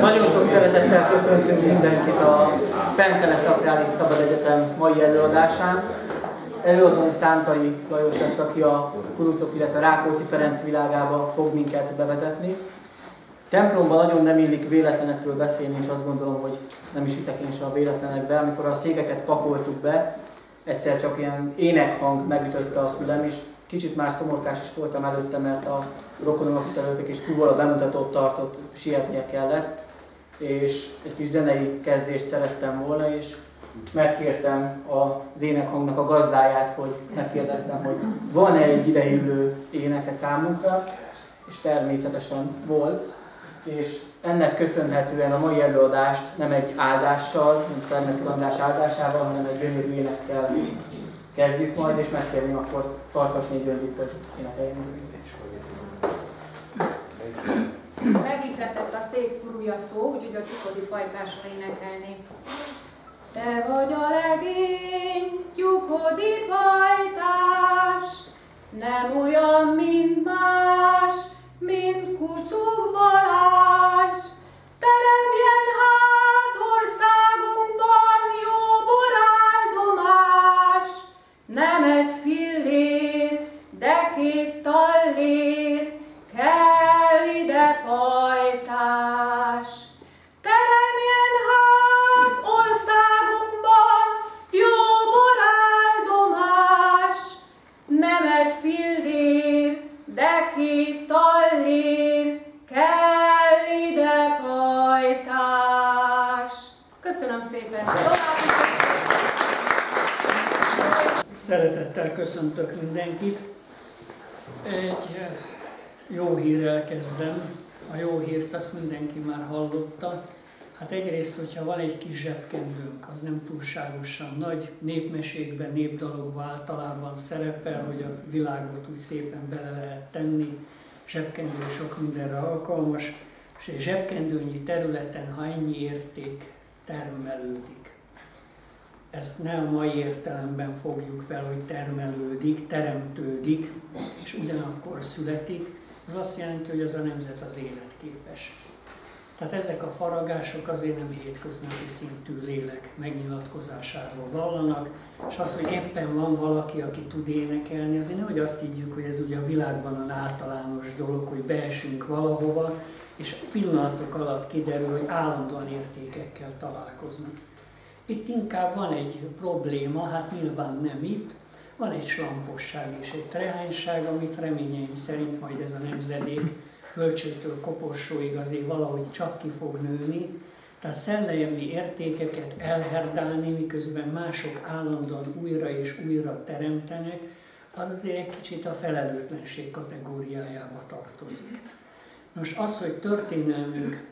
Nagyon sok szeretettel köszöntünk mindenkit a Pentele Szakrális Szabad Egyetem mai előadásán. Előadónk Szántai Lajos lesz, aki a Kurucok, illetve Rákóczi Ferenc világába fog minket bevezetni. Templomban nagyon nem illik véletlenekről beszélni, és azt gondolom, hogy nem is hiszek én sem a véletlenekbe. Amikor a székeket pakoltuk be, egyszer csak ilyen énekhang megütötte a fülem, és kicsit már szomorkás is voltam előtte, mert a rokonomat itt előttek, és fuval a bemutatót tartott, sietnie kellett, és egy kis zenei kezdést szerettem volna, és megkértem az énekhangnak a gazdáját, hogy megkérdeztem, hogy van-e egy ideillő éneke számunkra, és természetesen volt, és ennek köszönhetően a mai előadást nem egy áldással, nem Termeszki András áldásával, hanem egy gyönyörű énekkel kezdjük majd, és megkérném akkor Farkasné Gyöngyit, hogy énekeljünk. Megihletett a szép furúja szó, úgyhogy a kikodi pajtásra énekelni. Te vagy a legény, tyukodi pajtás, nem olyan, mint más, mint kucuk Balázs. Teremjen hát országunkban jó boráldomás, nem egy fillér, de két tallér, ide pajtás. Teremjen hát országunkban jó boráldomás, nem egy fillér, de két tallér, kell ide pajtás. Köszönöm szépen! Szeretettel köszöntök mindenkit. Egy eh, jó hírrel kezdem. A jó hírt azt mindenki már hallotta. Hát egyrészt, hogyha van egy kis zsebkendőnk, az nem túlságosan nagy, népmesékben, népdalokban általában szerepel, hogy a világot úgy szépen bele lehet tenni, zsebkendő sok mindenre alkalmas, és egy zsebkendőnyi területen, ha ennyi érték termelődik, ezt ne a mai értelemben fogjuk fel, hogy termelődik, teremtődik, és ugyanakkor születik, az azt jelenti, hogy az a nemzet az életképes. Tehát ezek a faragások azért nem hétköznapi szintű lélek megnyilatkozásáról vallanak, és az, hogy éppen van valaki, aki tud énekelni, azért nehogy azt higgyük, hogy ez ugye a világban az általános dolog, hogy beesünk valahova, és pillanatok alatt kiderül, hogy állandóan értékekkel találkozunk. Itt inkább van egy probléma, hát nyilván nem itt, van egy slamposság és egy trehányság, amit reményeim szerint majd ez a nemzedék bölcsőtől koporsóig azért valahogy csak ki fog nőni, tehát szellemi értékeket elherdálni, miközben mások állandóan újra és újra teremtenek, az azért egy kicsit a felelőtlenség kategóriájába tartozik. Most az, hogy történelmünk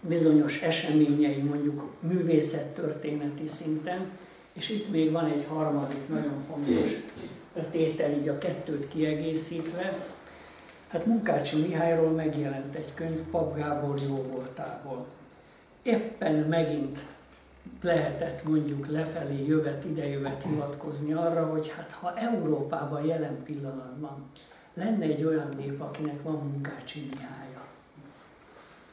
bizonyos eseményei, mondjuk művészettörténeti szinten, és itt még van egy harmadik nagyon fontos tétel, így a kettőt kiegészítve. Hát Munkácsi Mihályról megjelent egy könyv Pap Gábor jó voltából. Éppen megint lehetett mondjuk lefelé jövet, idejövet hivatkozni arra, hogy hát ha Európában jelen pillanatban lenne egy olyan nép, akinek van Munkácsi Mihálya,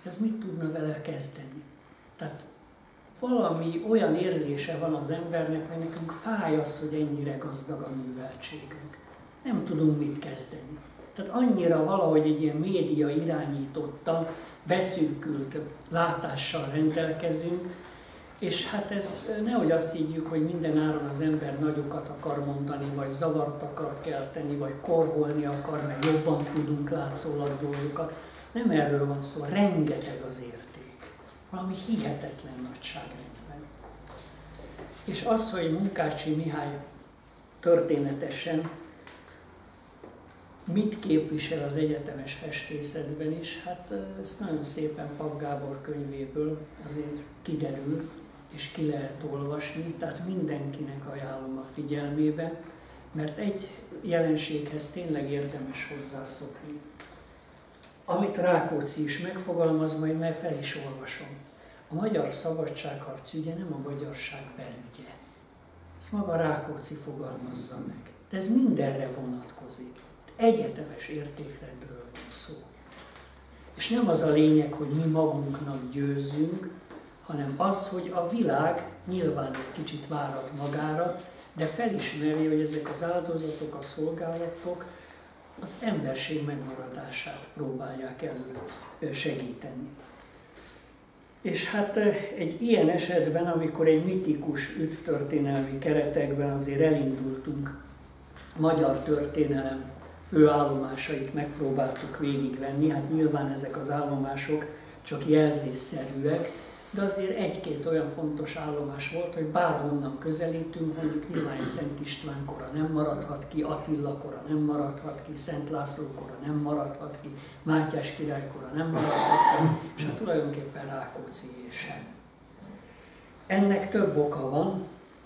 ez mit tudna vele kezdeni? Tehát valami olyan érzése van az embernek, hogy nekünk fáj az, hogy ennyire gazdag a műveltségünk. Nem tudunk mit kezdeni. Tehát annyira valahogy egy ilyen média irányította, beszűkült látással rendelkezünk, és hát ez nehogy azt higgyük, hogy minden áron az ember nagyokat akar mondani, vagy zavart akar kelteni, vagy korholni akar, mert jobban tudunk látszólag dolgokat. Nem erről van szó, rengeteg az Valami hihetetlen nagyságrendben. És az, hogy Munkácsi Mihály történetesen mit képvisel az egyetemes festészetben is, hát ezt nagyon szépen Pap Gábor könyvéből azért kiderül, és ki lehet olvasni, tehát mindenkinek ajánlom a figyelmébe, mert egy jelenséghez tényleg érdemes hozzászokni. Amit Rákóczi is megfogalmaz, majd meg fel is olvasom. A magyar szabadságharc ügye nem a magyarság belügye. Ezt maga Rákóczi fogalmazza meg. De ez mindenre vonatkozik. Egyetemes értékrendről van szó. És nem az a lényeg, hogy mi magunknak győzzünk, hanem az, hogy a világ nyilván egy kicsit várat magára, de felismeri, hogy ezek az áldozatok, a szolgálatok az emberség megmaradását próbálják elő segíteni. És hát egy ilyen esetben, amikor egy mitikus üdvtörténelmi keretekben azért elindultunk, magyar történelem főállomásait megpróbáltuk végigvenni, hát nyilván ezek az állomások csak jelzésszerűek, de azért egy-két olyan fontos állomás volt, hogy bárhonnan közelítünk, mondjuk nyilván Szent István kora nem maradhat ki, Attila kora nem maradhat ki, Szent László kora nem maradhat ki, Mátyás király kora nem maradhat ki, és hát tulajdonképpen Rákóczi sem. Ennek több oka van,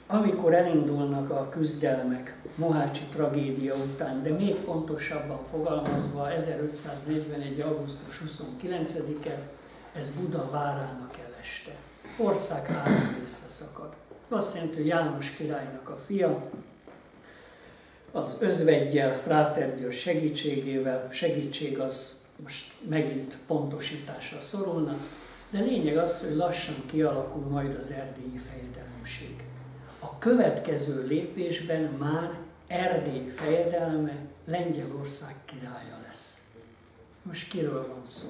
amikor elindulnak a küzdelmek Mohácsi tragédia után, de még pontosabban fogalmazva 1541. augusztus 29-e, ez Buda várának eleste. Ország három részre szakad. Azt jelenti, hogy János királynak a fia, az özvegyel, Fráter György segítségével, segítség az most megint pontosításra szorulna, de lényeg az, hogy lassan kialakul majd az erdélyi fejedelemség. A következő lépésben már Erdély fejedelme Lengyelország királya lesz. Most kiről van szó?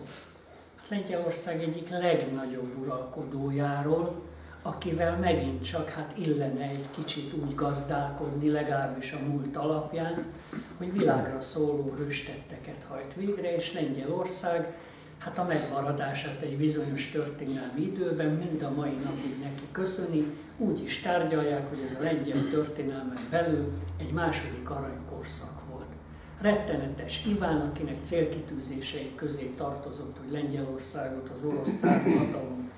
Lengyelország egyik legnagyobb uralkodójáról, akivel megint csak hát illene egy kicsit úgy gazdálkodni, legalábbis a múlt alapján, hogy világra szóló hőstetteket hajt végre, és Lengyelország hát a megmaradását egy bizonyos történelmi időben mind a mai napig neki köszöni, úgy is tárgyalják, hogy ez a lengyel történelmen belül egy második aranykorszak. Rettenetes Iván, akinek célkitűzései közé tartozott, hogy Lengyelországot az orosz cárhatalom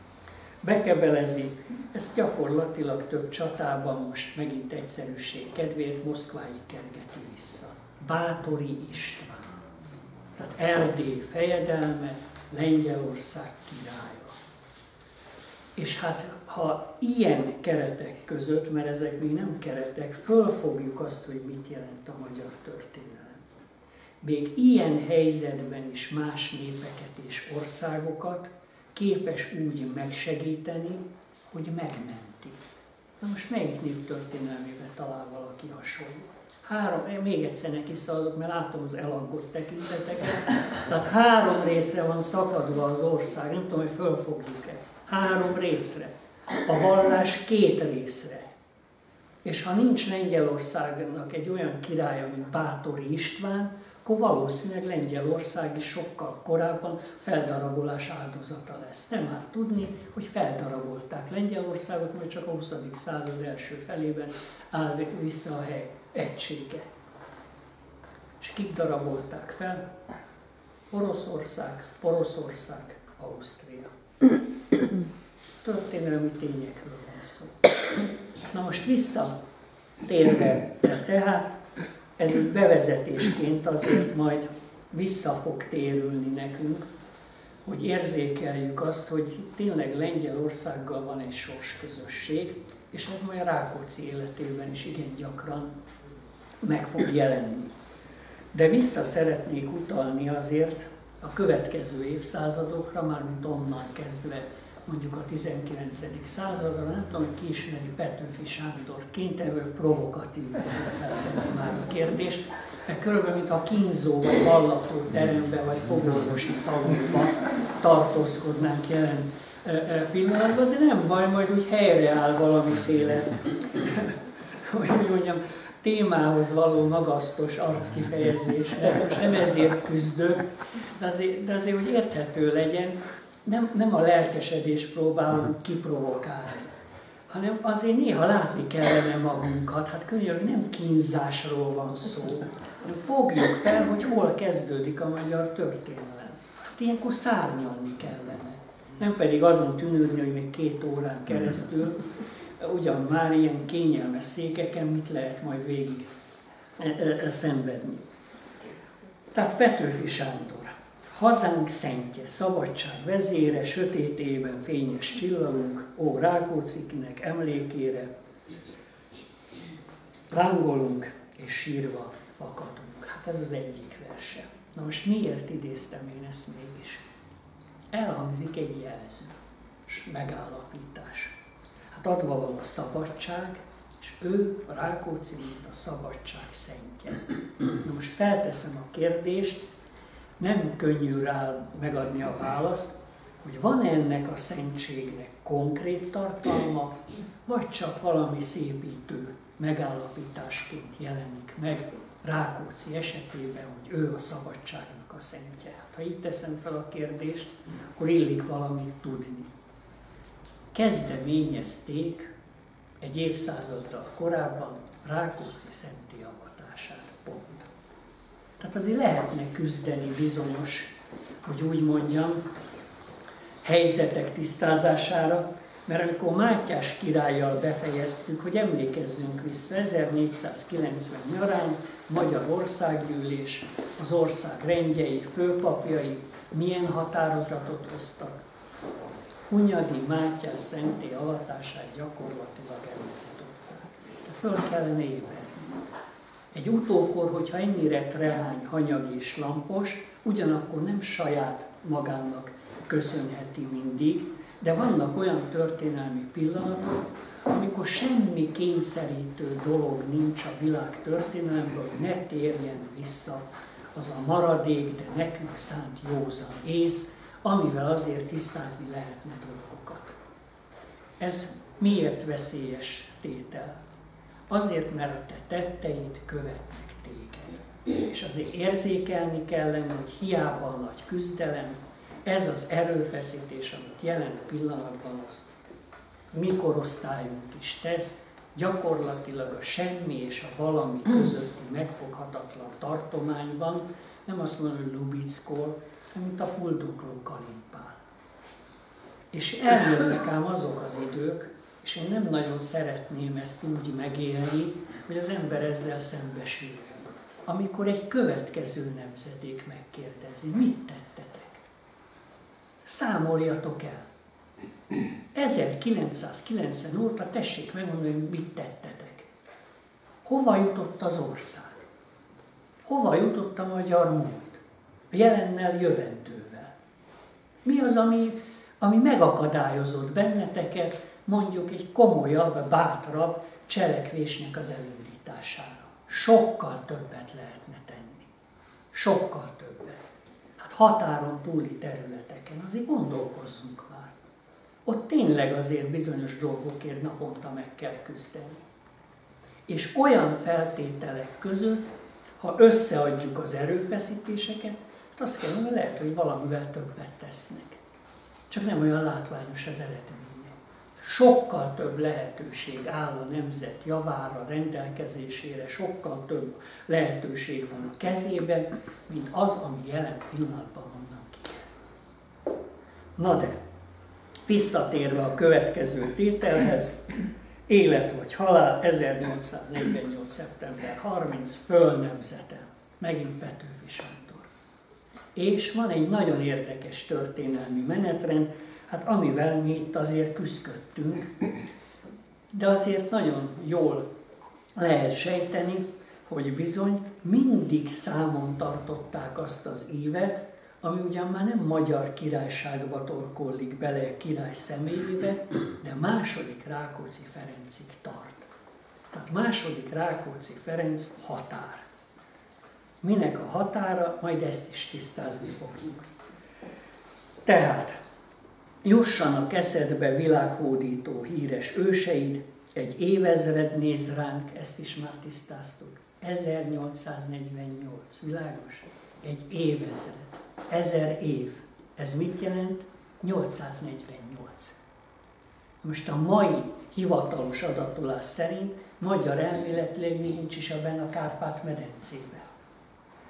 bekebelezi, ezt gyakorlatilag több csatában most megint egyszerűség kedvéért Moszkváig kergeti vissza. Bátori István. Tehát Erdély fejedelme, Lengyelország királya. És hát ha ilyen keretek között, mert ezek még nem keretek, fölfogjuk azt, hogy mit jelent a magyar történelem. Még ilyen helyzetben is más népeket és országokat képes úgy megsegíteni, hogy megmenti. Na most melyik nép történelmében talál valaki hasonló? Három, még egyszer neki szaladok, mert látom az elaggott tekinteteket. Tehát három részre van szakadva az ország, nem tudom, hogy fölfogjuk-e. Három részre. A vallás két részre. És ha nincs Lengyelországnak egy olyan királya, mint Bátori István, akkor valószínűleg Lengyelország is sokkal korábban feldarabolás áldozata lesz. Nem már tudni, hogy feldarabolták Lengyelországot, majd csak a 20. század első felében áll vissza a hely egysége. És kik darabolták fel? Oroszország, Poroszország, Ausztria. Történelmi tényekről van szó. Na most visszatérve, tehát ez egy bevezetésként azért majd vissza fog térülni nekünk, hogy érzékeljük azt, hogy tényleg Lengyelországgal van egy sorsközösség, és ez majd a Rákóczi életében is igen gyakran meg fog jelenni. De vissza szeretnék utalni azért a következő évszázadokra, mármint onnan kezdve mondjuk a 19. századra, nem tudom, hogy ki ismeri Petőfi Sándort, kénytelen provokatív feltenni már a kérdést, mert körülbelül, mint a kínzó vagy vallató teremben vagy fogorvosi szalonban tartózkodnánk jelen pillanatban, de nem baj, majd úgy helyreáll valamiféle, hogy mondjam, témához való magasztos arckifejezés, most nem ezért küzdök, de azért, de azért, hogy érthető legyen, nem, nem a lelkesedést próbálunk kiprovokálni, hanem azért néha látni kellene magunkat, hát könyörű, nem kínzásról van szó, hanem fogjuk fel, hogy hol kezdődik a magyar történelem. Hát ilyenkor szárnyalni kellene. Nem pedig azon tűnődni, hogy még két órán keresztül ugyan már ilyen kényelmes székeken mit lehet majd végig e, e, e, szenvedni. Tehát Petőfi Sándor, hazánk szentje, szabadság vezére, sötétében fényes csillagunk, ó Rákócikinek emlékére, lángolunk és sírva fakadunk. Hát ez az egyik verse. Na most miért idéztem én ezt mégis? elhangzik egy jelző, és megállapítás. Hát adva van a szabadság, és ő, a Rákóczi, mint a szabadság szentje. Na most felteszem a kérdést, nem könnyű rá megadni a választ, hogy van ennek a szentségnek konkrét tartalma, vagy csak valami szépítő megállapításként jelenik meg Rákóczi esetében, hogy ő a szabadságnak a szentje. Hát, ha így teszem fel a kérdést, akkor illik valamit tudni. Kezdeményezték egy évszázaddal korábban Rákóczi. Pont. Tehát azért lehetne küzdeni bizonyos, hogy úgy mondjam, helyzetek tisztázására, mert amikor Mátyás királlyal befejeztük, hogy emlékezzünk vissza, 1490 nyarán Magyar Országgyűlés, az ország rendjei, főpapjai milyen határozatot hoztak. Hunyadi Mátyás szenté avatását gyakorlatilag elmutatották. De föl kellene ébredni. Egy utókor, hogyha ennyire trehány, hanyag és lampos, ugyanakkor nem saját magának köszönheti mindig, de vannak olyan történelmi pillanatok, amikor semmi kényszerítő dolog nincs a világ történelemben, hogy ne térjen vissza az a maradék, de nekünk szánt józan ész, amivel azért tisztázni lehetne dolgokat. Ez miért veszélyes tétel? Azért, mert a te tetteid követnek téged. És azért érzékelni kellene, hogy hiába a nagy küzdelem, ez az erőfeszítés, amit jelen pillanatban az mi korosztályunk is tesz, gyakorlatilag a semmi és a valami közötti megfoghatatlan tartományban, nem azt mondom, hogy Lubickor, hanem mint a fuldokló kalimpál. És eljönnek ám azok az idők, és én nem nagyon szeretném ezt úgy megélni, hogy az ember ezzel szembesül. Amikor egy következő nemzedék megkérdezi, mit tettetek? Számoljatok el. 1990 óta tessék megmondani, hogy mit tettetek. Hova jutott az ország? Hova jutott a magyar múlt? A jelennel, jövendővel. Mi az, ami, ami megakadályozott benneteket mondjuk egy komolyabb, bátrabb cselekvésnek az elindítására? Sokkal többet lehetne tenni. Sokkal többet. Hát határon túli területeken azért gondolkozzunk ott tényleg azért bizonyos dolgokért naponta meg kell küzdeni. És olyan feltételek között, ha összeadjuk az erőfeszítéseket, hát azt kell mondani, lehet, hogy valamivel többet tesznek. Csak nem olyan látványos az eredménye. Sokkal több lehetőség áll a nemzet javára, rendelkezésére, sokkal több lehetőség van a kezében, mint az, ami jelen pillanatban vannak ki. Na de, Visszatérve a következő tételhez, élet vagy halál, 1848. szeptember 30, fölnemzetem, megint Petőfi Sándor. És van egy nagyon érdekes történelmi menetrend, hát amivel mi itt azért küzdöttünk, de azért nagyon jól lehet sejteni, hogy bizony mindig számon tartották azt az évet, ami ugyan már nem magyar királyságba torkollik bele a király személyébe, de második Rákóczi Ferencig tart. Tehát második Rákóczi Ferenc határ. Minek a határa, majd ezt is tisztázni fogjuk. Tehát, jussanak eszedbe világhódító híres őseid, egy évezred néz ránk, ezt is már tisztáztuk. 1848, világos? Egy évezred ezer év. Ez mit jelent? 848. Most a mai hivatalos adatolás szerint magyar elméletileg nincs is abban a Kárpát-medencében.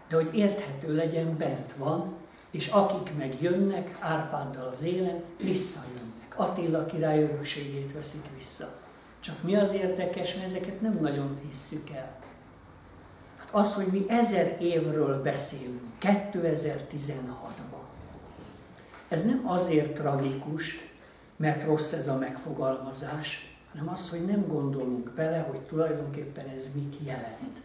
De hogy érthető legyen, bent van, és akik meg jönnek Árpáddal az élen, visszajönnek. Attila király örökségét veszik vissza. Csak mi az érdekes, mert ezeket nem nagyon hisszük el az, hogy mi ezer évről beszélünk, 2016-ban. Ez nem azért tragikus, mert rossz ez a megfogalmazás, hanem az, hogy nem gondolunk bele, hogy tulajdonképpen ez mit jelent.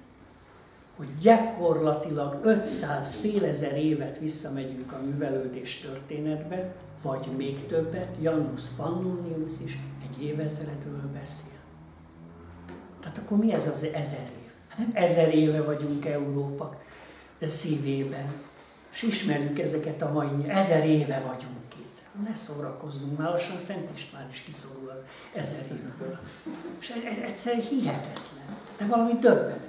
Hogy gyakorlatilag 500 fél ezer évet visszamegyünk a művelődés történetbe, vagy még többet, Janus Pannonius is egy évezredről beszél. Tehát akkor mi ez az ezer év? Nem ezer éve vagyunk Európa szívében, és ismerjük ezeket a mai, ezer éve vagyunk itt. Ne szórakozzunk, már lassan Szent István is kiszorul az ezer évből. És egyszerűen hihetetlen, de valami döbbenetes.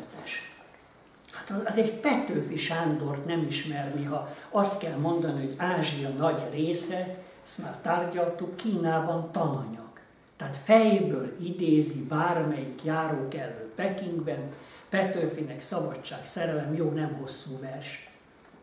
Hát az, egy Petőfi Sándort nem ismerni, ha azt kell mondani, hogy Ázsia nagy része, ezt már tárgyaltuk, Kínában tananyag. Tehát fejből idézi bármelyik járókelő Pekingben, Petőfinek szabadság, szerelem, jó, nem hosszú vers.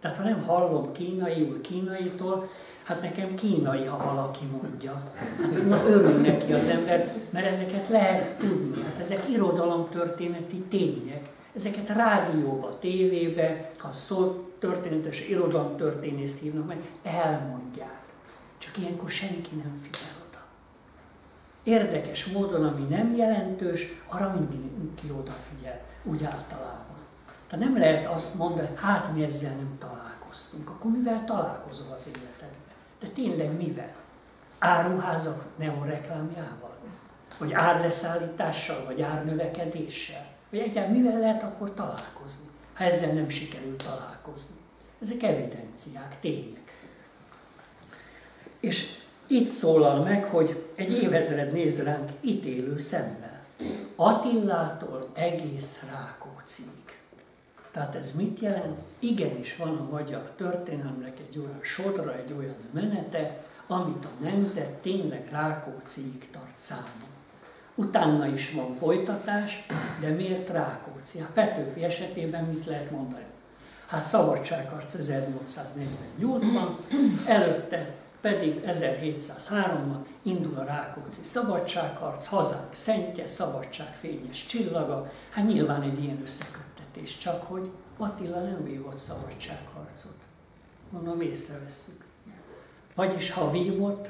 Tehát ha nem hallom kínaiul kínaitól, hát nekem kínai, ha valaki mondja. Hát na, örül neki az ember, mert ezeket lehet tudni. Hát ezek irodalomtörténeti tények. Ezeket rádióba, tévébe, ha szó történetes irodalomtörténészt hívnak meg, elmondják. Csak ilyenkor senki nem figyel oda. Érdekes módon, ami nem jelentős, arra mindenki odafigyel, úgy általában. Tehát nem lehet azt mondani, hát mi ezzel nem találkoztunk. Akkor mivel találkozol az életedben? De tényleg mivel? Áruházak neoreklámjával? Vagy árleszállítással, vagy árnövekedéssel? Vagy egyáltalán mivel lehet akkor találkozni, ha ezzel nem sikerül találkozni? Ezek evidenciák, tények. És itt szólal meg, hogy egy évezred néz ránk ítélő szemmel. Attillától egész Rákócziig. Tehát ez mit jelent? Igenis van a magyar történelmnek egy olyan sodra, egy olyan menete, amit a nemzet tényleg Rákócziig tart számon. Utána is van folytatás, de miért Rákóczi? A Petőfi esetében mit lehet mondani? Hát szabadságharc 1848-ban, előtte pedig 1703-ban indul a Rákóczi szabadságharc, hazánk szentje, szabadság fényes csillaga, hát nyilván egy ilyen összeköttetés, csak hogy Attila nem vívott szabadságharcot. Mondom, észrevesszük. Vagyis ha vívott,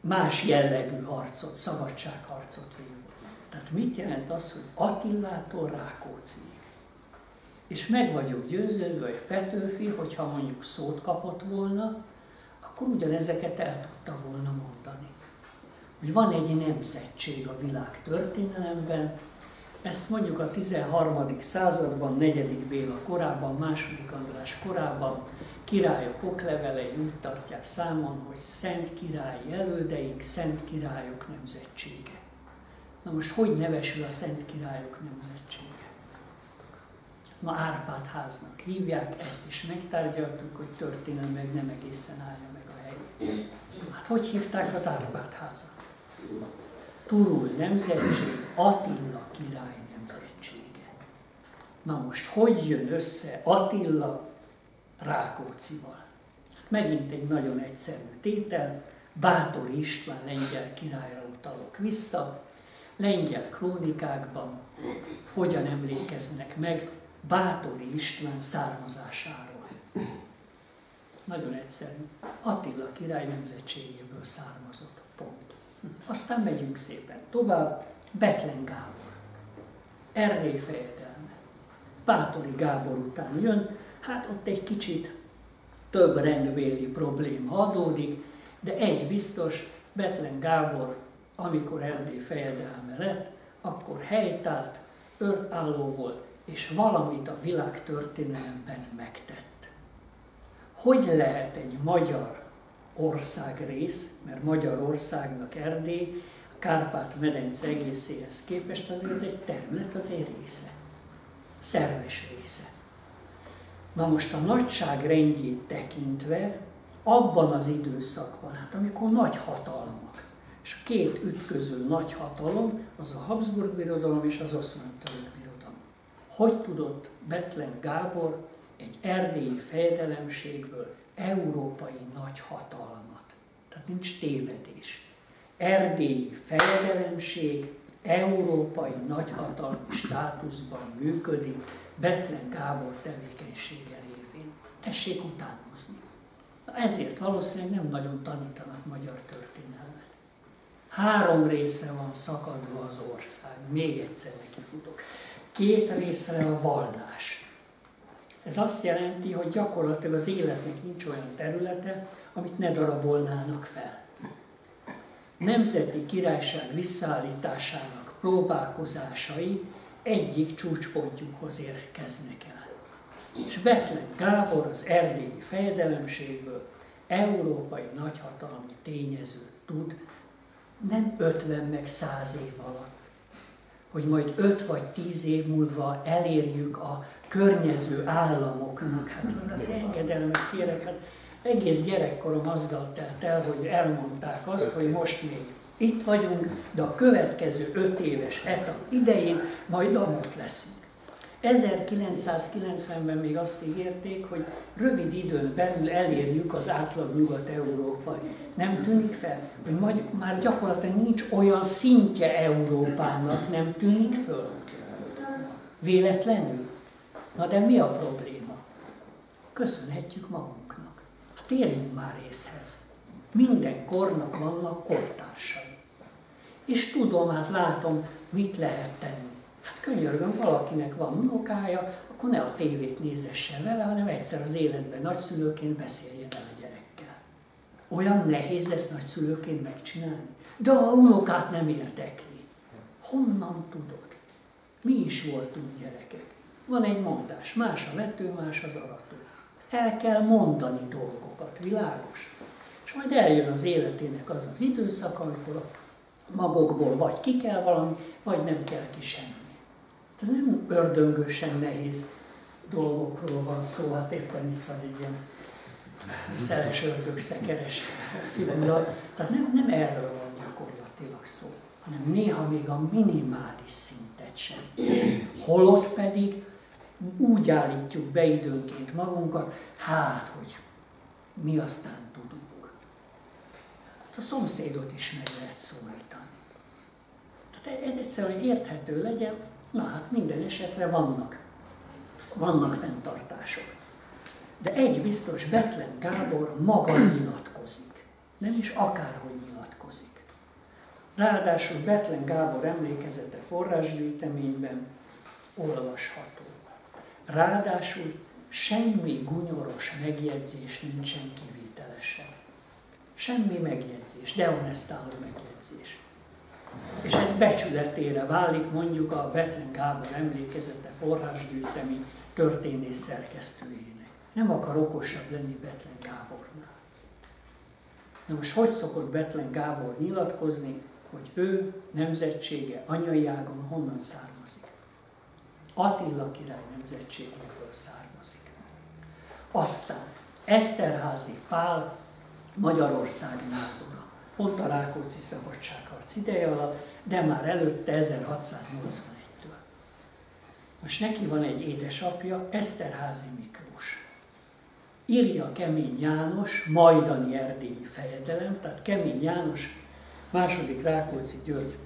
más jellegű harcot, szabadságharcot vívott. Tehát mit jelent az, hogy Attilától Rákóczi? És meg vagyok győződve, hogy Petőfi, hogyha mondjuk szót kapott volna, akkor ugyanezeket el tudta volna mondani. Hogy van egy nemzetség a világ történelemben, ezt mondjuk a 13. században, 4. Béla korában, második András korában királyok oklevelei úgy tartják számon, hogy szent királyi elődeink, szent királyok nemzetsége. Na most hogy nevesül a szent királyok nemzetsége? Ma Árpád háznak hívják, ezt is megtárgyaltuk, hogy történelmileg nem egészen állja Hát hogy hívták az Árpád házat? Turul nemzetség, Attila király nemzetsége. Na most hogy jön össze Attila Rákócival? Hát megint egy nagyon egyszerű tétel, Bátor István lengyel királyra utalok vissza, lengyel krónikákban hogyan emlékeznek meg Bátori István származásáról. Nagyon egyszerű. Attila király nemzetségéből származott. Pont. Aztán megyünk szépen. Tovább Betlen Gábor. Erdély fejedelme. Bátori Gábor után jön, hát ott egy kicsit több rendbéli probléma adódik, de egy biztos, Betlen Gábor, amikor Erdély fejedelme lett, akkor helytált, örtálló volt, és valamit a világ történelemben megtett hogy lehet egy magyar országrész, mert Magyarországnak Erdély, a Kárpát-medence egészéhez képest azért ez egy terület, azért része, szerves része. Na most a nagyság rendjét tekintve, abban az időszakban, hát amikor nagy hatalmak, és két ütköző nagy hatalom, az a Habsburg birodalom és az oszmán török birodalom. Hogy tudott Betlen Gábor egy erdélyi fejedelemségből európai nagy hatalmat. Tehát nincs tévedés. Erdélyi fejedelemség európai nagyhatalmi státuszban működik Betlen Gábor tevékenysége révén. Tessék utánozni. Ezért valószínűleg nem nagyon tanítanak magyar történelmet. Három részre van szakadva az ország, még egyszer nekifutok. Két részre a vallás Ez azt jelenti, hogy gyakorlatilag az életnek nincs olyan területe, amit ne darabolnának fel. Nemzeti királyság visszaállításának próbálkozásai egyik csúcspontjukhoz érkeznek el. És Betlen Gábor az erdélyi fejedelemségből európai nagyhatalmi tényezőt tud, nem 50 meg 100 év alatt, hogy majd 5 vagy 10 év múlva elérjük a környező államoknak. Hát az engedelmet kérek, hát egész gyerekkorom azzal telt el, hogy elmondták azt, hogy most még itt vagyunk, de a következő öt éves etap idején majd amott leszünk. 1990-ben még azt ígérték, hogy rövid időn belül elérjük az átlag nyugat-európai. Nem tűnik fel, hogy már gyakorlatilag nincs olyan szintje Európának, nem tűnik föl? Véletlenül? Na de mi a probléma? Köszönhetjük magunknak. Hát térjünk már észhez. Minden kornak vannak kortársai. És tudom, hát látom, mit lehet tenni. Hát könyörgöm, valakinek van unokája, akkor ne a tévét nézesse vele, hanem egyszer az életben nagyszülőként beszéljen el a gyerekkel. Olyan nehéz ezt nagyszülőként megcsinálni. De a unokát nem érdekli. Honnan tudod? Mi is voltunk gyerekek. Van egy mondás, más a vető, más az arató. El kell mondani dolgokat, világos. És majd eljön az életének az az időszak, amikor a magokból vagy ki kell valami, vagy nem kell ki semmi. Tehát nem ördöngősen nehéz dolgokról van szó, hát éppen itt van egy ilyen szeles ördög szekeres figura. Tehát nem, nem erről van gyakorlatilag szó, hanem néha még a minimális szintet sem. Holott pedig úgy állítjuk be időnként magunkat, hát, hogy mi aztán tudunk. Hát a szomszédot is meg lehet szólítani. Tehát egyszerűen érthető legyen, na hát minden esetre vannak, vannak fenntartások. De egy biztos, Betlen Gábor maga nyilatkozik. Nem is akárhogy nyilatkozik. Ráadásul Betlen Gábor emlékezete forrásgyűjteményben olvasható. Ráadásul semmi gunyoros megjegyzés nincsen kivételesen. Semmi megjegyzés, dehonestáló megjegyzés. És ez becsületére válik mondjuk a Betlen Gábor emlékezete forrásgyűjtemi történész szerkesztőjének. Nem akar okosabb lenni Betlen Gábornál. Na most hogy szokott Betlen Gábor nyilatkozni, hogy ő nemzetsége anyai ágon honnan származik? Attila király nemzetségéből származik. Aztán Eszterházi Pál Magyarország nádora. Pont a Rákóczi szabadságharc ideje alatt, de már előtte 1681-től. Most neki van egy édesapja, Eszterházi Miklós. Írja Kemény János, majdani erdélyi fejedelem, tehát Kemény János második Rákóczi György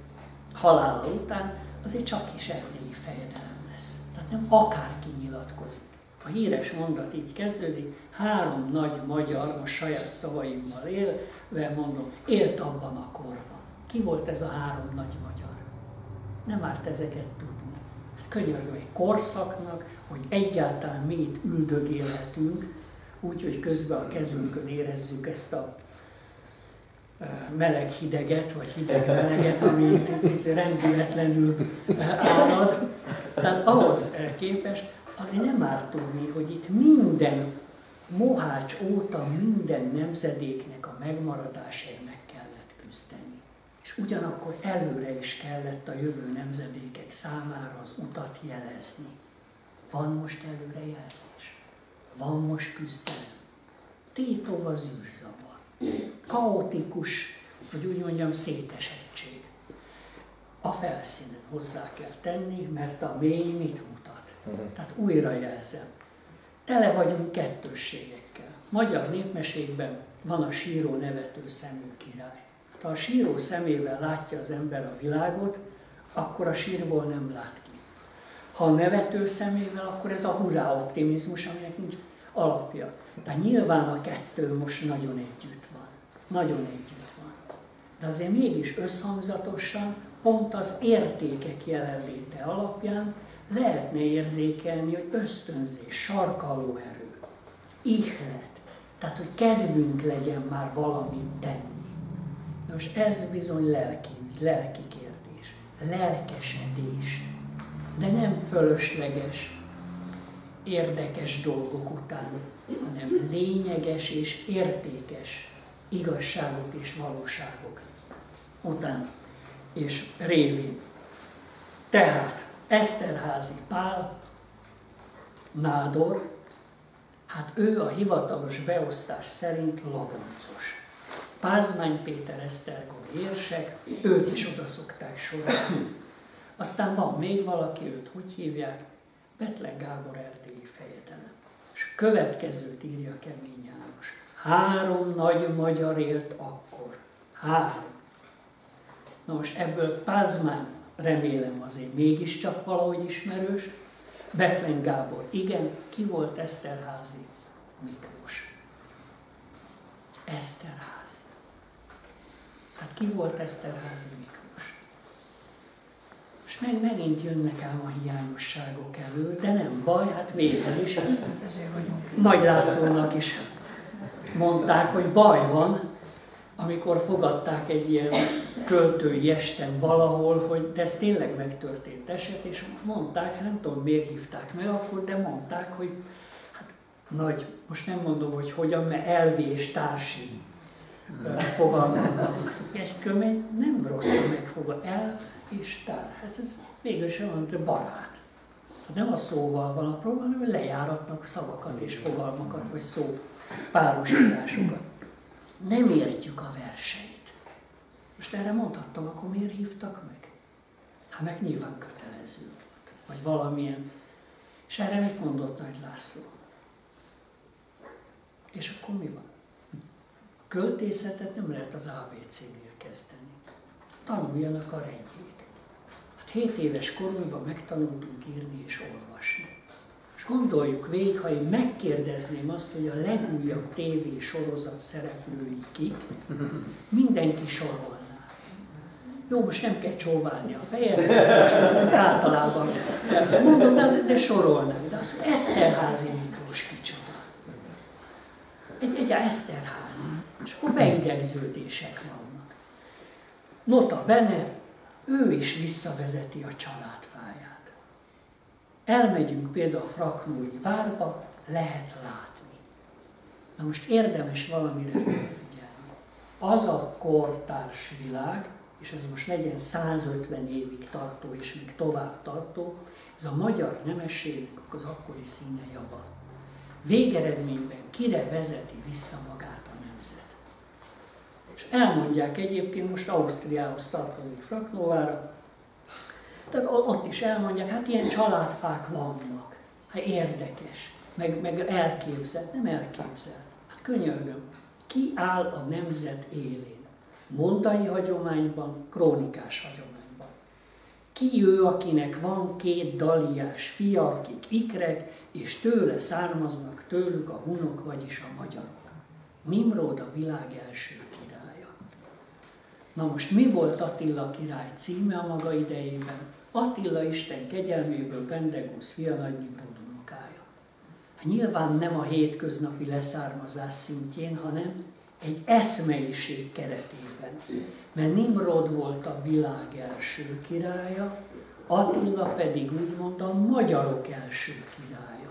halála után azért csak is erdélyi fejedelem nem akárki nyilatkozik. A híres mondat így kezdődik, három nagy magyar, most saját szavaimmal élve mondom, élt abban a korban. Ki volt ez a három nagy magyar? Nem árt ezeket tudni. Hát könyörgöm egy korszaknak, hogy egyáltalán mi itt üldögélhetünk, úgyhogy közben a kezünkön érezzük ezt a meleg-hideget, vagy hideg-meleget, ami itt, itt rendületlenül árad. Tehát ahhoz képest azért nem árt tudni, hogy itt minden Mohács óta minden nemzedéknek a megmaradásáért meg kellett küzdeni. És ugyanakkor előre is kellett a jövő nemzedékek számára az utat jelezni. Van most előrejelzés. Van most küzdelem. Tétov az űrzavar kaotikus, hogy úgy mondjam, szétesettség. A felszínen hozzá kell tenni, mert a mély mit mutat. Tehát újra jelzem. Tele vagyunk kettősségekkel. Magyar népmeségben van a síró nevető szemű király. Ha a síró szemével látja az ember a világot, akkor a sírból nem lát ki. Ha a nevető szemével, akkor ez a hurrá optimizmus, aminek nincs alapja. Tehát nyilván a kettő most nagyon együtt nagyon együtt van. De azért mégis összhangzatosan, pont az értékek jelenléte alapján lehetne érzékelni, hogy ösztönzés, sarkaló erő, ihlet, tehát hogy kedvünk legyen már valamit tenni. Most ez bizony lelki, lelki kérdés, lelkesedés, de nem fölösleges, érdekes dolgok után, hanem lényeges és értékes igazságok és valóságok után és révén. Tehát Eszterházi Pál, Nádor, hát ő a hivatalos beosztás szerint laboncos. Pázmány Péter Esztergom érsek, őt is oda szokták sorolni. Aztán van még valaki, őt hogy hívják? Betlen Gábor erdélyi fejedelem. És következőt írja Kemény János. Három nagy magyar élt akkor. Három. Na most ebből Pázmány remélem azért mégiscsak valahogy ismerős. Betlen Gábor, igen, ki volt Eszterházi? Miklós. Eszterházi. Hát ki volt Eszterházi Miklós? És meg megint jönnek ám a hiányosságok elő, de nem baj, hát végül is. Nagy Lászlónak is mondták, hogy baj van, amikor fogadták egy ilyen költői esten valahol, hogy de ez tényleg megtörtént eset, és mondták, nem tudom miért hívták meg akkor, de mondták, hogy hát nagy, most nem mondom, hogy hogyan, mert elvi és társi fogalmaznak. Ez kömény nem rosszul megfogad, elv és tár. Hát ez végül sem olyan, hogy barát. Hát nem a szóval van a probléma, hanem lejáratnak szavakat és fogalmakat, vagy szó párosításokat nem értjük a verseit. Most erre mondhattam, akkor miért hívtak meg? Hát meg nyilván kötelező volt. Vagy valamilyen. És erre mit mondott Nagy László? És akkor mi van? Költészetet nem lehet az ABC-nél kezdeni. Tanuljanak a renyhét. Hát 7 éves korunkban megtanultunk írni és olvasni. És gondoljuk végig, ha én megkérdezném azt, hogy a legújabb TV sorozat szereplői kik, mindenki sorolná. Jó, most nem kell csóválni a fejed, most általában mondom, de azért de sorolnánk. De az Eszterházi Miklós kicsoda. Egy, egy Eszterházi. És akkor beidegződések vannak. Nota bene, ő is visszavezeti a család Elmegyünk például a Fraknói várba, lehet látni. Na most érdemes valamire felfigyelni. Az a kortárs világ, és ez most legyen 150 évig tartó, és még tovább tartó, ez a magyar nemességnek az akkori színe java. Végeredményben kire vezeti vissza magát a nemzet. És elmondják egyébként, most Ausztriához tartozik Fraknóvára, tehát ott is elmondják, hát ilyen családfák vannak. Hát érdekes, meg, meg elképzelt, nem elképzelt. Hát könyörgöm, ki áll a nemzet élén? Mondai hagyományban, krónikás hagyományban. Ki ő, akinek van két daliás fia, akik ikrek, és tőle származnak tőlük a hunok, vagyis a magyarok. Nimród a világ első. Na most mi volt Attila király címe a maga idejében? Attila Isten kegyelméből Bendegusz fia Nagy Nimrod unokája. Hát nyilván nem a hétköznapi leszármazás szintjén, hanem egy eszmeiség keretében. Mert Nimrod volt a világ első királya, Attila pedig úgymond a magyarok első királya.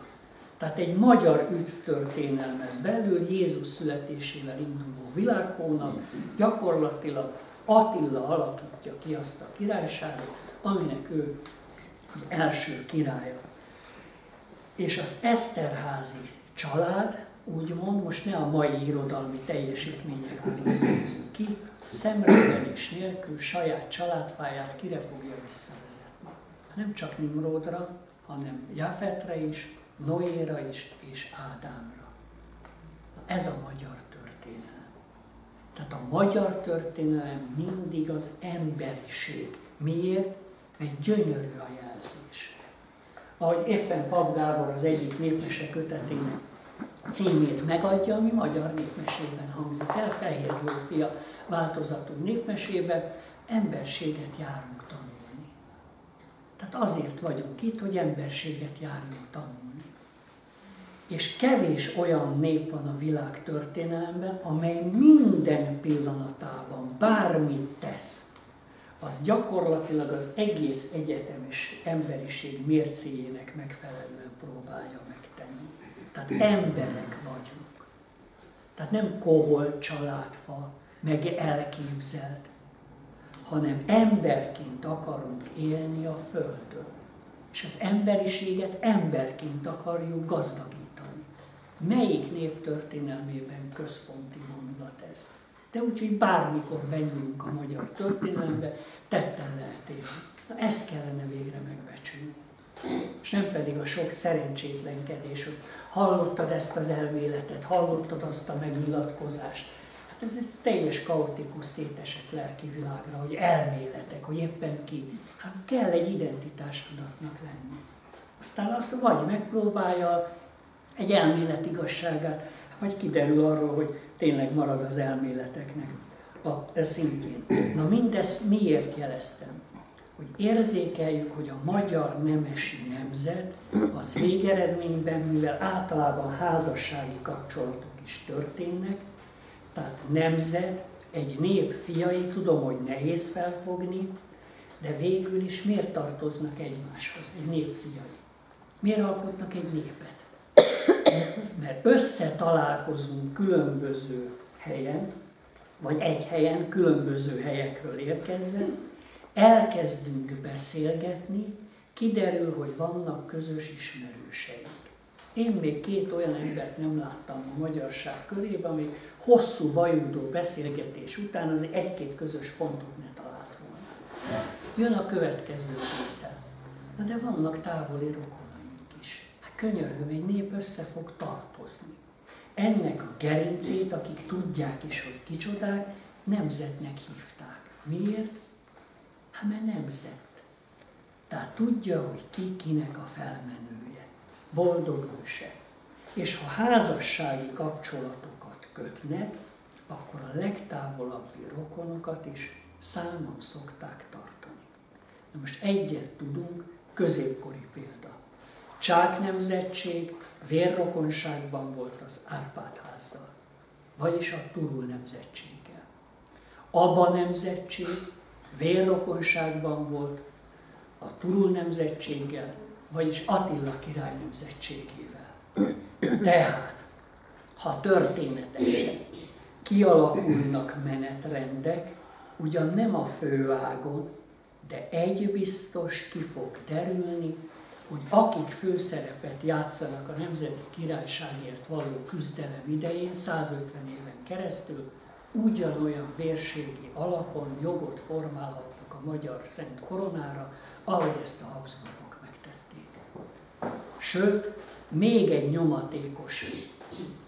Tehát egy magyar üdvtörténelmet belül Jézus születésével induló világhónap gyakorlatilag Attila alakítja ki azt a királyságot, aminek ő az első királya. És az Eszterházi család, úgymond, most ne a mai irodalmi teljesítményekből indulunk ki, szemrevenés nélkül saját családfáját kire fogja visszavezetni. Nem csak Nimrodra, hanem Jafetre is, Noéra is, és Ádámra. Ez a magyar. Tehát a magyar történelem mindig az emberiség. Miért? egy gyönyörű a jelzés. Ahogy éppen Pap Gábor az egyik népmese kötetének címét megadja, ami magyar népmesében hangzik el, Fehér Jófia változatú népmesébe, emberséget járunk tanulni. Tehát azért vagyunk itt, hogy emberséget járjunk tanulni. És kevés olyan nép van a világ történelemben, amely minden pillanatában bármit tesz, az gyakorlatilag az egész egyetemes emberiség mércéjének megfelelően próbálja megtenni. Tehát emberek vagyunk. Tehát nem koholt családfa, meg elképzelt, hanem emberként akarunk élni a Földön. És az emberiséget emberként akarjuk gazdagítani. Melyik nép történelmében központi vonulat ez? De úgyhogy bármikor benyúlunk a magyar történelembe, tetten lehet élni. Na ezt kellene végre megbecsülni. És nem pedig a sok szerencsétlenkedés, hogy hallottad ezt az elméletet, hallottad azt a megnyilatkozást, Hát ez egy teljes kaotikus, szétesett lelki világra, hogy elméletek, hogy éppen ki. Hát kell egy identitástudatnak lenni. Aztán azt vagy megpróbálja egy elmélet igazságát, vagy kiderül arról, hogy tényleg marad az elméleteknek a szintjén. Na mindezt miért jeleztem? Hogy érzékeljük, hogy a magyar nemesi nemzet az végeredményben, mivel általában házassági kapcsolatok is történnek, tehát nemzet, egy nép fiai, tudom, hogy nehéz felfogni, de végül is miért tartoznak egymáshoz, egy nép fiai? Miért alkotnak egy népet? Mert összetalálkozunk különböző helyen, vagy egy helyen, különböző helyekről érkezve, elkezdünk beszélgetni, kiderül, hogy vannak közös ismerőseink. Én még két olyan embert nem láttam a magyarság körében, ami hosszú vajudó beszélgetés után az egy-két közös pontot ne talált volna. Jön a következő tétel. Na de vannak távoli. Hát könyörgöm, egy nép össze fog tartozni. Ennek a gerincét, akik tudják is, hogy kicsodák, nemzetnek hívták. Miért? Hát mert nemzet. Tehát tudja, hogy ki kinek a felmenője. Boldog őse. És ha házassági kapcsolatok kötnek, akkor a legtávolabbi rokonokat is számon szokták tartani. Na most egyet tudunk, középkori példa. Csák nemzetség vérrokonságban volt az Árpád házzal, vagyis a Turul nemzetséggel. Abba nemzetség vérrokonságban volt a Turul nemzetséggel, vagyis Attila király nemzetségével. Tehát ha történetesen kialakulnak menetrendek, ugyan nem a főágon, de egy biztos ki fog derülni, hogy akik főszerepet játszanak a Nemzeti Királyságért való küzdelem idején, 150 éven keresztül, ugyanolyan vérségi alapon jogot formálhatnak a magyar szent koronára, ahogy ezt a Habsburgok megtették. Sőt, még egy nyomatékos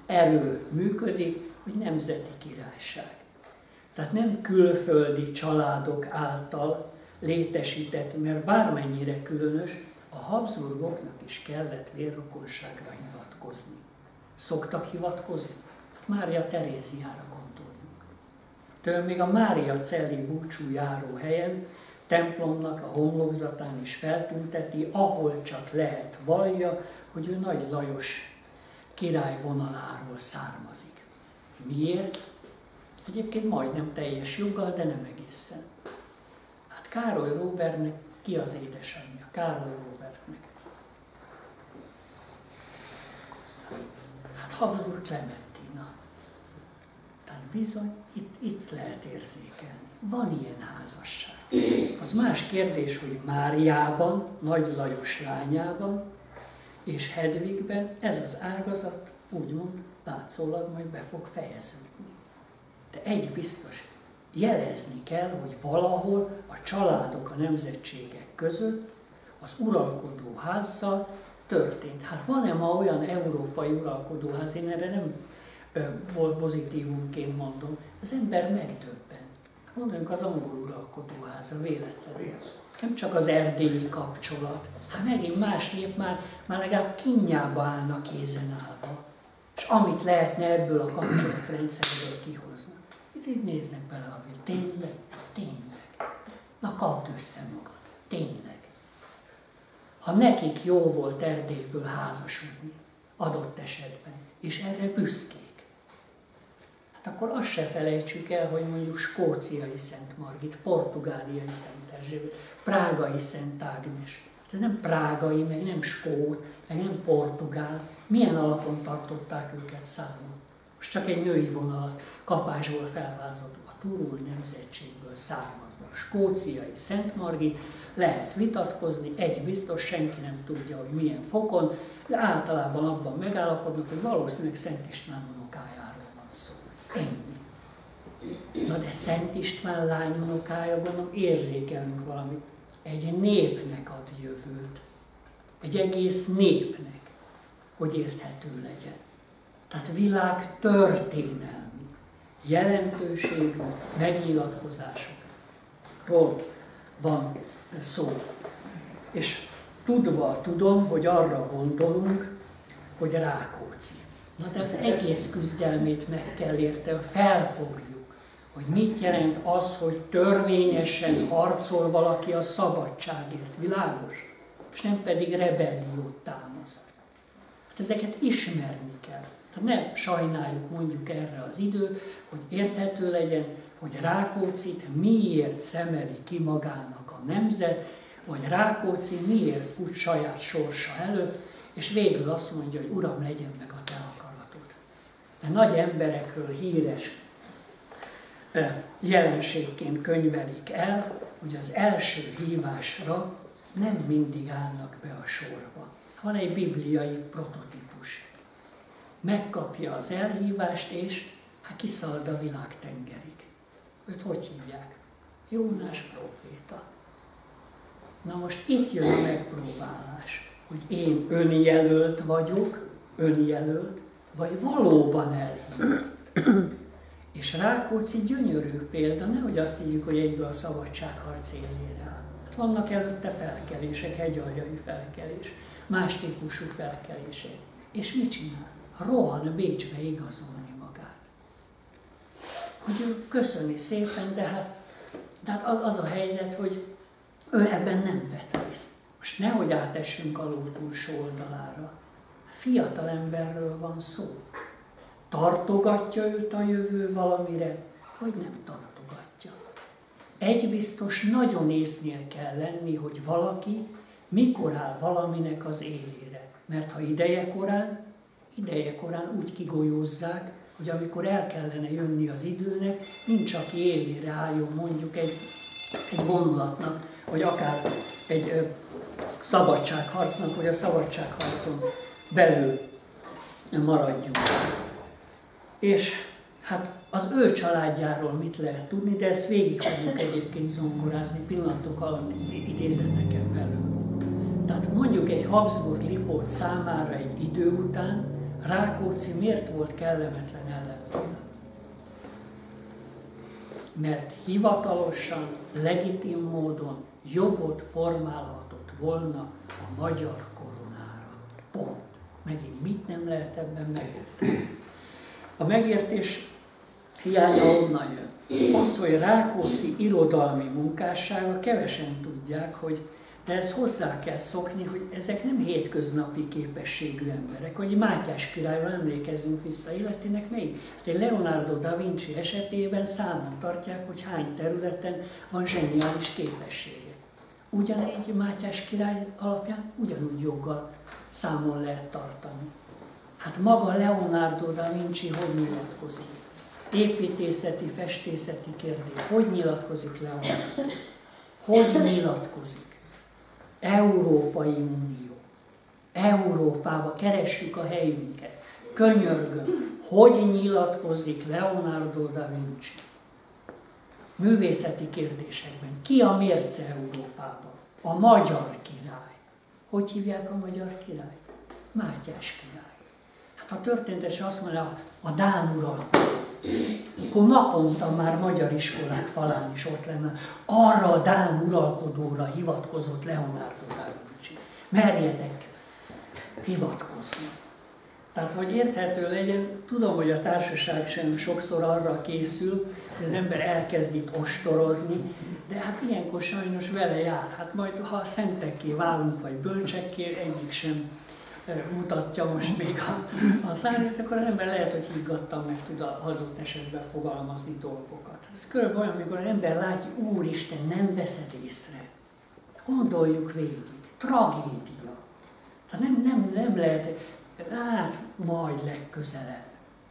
erő működik, hogy nemzeti királyság. Tehát nem külföldi családok által létesített, mert bármennyire különös, a Habsburgoknak is kellett vérrokonságra hivatkozni. Szoktak hivatkozni? Mária Teréziára gondoljunk. Tőle még a Mária Celli búcsú járó helyen, templomnak a homlokzatán is feltünteti, ahol csak lehet vallja, hogy ő Nagy Lajos király vonaláról származik. Miért? Egyébként majdnem teljes joggal, de nem egészen. Hát Károly Robertnek ki az édesanyja? Károly Robertnek. Habsburg Clementina. Tehát bizony, itt, itt lehet érzékelni. Van ilyen házasság. Az más kérdés, hogy Máriában, Nagy Lajos lányában, és Hedvigben ez az ágazat úgymond látszólag majd be fog fejeződni. De egy biztos, jelezni kell, hogy valahol a családok, a nemzetségek között az uralkodó házzal történt. Hát van-e ma olyan európai uralkodóház, én erre nem volt pozitívumként mondom, az ember megdöbben. Hát gondoljunk az angol uralkodóháza véletlenül. Nem csak az erdélyi kapcsolat, Hát megint más nép már, már legalább kinyába állnak kézen állva. És amit lehetne ebből a kapcsolatrendszerből kihozni. Itt így néznek bele a Tényleg? Tényleg. Na kapd össze magad. Tényleg. Ha nekik jó volt Erdélyből házasodni, adott esetben, és erre büszkék. Hát akkor azt se felejtsük el, hogy mondjuk skóciai Szent Margit, portugáliai Szent Erzsébet, prágai Szent Ágnes. Ez nem prágai, meg nem skót, meg nem portugál. Milyen alapon tartották őket számon? Most csak egy női vonalat kapásból felvázott a turul nemzetségből származnak. Skóciai Szent Margit, lehet vitatkozni, egy biztos, senki nem tudja, hogy milyen fokon, de általában abban megállapodnak, hogy valószínűleg Szent István unokájáról van szó. Ennyi. Na de Szent István lány unokája, gondolom, érzékelünk valamit. Egy népnek ad jövőt. Egy egész népnek, hogy érthető legyen. Tehát világ történelmi, jelentőségű megnyilatkozásokról van szó. És tudva tudom, hogy arra gondolunk, hogy Rákóczi. Na de az egész küzdelmét meg kell érte, felfogjuk, hogy mit jelent az, hogy törvényesen harcol valaki a szabadságért. Világos? És nem pedig rebelliót támaszt. Hát ezeket ismerni kell. Tehát nem sajnáljuk mondjuk erre az időt, hogy érthető legyen, hogy Rákóczit miért szemeli ki magának nemzet, vagy Rákóczi miért fut saját sorsa előtt, és végül azt mondja, hogy Uram, legyen meg a te akaratod. Mert nagy emberekről híres jelenségként könyvelik el, hogy az első hívásra nem mindig állnak be a sorba. Van egy bibliai prototípus. Megkapja az elhívást, és hát kiszalad a világ tengerig. Őt hogy hívják? Jónás proféta. Na most itt jön a megpróbálás, hogy én önjelölt vagyok, önjelölt, vagy valóban elhívott. És Rákóczi gyönyörű példa, nehogy azt hívjuk, hogy egyből a szabadságharc élére áll. Hát vannak előtte felkelések, hegyaljai felkelés, más típusú felkelések. És mit csinál? Rohan Bécsbe igazolni magát. Hogy ő köszöni szépen, de hát, de hát az, az a helyzet, hogy ő ebben nem vett részt. Most nehogy átessünk a ló túlsó oldalára. Fiatal emberről van szó. Tartogatja őt a jövő valamire, vagy nem tartogatja. Egy biztos nagyon észnél kell lenni, hogy valaki mikor áll valaminek az élére. Mert ha ideje korán, ideje korán úgy kigolyózzák, hogy amikor el kellene jönni az időnek, nincs aki élére álljon mondjuk egy, egy vonulatnak, vagy akár egy szabadságharcnak, vagy a szabadságharcon belül maradjunk. És hát az ő családjáról mit lehet tudni, de ezt végig fogjuk egyébként zongorázni pillanatok alatt idézeteken belül. Tehát mondjuk egy Habsburg Lipót számára egy idő után Rákóczi miért volt kellemetlen ellenfél? Mert hivatalosan, legitim módon jogot formálhatott volna a magyar koronára. Pont. Megint mit nem lehet ebben megérteni? A megértés hiánya onnan jön. Az, hogy Rákóczi irodalmi munkássága kevesen tudják, hogy de ezt hozzá kell szokni, hogy ezek nem hétköznapi képességű emberek. Hogy Mátyás királyról emlékezzünk vissza életének még. Hát egy Leonardo da Vinci esetében számon tartják, hogy hány területen van zseniális képessége. Ugyanígy Mátyás király alapján ugyanúgy joggal számon lehet tartani. Hát maga Leonardo da Vinci hogy nyilatkozik? Építészeti, festészeti kérdés. Hogy nyilatkozik Leonardo? Hogy nyilatkozik? Európai Unió. Európába keressük a helyünket. Könyörgöm, hogy nyilatkozik Leonardo da Vinci? Művészeti kérdésekben. Ki a mérce Európában? A magyar király. Hogy hívják a magyar király? Mátyás király. Hát a történetes azt mondja, a Dán uralkodó. Akkor naponta már magyar iskolák falán is ott lenne. Arra a Dán uralkodóra hivatkozott Leonardo da Vinci. Merjetek hivatkozni. Tehát, hogy érthető legyen, tudom, hogy a társaság sem sokszor arra készül, hogy az ember elkezd itt ostorozni, de hát ilyenkor sajnos vele jár. Hát majd, ha szentekké válunk, vagy bölcsekké, egyik sem mutatja most még a, a szárnyat, akkor az ember lehet, hogy higgadtan meg tud adott esetben fogalmazni dolgokat. Ez körülbelül olyan, amikor az ember látja, Úristen, nem veszed észre. Gondoljuk végig. Tragédia. Tehát nem, nem, nem lehet, hát majd legközelebb.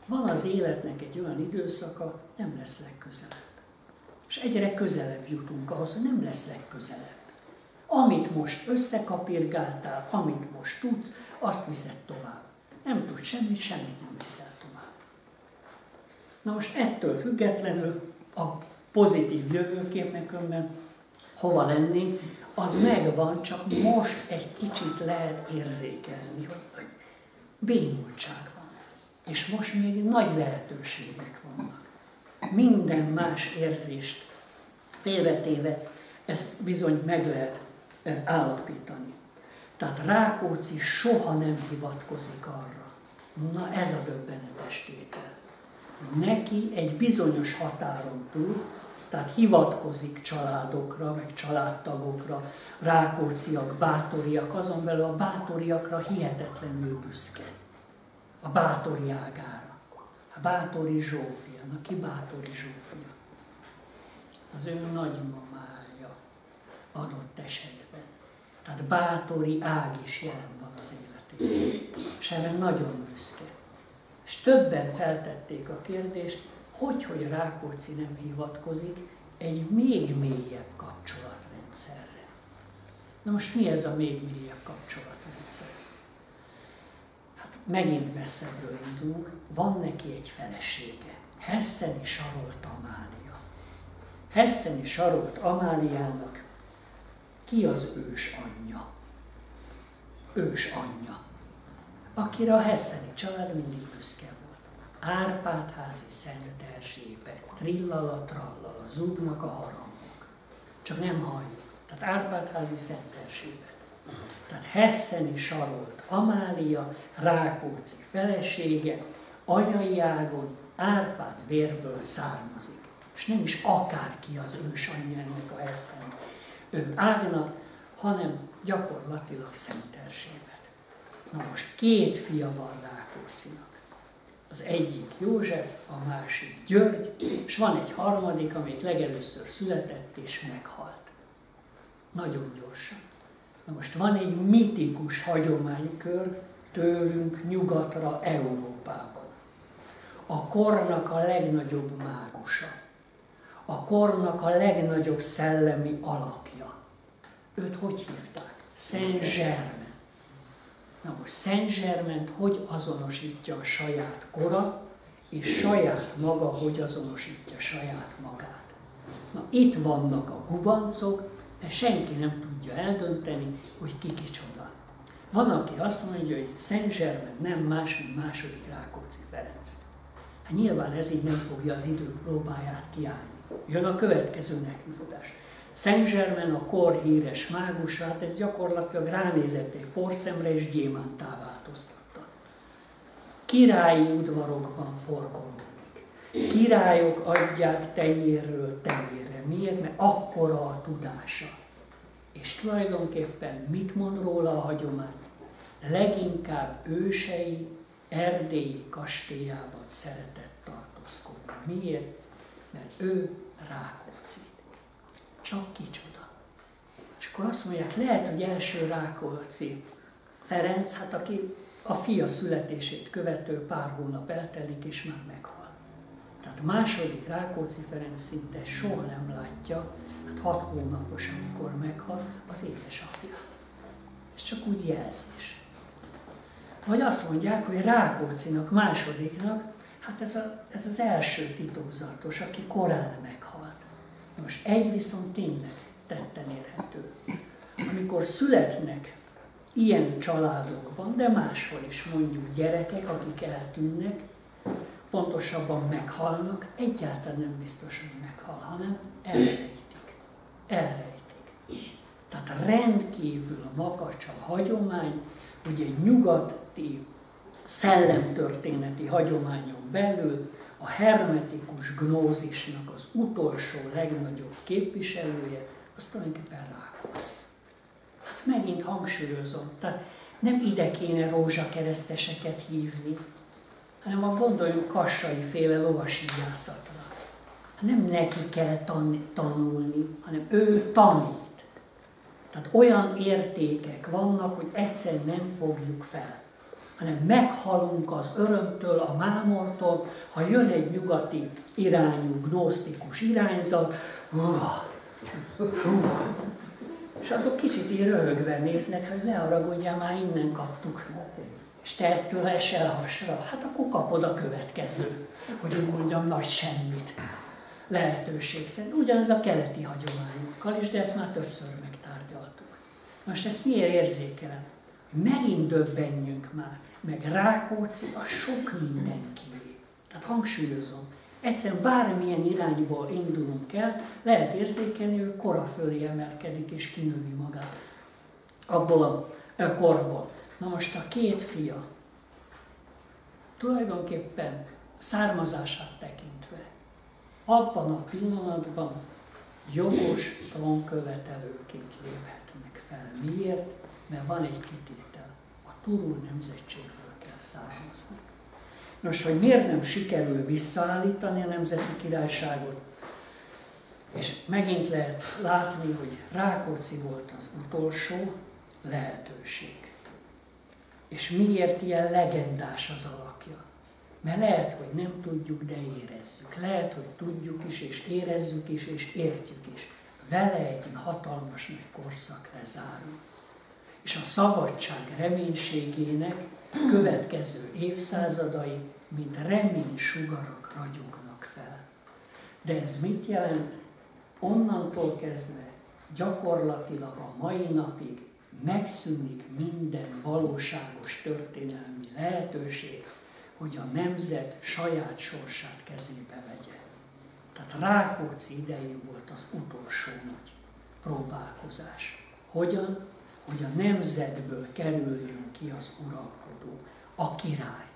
Van az életnek egy olyan időszaka, nem lesz legközelebb. És egyre közelebb jutunk ahhoz, hogy nem lesz legközelebb. Amit most összekapirgáltál, amit most tudsz, azt viszed tovább. Nem tudsz semmit, semmit nem viszel tovább. Na most ettől függetlenül a pozitív jövőképnek önben hova lennénk, az megvan, csak most egy kicsit lehet érzékelni, hogy, bénultság van. És most még nagy lehetőségek vannak. Minden más érzést félretéve ezt bizony meg lehet eh, állapítani. Tehát Rákóczi soha nem hivatkozik arra. Na ez a döbbenetes tétel. Neki egy bizonyos határon túl, tehát hivatkozik családokra, meg családtagokra, rákóciak, bátoriak, azon belül a bátoriakra hihetetlenül büszke. A bátori ágára. A bátori Zsófia. Na ki bátori Zsófia? Az ő nagymamája adott esetben. Tehát bátori ág is jelen van az életében. És erre nagyon büszke. És többen feltették a kérdést, hogy, hogy Rákóczi nem hivatkozik egy még mélyebb kapcsolatrendszerre. Na most mi ez a még mélyebb kapcsolatrendszer? Hát megint messzebbről indulunk, van neki egy felesége, Hesseni Sarolt Amália. Hesseni Sarolt Amáliának ki az ős anyja? Ős anyja, akire a Hesseni család mindig büszke Árpádházi Szent Erzsébe, trillala, trallala, zúgnak a harangok. Csak nem halljuk. Tehát Árpádházi Szent Erzsébe. Tehát Hesseni Sarolt, Amália, Rákóczi felesége, anyai ágon Árpád vérből származik. És nem is akárki az ősanyja ennek a Hessen ágnak, hanem gyakorlatilag Szent Erzsébet. Na most két fia van Rákócinak az egyik József, a másik György, és van egy harmadik, amelyik legelőször született és meghalt. Nagyon gyorsan. Na most van egy mitikus hagyománykör tőlünk nyugatra Európában. A kornak a legnagyobb mágusa. A kornak a legnagyobb szellemi alakja. Őt hogy hívták? Saint Germain. Na most Szent Zserment hogy azonosítja a saját kora, és saját maga hogy azonosítja saját magát. Na itt vannak a gubancok, de senki nem tudja eldönteni, hogy ki kicsoda. Van, aki azt mondja, hogy Szent Zserment nem más, mint második Rákóczi Ferenc. Hát nyilván ez így nem fogja az idők próbáját kiállni. Jön a következő nekifutás. Saint Germain, a kor híres mágusát, ez gyakorlatilag ránézett egy porszemre és gyémántá változtatta. Királyi udvarokban forgolódik. Királyok adják tenyérről tenyérre. Miért? Mert akkora a tudása. És tulajdonképpen mit mond róla a hagyomány? Leginkább ősei erdélyi kastélyában szeretett tartózkodni. Miért? Mert ő rák csak kicsoda. És akkor azt mondják, lehet, hogy első Rákóczi Ferenc, hát aki a fia születését követő pár hónap eltelik, és már meghal. Tehát második Rákóczi Ferenc szinte soha nem látja, hát hat hónapos, amikor meghal, az édesapját. Ez csak úgy jelzés. Vagy azt mondják, hogy Rákócinak, másodiknak, hát ez, a, ez az első titokzatos, aki korán meghal. Most egy viszont tényleg tetten érhető. Amikor születnek ilyen családokban, de máshol is mondjuk gyerekek, akik eltűnnek, pontosabban meghalnak, egyáltalán nem biztos, hogy meghal, hanem elrejtik. Elrejtik. Tehát rendkívül makacs a hagyomány, hogy egy nyugati szellemtörténeti hagyományon belül a hermetikus gnózisnak az utolsó, legnagyobb képviselője, az tulajdonképpen Rákóczi. Hát megint hangsúlyozom, tehát nem ide kéne rózsakereszteseket hívni, hanem a gondoljunk kassai féle lovasígyászatra. Nem neki kell tan- tanulni, hanem ő tanít. Tehát olyan értékek vannak, hogy egyszer nem fogjuk fel, hanem meghalunk az örömtől, a mámortól, ha jön egy nyugati irányú, gnosztikus irányzat, uh, uh, és azok kicsit így röhögve néznek, hogy ne haragudjál, már innen kaptuk. És te ettől esel hasra. Hát akkor kapod a következő, hogy úgy mondjam, nagy semmit. Lehetőség szerint. Ugyanaz a keleti hagyományokkal is, de ezt már többször megtárgyaltuk. Most ezt miért érzékelem? Megint döbbenjünk már, meg Rákóczi a sok mindenki. Tehát hangsúlyozom, Egyszerűen bármilyen irányból indulunk el, lehet érzékelni, hogy kora fölé emelkedik és kinövi magát abból a korból. Na most a két fia tulajdonképpen származását tekintve abban a pillanatban jogos trónkövetelőként léphetnek fel. Miért? Mert van egy kitétel. A turul nemzetségből kell származni. Nos, hogy miért nem sikerül visszaállítani a nemzeti királyságot, és megint lehet látni, hogy Rákóczi volt az utolsó lehetőség. És miért ilyen legendás az alakja? Mert lehet, hogy nem tudjuk, de érezzük. Lehet, hogy tudjuk is, és érezzük is, és értjük is. Vele egy hatalmas nagy korszak lezárul. És a szabadság reménységének következő évszázadai, mint remény sugarak ragyognak fel. De ez mit jelent? Onnantól kezdve gyakorlatilag a mai napig megszűnik minden valóságos történelmi lehetőség, hogy a nemzet saját sorsát kezébe vegye. Tehát Rákóczi idején volt az utolsó nagy próbálkozás. Hogyan? Hogy a nemzetből kerüljön ki az uralkodó, a király.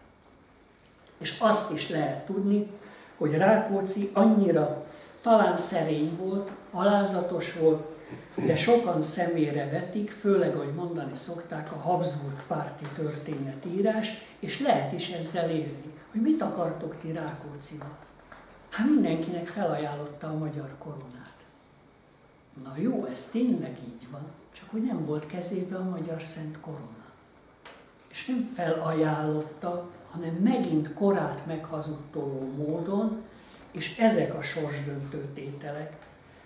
És azt is lehet tudni, hogy Rákóczi annyira talán szerény volt, alázatos volt, de sokan szemére vetik, főleg, ahogy mondani szokták, a Habsburg párti történetírás, és lehet is ezzel élni, hogy mit akartok ti Rákócival. Hát mindenkinek felajánlotta a magyar koronát. Na jó, ez tényleg így van, csak hogy nem volt kezébe a magyar szent korona. És nem felajánlotta, hanem megint korát meghazudtoló módon, és ezek a sorsdöntő tételek,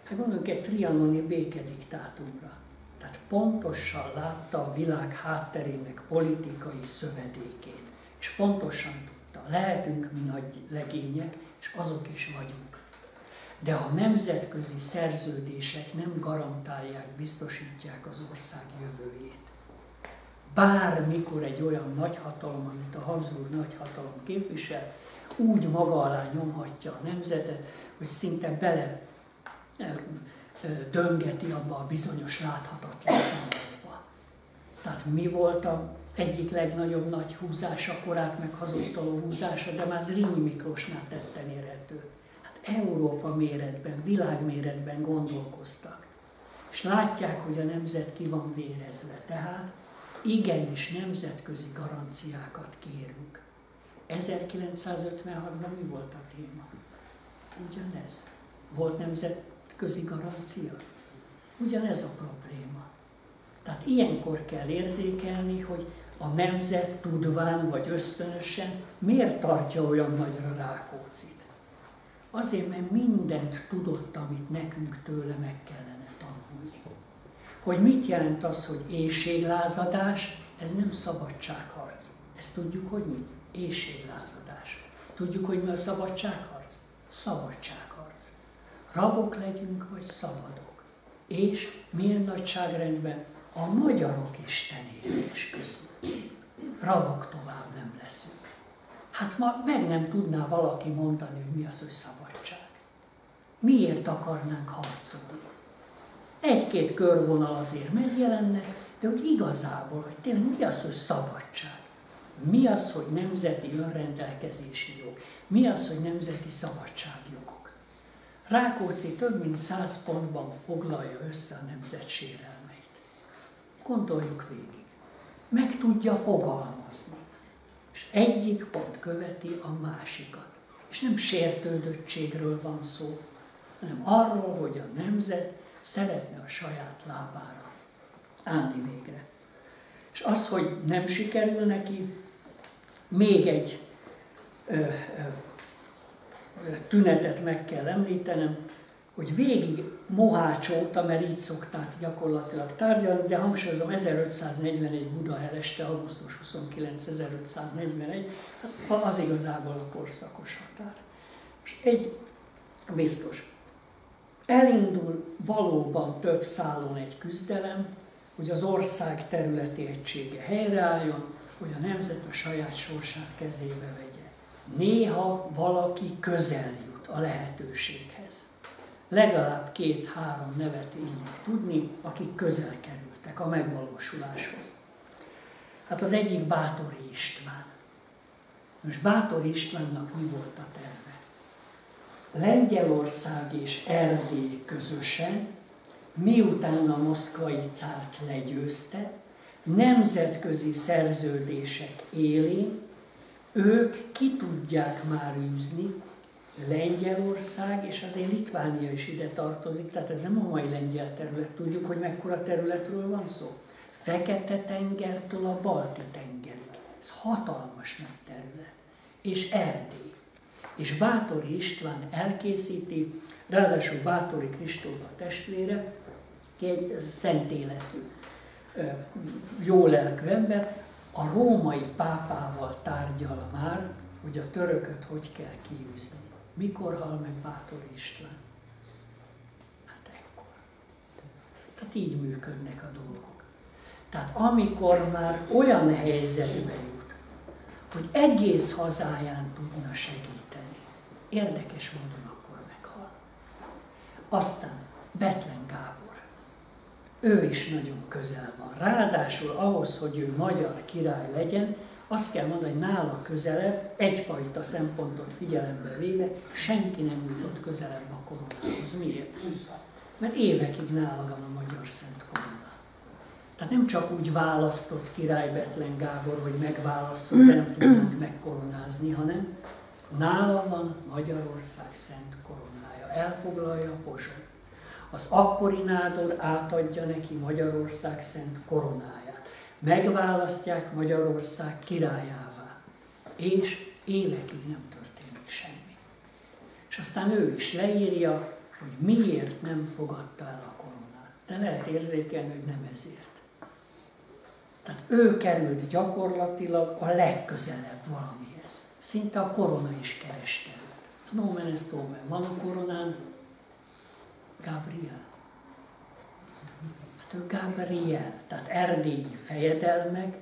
Hát gondoljunk egy trianoni békediktátumra. Tehát pontosan látta a világ hátterének politikai szövedékét. És pontosan tudta, lehetünk mi nagy legények, és azok is vagyunk. De a nemzetközi szerződések nem garantálják, biztosítják az ország jövőjét. Bármikor egy olyan nagyhatalom, amit a Habsburg nagyhatalom képvisel, úgy maga alá nyomhatja a nemzetet, hogy szinte bele döngeti abba a bizonyos láthatatlanba. Tehát mi volt a egyik legnagyobb nagy húzása, korát meghazudtoló húzása, de már Zrínyi Miklósnál tetten érhető. Hát Európa méretben, világméretben gondolkoztak. És látják, hogy a nemzet ki van vérezve. Tehát igenis nemzetközi garanciákat kérünk. 1956-ban mi volt a téma? Ugyanez. Volt nemzet, nemzetközi garancia. Ugyanez a probléma. Tehát ilyenkor kell érzékelni, hogy a nemzet tudván vagy ösztönösen miért tartja olyan nagyra Rákócit. Azért, mert mindent tudott, amit nekünk tőle meg kellene tanulni. Hogy mit jelent az, hogy éjséglázadás, ez nem szabadságharc. Ezt tudjuk, hogy mi? Éjséglázadás. Tudjuk, hogy mi a szabadságharc? Szabadság rabok legyünk, vagy szabadok. És milyen nagyságrendben a magyarok istenére esküszünk. Rabok tovább nem leszünk. Hát ma meg nem tudná valaki mondani, hogy mi az, hogy szabadság. Miért akarnánk harcolni? Egy-két körvonal azért megjelenne, de úgy igazából, hogy tényleg mi az, hogy szabadság? Mi az, hogy nemzeti önrendelkezési jog? Mi az, hogy nemzeti szabadságjogok? Rákóczi több mint száz pontban foglalja össze a nemzet sérelmeit. Gondoljuk végig. Meg tudja fogalmazni. És egyik pont követi a másikat. És nem sértődöttségről van szó, hanem arról, hogy a nemzet szeretne a saját lábára állni végre. És az, hogy nem sikerül neki, még egy ö, ö, tünetet meg kell említenem, hogy végig Mohácsóta, mert így szokták gyakorlatilag tárgyalni, de hangsúlyozom 1541 Buda eleste, augusztus 29, 1541, az igazából a korszakos határ. És egy biztos, elindul valóban több szálon egy küzdelem, hogy az ország területi egysége helyreálljon, hogy a nemzet a saját sorsát kezébe vegye. Néha valaki közel jut a lehetőséghez. Legalább két-három nevet illik tudni, akik közel kerültek a megvalósuláshoz. Hát az egyik Bátori István. Most Bátori Istvánnak mi volt a terve? Lengyelország és Erdély közösen, miután a moszkvai cárt legyőzte, nemzetközi szerződések élén ők ki tudják már űzni, Lengyelország, és azért Litvánia is ide tartozik, tehát ez nem a mai lengyel terület. Tudjuk, hogy mekkora területről van szó. Fekete-tengertől a Balti-tengerig. Ez hatalmas nagy terület. És Erdély. És Bátori István elkészíti, ráadásul Bátori Kristóf a testvére, egy szent életű, jó lelkű ember, a római pápával tárgyal már, hogy a törököt hogy kell kiűzni. Mikor hal meg Bátor István? Hát ekkor. Tehát így működnek a dolgok. Tehát amikor már olyan helyzetbe jut, hogy egész hazáján tudna segíteni, érdekes módon akkor meghal. Aztán Betlen. Ő is nagyon közel van. Ráadásul ahhoz, hogy ő magyar király legyen, azt kell mondani, hogy nála közelebb, egyfajta szempontot figyelembe véve, senki nem jutott közelebb a koronához. Miért? Mert évekig nála van a magyar szent korona. Tehát nem csak úgy választott király Betlen Gábor, hogy megválasztott, de nem tudnak megkoronázni, hanem nála van Magyarország szent koronája. Elfoglalja a Pozsony. Az akkori nádor átadja neki Magyarország szent koronáját megválasztják Magyarország királyává, és évekig nem történik semmi. És aztán ő is leírja, hogy miért nem fogadta el a koronát. De lehet érzékelni, hogy nem ezért. Tehát ő került gyakorlatilag a legközelebb valamihez. Szinte a korona is kereste. No est omen. Van a koronán Gabriel. Hát ő Gabriel, tehát erdélyi fejedelmek,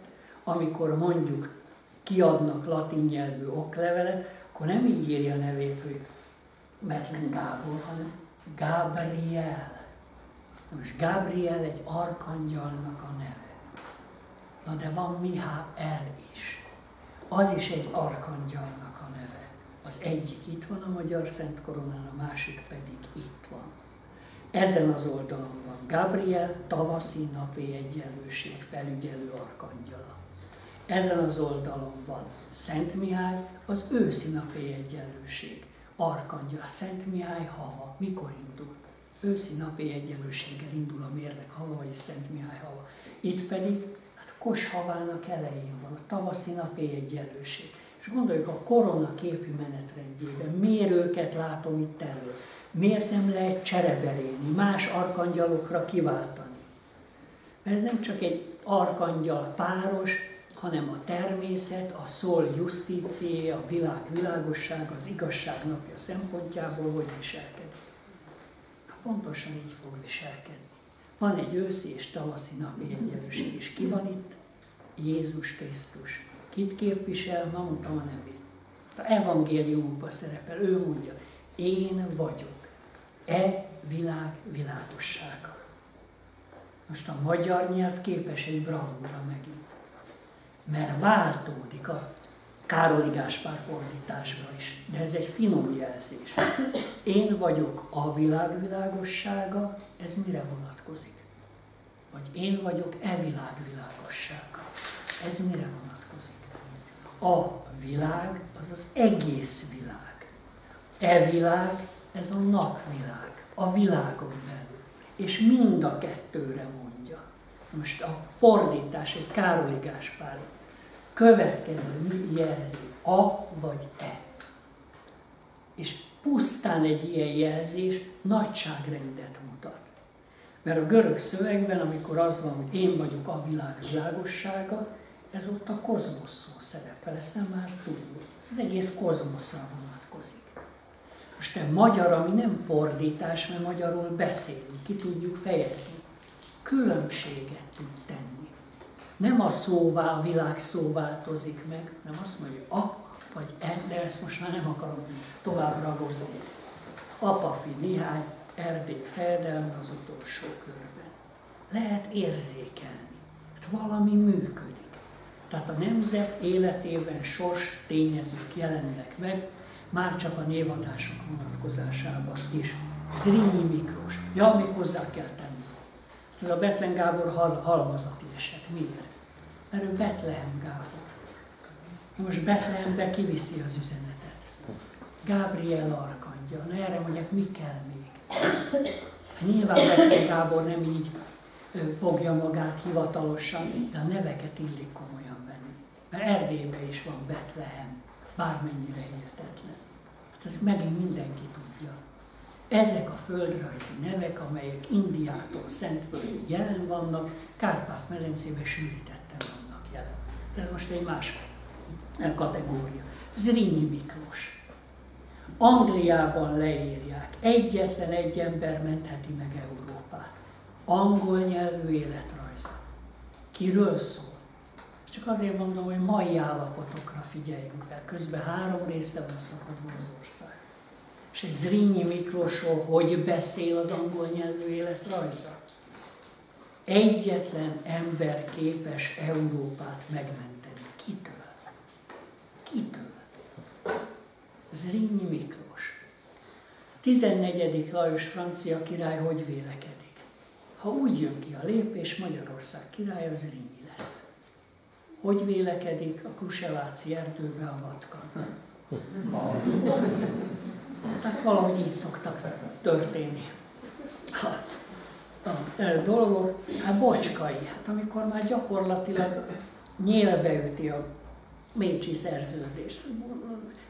amikor mondjuk kiadnak latin nyelvű oklevelet, akkor nem így írja a nevét, hogy Betlen Gábor, hanem Gabriel. Most Gabriel egy arkangyalnak a neve. Na de van Mihály is. Az is egy arkangyalnak a neve. Az egyik itt van a Magyar Szent Koronán, a másik pedig. Ezen az oldalon van Gabriel, tavaszi napi egyenlőség felügyelő arkangyala. Ezen az oldalon van Szent Mihály, az őszi napi egyenlőség. Arkangyala, Szent Mihály hava. Mikor indul? Őszi napi egyenlőséggel indul a mérleg hava, vagy Szent Mihály hava. Itt pedig, hát Kos havának elején van a tavaszi napi egyenlőség. És gondoljuk a korona képi menetrendjében, mérőket látom itt elő miért nem lehet csereberélni, más arkangyalokra kiváltani. Mert ez nem csak egy arkangyal páros, hanem a természet, a szól justícié, a világ világosság, az igazság napja szempontjából hogy viselkedik. Hát pontosan így fog viselkedni. Van egy őszi és tavaszi napi egyenlőség, és ki van itt? Jézus Krisztus. Kit képvisel? Ma mondtam a nevét. A evangéliumokban szerepel, ő mondja, én vagyok e világ világossága. Most a magyar nyelv képes egy bravúra megint. mert váltódik a Károli Gáspár fordításban is, de ez egy finom jelzés. Én vagyok a világ világossága, ez mire vonatkozik? Vagy én vagyok e világ világossága, ez mire vonatkozik? A világ az az egész világ. E világ, ez a napvilág, a világon belül. És mind a kettőre mondja. Most a fordítás egy Károli Gáspár következő jelzi, a vagy e. És pusztán egy ilyen jelzés nagyságrendet mutat. Mert a görög szövegben, amikor az van, hogy én vagyok a világ világossága, ez ott a kozmosz szó szerepel, ezt nem már tudjuk. Ez az egész kozmoszra vonatkozik. Most te magyar, ami nem fordítás, mert magyarul beszélünk, ki tudjuk fejezni. Különbséget tud tenni nem a szóvá, a világ szó változik meg, nem azt mondja, a vagy e, de ezt most már nem akarom tovább ragozni. Apafi Mihály, Erdély fejedelme az utolsó körben. Lehet érzékelni, hát valami működik. Tehát a nemzet életében sors tényezők jelennek meg, már csak a névadások vonatkozásában is. Zrínyi Miklós. Ja, még hozzá kell tenni. Ez a Betlen Gábor halmazati eset. Miért? mert ő Betlehem Gábor. Most Betlehembe kiviszi az üzenetet. Gabriel arkandja. Na erre mondják, mi kell még? Nyilván Betlehem Gábor nem így fogja magát hivatalosan, de a neveket illik komolyan venni. Mert Erdélyben is van Betlehem, bármennyire hihetetlen. Hát ez megint mindenki tudja. Ezek a földrajzi nevek, amelyek Indiától Szentföldig jelen vannak, Kárpát-medencében sűrített de ez most egy más kategória. Zrínyi Miklós. Angliában leírják, egyetlen egy ember mentheti meg Európát. Angol nyelvű életrajz. Kiről szól? Csak azért mondom, hogy mai állapotokra figyeljünk fel. Közben három része van szakadva az ország. És egy Zrínyi Miklósról hogy beszél az angol nyelvű életrajza? Egyetlen ember képes Európát megmenteni. Kitől? Kitől? Zrínyi Miklós. 14. Lajos francia király hogy vélekedik? Ha úgy jön ki a lépés, Magyarország király az Zrínyi. Hogy vélekedik a Kuseváci erdőbe a vatkan? Tehát valahogy így szoktak történni a dolgok, hát bocskai, hát amikor már gyakorlatilag nyélbe üti a Bécsi szerződést.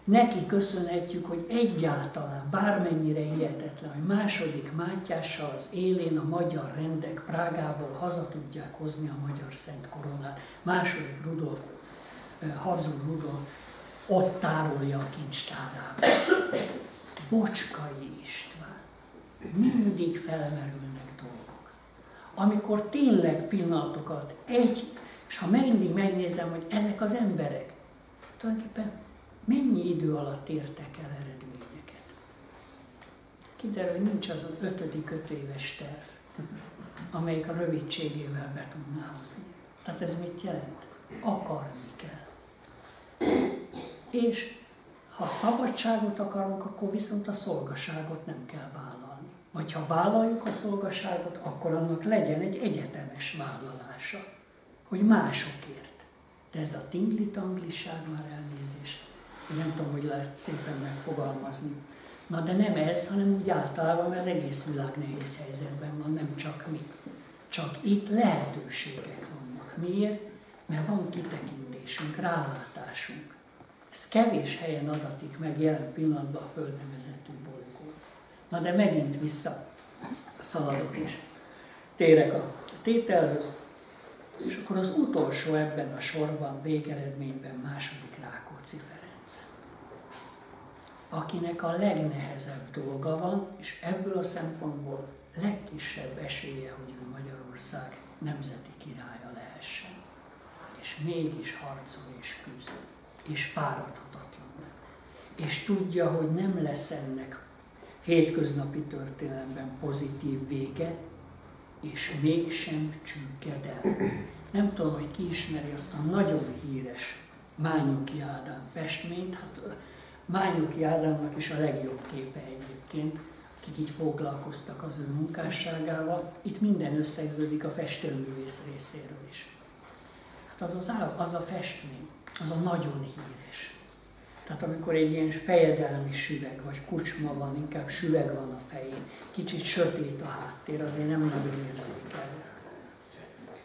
Neki köszönhetjük, hogy egyáltalán bármennyire hihetetlen, hogy második Mátyással az élén a magyar rendek Prágából haza tudják hozni a magyar Szent Koronát. Második Rudolf, Habsburg Rudolf ott tárolja a kincstárát. Bocskai István. Mindig felmerül amikor tényleg pillanatokat egy, és ha mindig megnézem, hogy ezek az emberek tulajdonképpen mennyi idő alatt értek el eredményeket. Kiderül, hogy nincs az az ötödik öt éves terv, amelyik a rövidségével be tudná hozni. Tehát ez mit jelent? Akarni kell. És ha szabadságot akarunk, akkor viszont a szolgaságot nem kell vállalni. Vagy ha vállaljuk a szolgaságot, akkor annak legyen egy egyetemes vállalása, hogy másokért. De ez a tingli-tangliság már elnézést. Nem tudom, hogy lehet szépen megfogalmazni. Na de nem ez, hanem úgy általában, mert az egész világ nehéz helyzetben van, nem csak mi. Csak itt lehetőségek vannak. Miért? Mert van kitekintésünk, rálátásunk. Ez kevés helyen adatik meg jelen pillanatban a földnevezető Na de megint vissza szaladok és térek a tételhöz, és akkor az utolsó ebben a sorban, végeredményben második Rákóczi Ferenc, akinek a legnehezebb dolga van, és ebből a szempontból legkisebb esélye, hogy ő Magyarország nemzeti királya lehessen. És mégis harcol és küzd, és fáradhatatlan. És tudja, hogy nem lesz ennek hétköznapi történelemben pozitív vége, és mégsem csügged el. Nem tudom, hogy ki ismeri azt a nagyon híres Mányoki Ádám festményt. Hát Mányoki Ádámnak is a legjobb képe egyébként, akik így foglalkoztak az ő munkásságával. Itt minden összegződik a festőművész részéről is. Hát az, az, az a festmény, az a nagyon híres. Tehát amikor egy ilyen fejedelmi süveg, vagy kucsma van, inkább süveg van a fején, kicsit sötét a háttér, azért nem nagyon érzékel.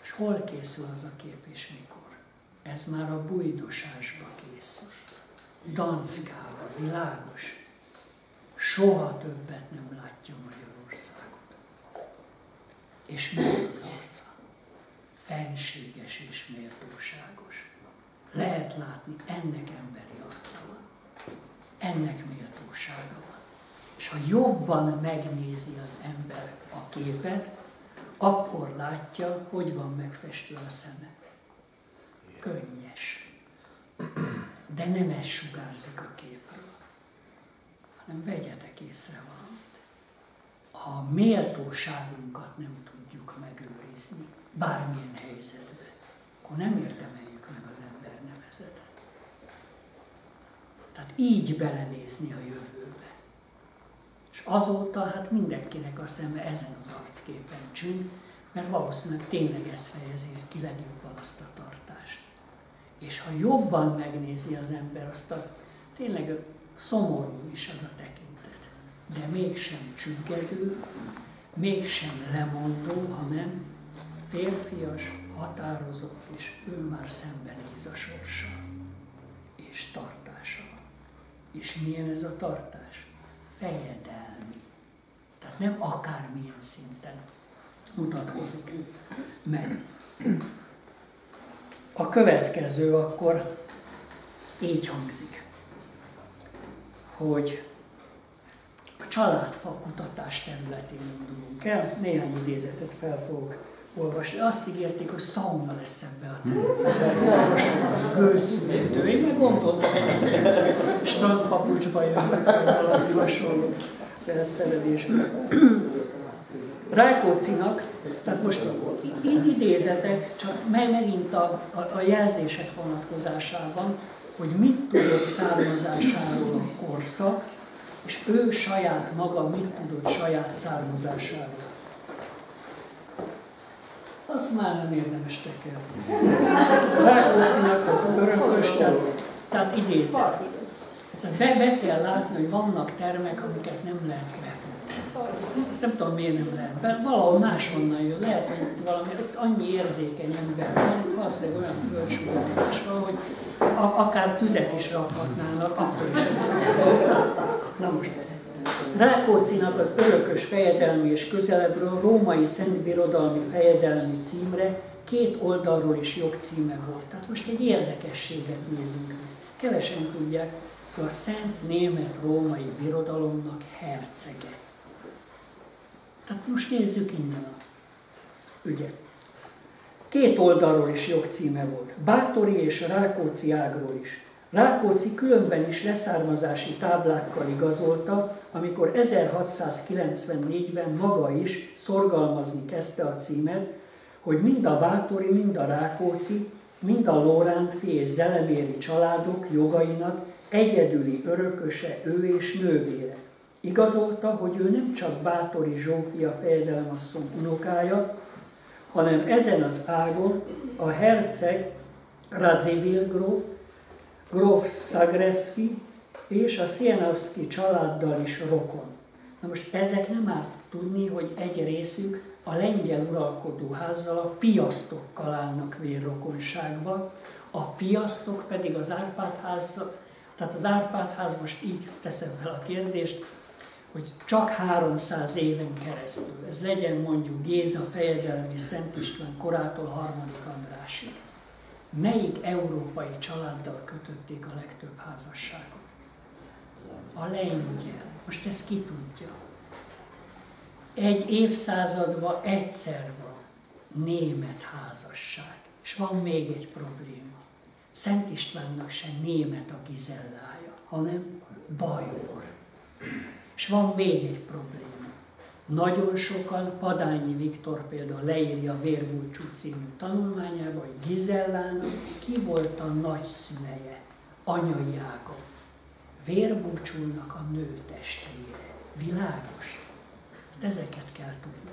És hol készül az a kép és mikor? Ez már a bujdosásba készül. Danszkába, világos. Soha többet nem látja Magyarországot. És mi az arca? Fenséges és méltóságos. Lehet látni, ennek emberi arca van. Ennek méltósága van. És ha jobban megnézi az ember a képet, akkor látja, hogy van megfestve a szeme. Könnyes. De nem ez sugárzik a képről, hanem vegyetek észre valamit. A méltóságunkat nem tudjuk megőrizni, bármilyen helyzetben, akkor nem érdemeljük meg az ember nevezetet. Tehát így belenézni a jövőbe. És azóta hát mindenkinek a szeme ezen az arcképen csüng, mert valószínűleg tényleg ez fejezi ki legjobban azt a tartást. És ha jobban megnézi az ember azt a tényleg szomorú is az a tekintet, de mégsem csüggedő, mégsem lemondó, hanem férfias, határozott, és ő már szembenéz a sorssal és tartása. És milyen ez a tartás? Fejedelmi. Tehát nem akármilyen szinten mutatkozik meg. A következő akkor így hangzik, hogy a családfa kutatás területén indulunk el. Néhány idézetet fel fogok olvasni. Azt ígérték, hogy szauna lesz ebbe a területben. Én meg gondoltam, hogy strandpapucsba jövök, vagy valami hasonló felszerelésben. Rákócinak, tehát most így idézetek, csak megint a, a, a jelzések vonatkozásában, hogy mit tudott származásáról korszak, és ő saját maga mit tudott saját származásáról. Azt már nem érdemes tekerni. Rákócinak az örökös, tehát, idézet. Tehát be, be kell látni, hogy vannak termek, amiket nem lehet ezt nem tudom, miért nem lehet. Mert valahol máshonnan jön. Lehet, hogy itt valami, ott annyi érzékeny ember van, valószínűleg olyan fölsugárzás van, hogy a, akár tüzet is rakhatnának, akkor is. Na most. Rákócinak az örökös fejedelmi és közelebbről római szentbirodalmi fejedelmi címre két oldalról is jogcíme volt. Tehát most egy érdekességet nézünk vissza. Kevesen tudják, hogy a Szent Német Római Birodalomnak hercege. Tehát most nézzük innen a ügyet. Két oldalról is jogcíme volt, Bátori és Rákóczi ágról is. Rákóczi különben is leszármazási táblákkal igazolta, amikor 1694-ben maga is szorgalmazni kezdte a címet, hogy mind a Bátori, mind a Rákóczi, mind a Lórántfi és Zeleméri családok jogainak egyedüli örököse ő és nővére. Igazolta, hogy ő nem csak Bátori Zsófia fejedelmasszony unokája, hanem ezen az ágon a herceg Radzivil gróf, gróf Szagreski és a Szienavszki családdal is rokon. Na most ezek nem árt tudni, hogy egy részük a lengyel uralkodóházzal, a piasztokkal állnak vérrokonságba, a piasztok pedig az Árpádházzal, tehát az Árpádház most így teszem fel a kérdést, hogy csak 300 éven keresztül, ez legyen mondjuk Géza fejedelmi Szent István korától harmadik Andrásig, melyik európai családdal kötötték a legtöbb házasságot? A lengyel. Most ezt ki tudja? Egy évszázadban egyszer van német házasság. És van még egy probléma. Szent Istvánnak sem német a gizellája, hanem bajor. És van még egy probléma. Nagyon sokan, Padányi Viktor például leírja a Vérbúcsú című tanulmányába, hogy Gizellának ki volt a nagyszüneje, anyai ága. Vérbúcsúnak a nő testvére. Világos. Hát ezeket kell tudni.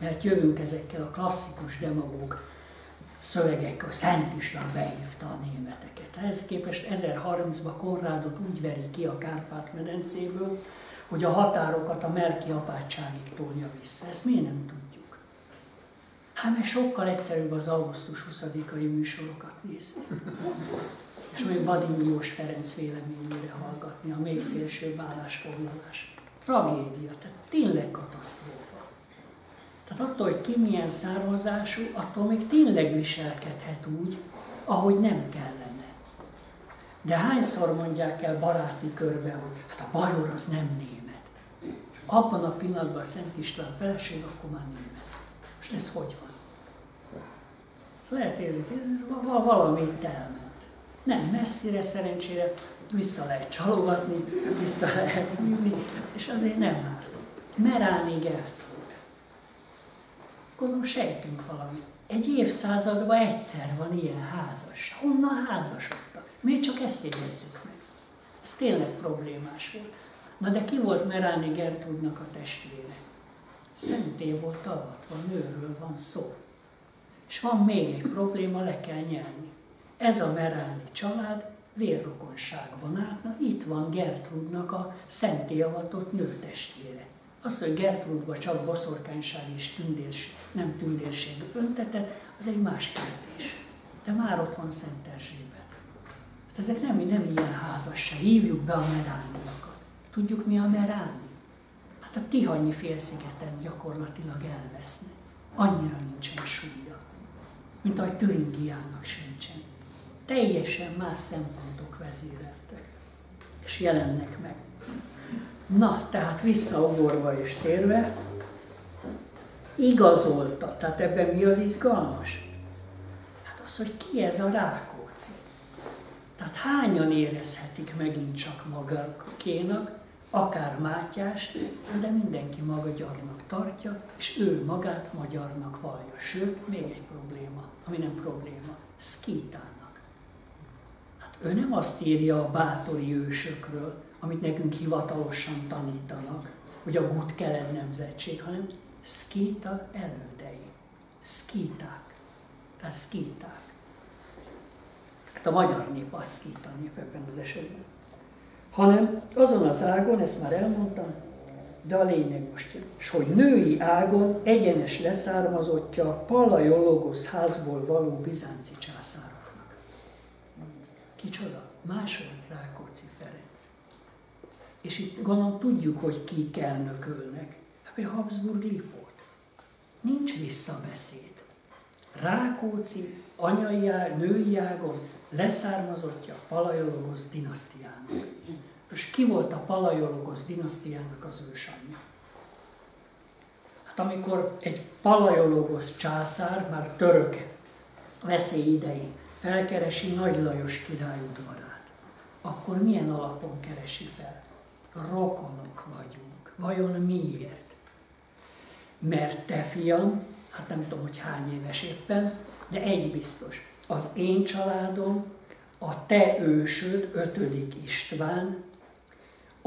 Mert jövünk ezekkel a klasszikus demagóg szövegekkel, Szent István behívta a németeket. Ehhez képest 1030-ban Konrádot úgy veri ki a Kárpát-medencéből, hogy a határokat a Melki apátságig tolja vissza. Ezt miért nem tudjuk? Hát mert sokkal egyszerűbb az augusztus 20-ai műsorokat nézni. És még Badimiós Ferenc véleményére hallgatni, a még szélsőbb állásfoglalás. Tragédia, tehát tényleg katasztrófa. Tehát attól, hogy ki milyen származású, attól még tényleg viselkedhet úgy, ahogy nem kellene. De hányszor mondják el baráti körbe, hogy hát a bajor az nem német. Abban a pillanatban a Szent István feleség, akkor már német. Most ez hogy van? Lehet érzni, ez valami elment. Nem messzire, szerencsére vissza lehet csalogatni, vissza lehet műni, és azért nem árt. Meráni Gertrud. Gondolom sejtünk valamit. Egy évszázadban egyszer van ilyen házas. Honnan házasodtak? Miért csak ezt érezzük meg? Ez tényleg problémás volt. Na de ki volt Meráni Gertrudnak a testvére? Szenté volt avatva, nőről van szó. És van még egy probléma, le kell nyelni. Ez a Meráni család vérrokonságban állt, na itt van Gertrudnak a szenté avatott nőtestvére. Az, hogy Gertrudba csak boszorkányság és tündés, nem tündérség öntetett, az egy más kérdés. De már ott van Szent Erzsébet. Hát ezek nem, nem ilyen házasság. Hívjuk be a merániakat. Tudjuk mi a meráni? Hát a Tihanyi félszigeten gyakorlatilag elveszne. Annyira nincsen súlya, mint ahogy Türingiának sincsen. Teljesen más szempontok vezéreltek, és jelennek meg. Na, tehát visszaugorva és térve, igazolta. Tehát ebben mi az izgalmas? Hát az, hogy ki ez a Rákóczi. Tehát hányan érezhetik megint csak magakénak, akár Mátyást, de mindenki maga gyarnak tartja, és ő magát magyarnak vallja. Sőt, még egy probléma, ami nem probléma, szkítának. Hát ő nem azt írja a bátori ősökről, amit nekünk hivatalosan tanítanak, hogy a gut kelet nemzetség, hanem szkíta elődei. Szkíták. Tehát szkíták. Hát a magyar nép az szkíta nép ebben az esetben. Hanem azon az ágon, ezt már elmondtam, de a lényeg most. És hogy női ágon egyenes leszármazottja Palajologosz házból való bizánci császároknak. Kicsoda? Második Rákóczi Ferenc. És itt gondolom tudjuk, hogy kik elnökölnek. Hát Habsburg Lipót. Nincs visszabeszéd. Rákóczi anyai ág, női ágon leszármazottja a Palajologosz dinasztiának. És ki volt a Palajologosz dinasztiának az ősanyja? Hát amikor egy Palajologosz császár, már török veszély idején felkeresi Nagy Lajos király udvarát, akkor milyen alapon keresi fel? Rokonok vagyunk. Vajon miért? Mert te fiam, hát nem tudom, hogy hány éves éppen, de egy biztos, az én családom, a te ősöd, ötödik István,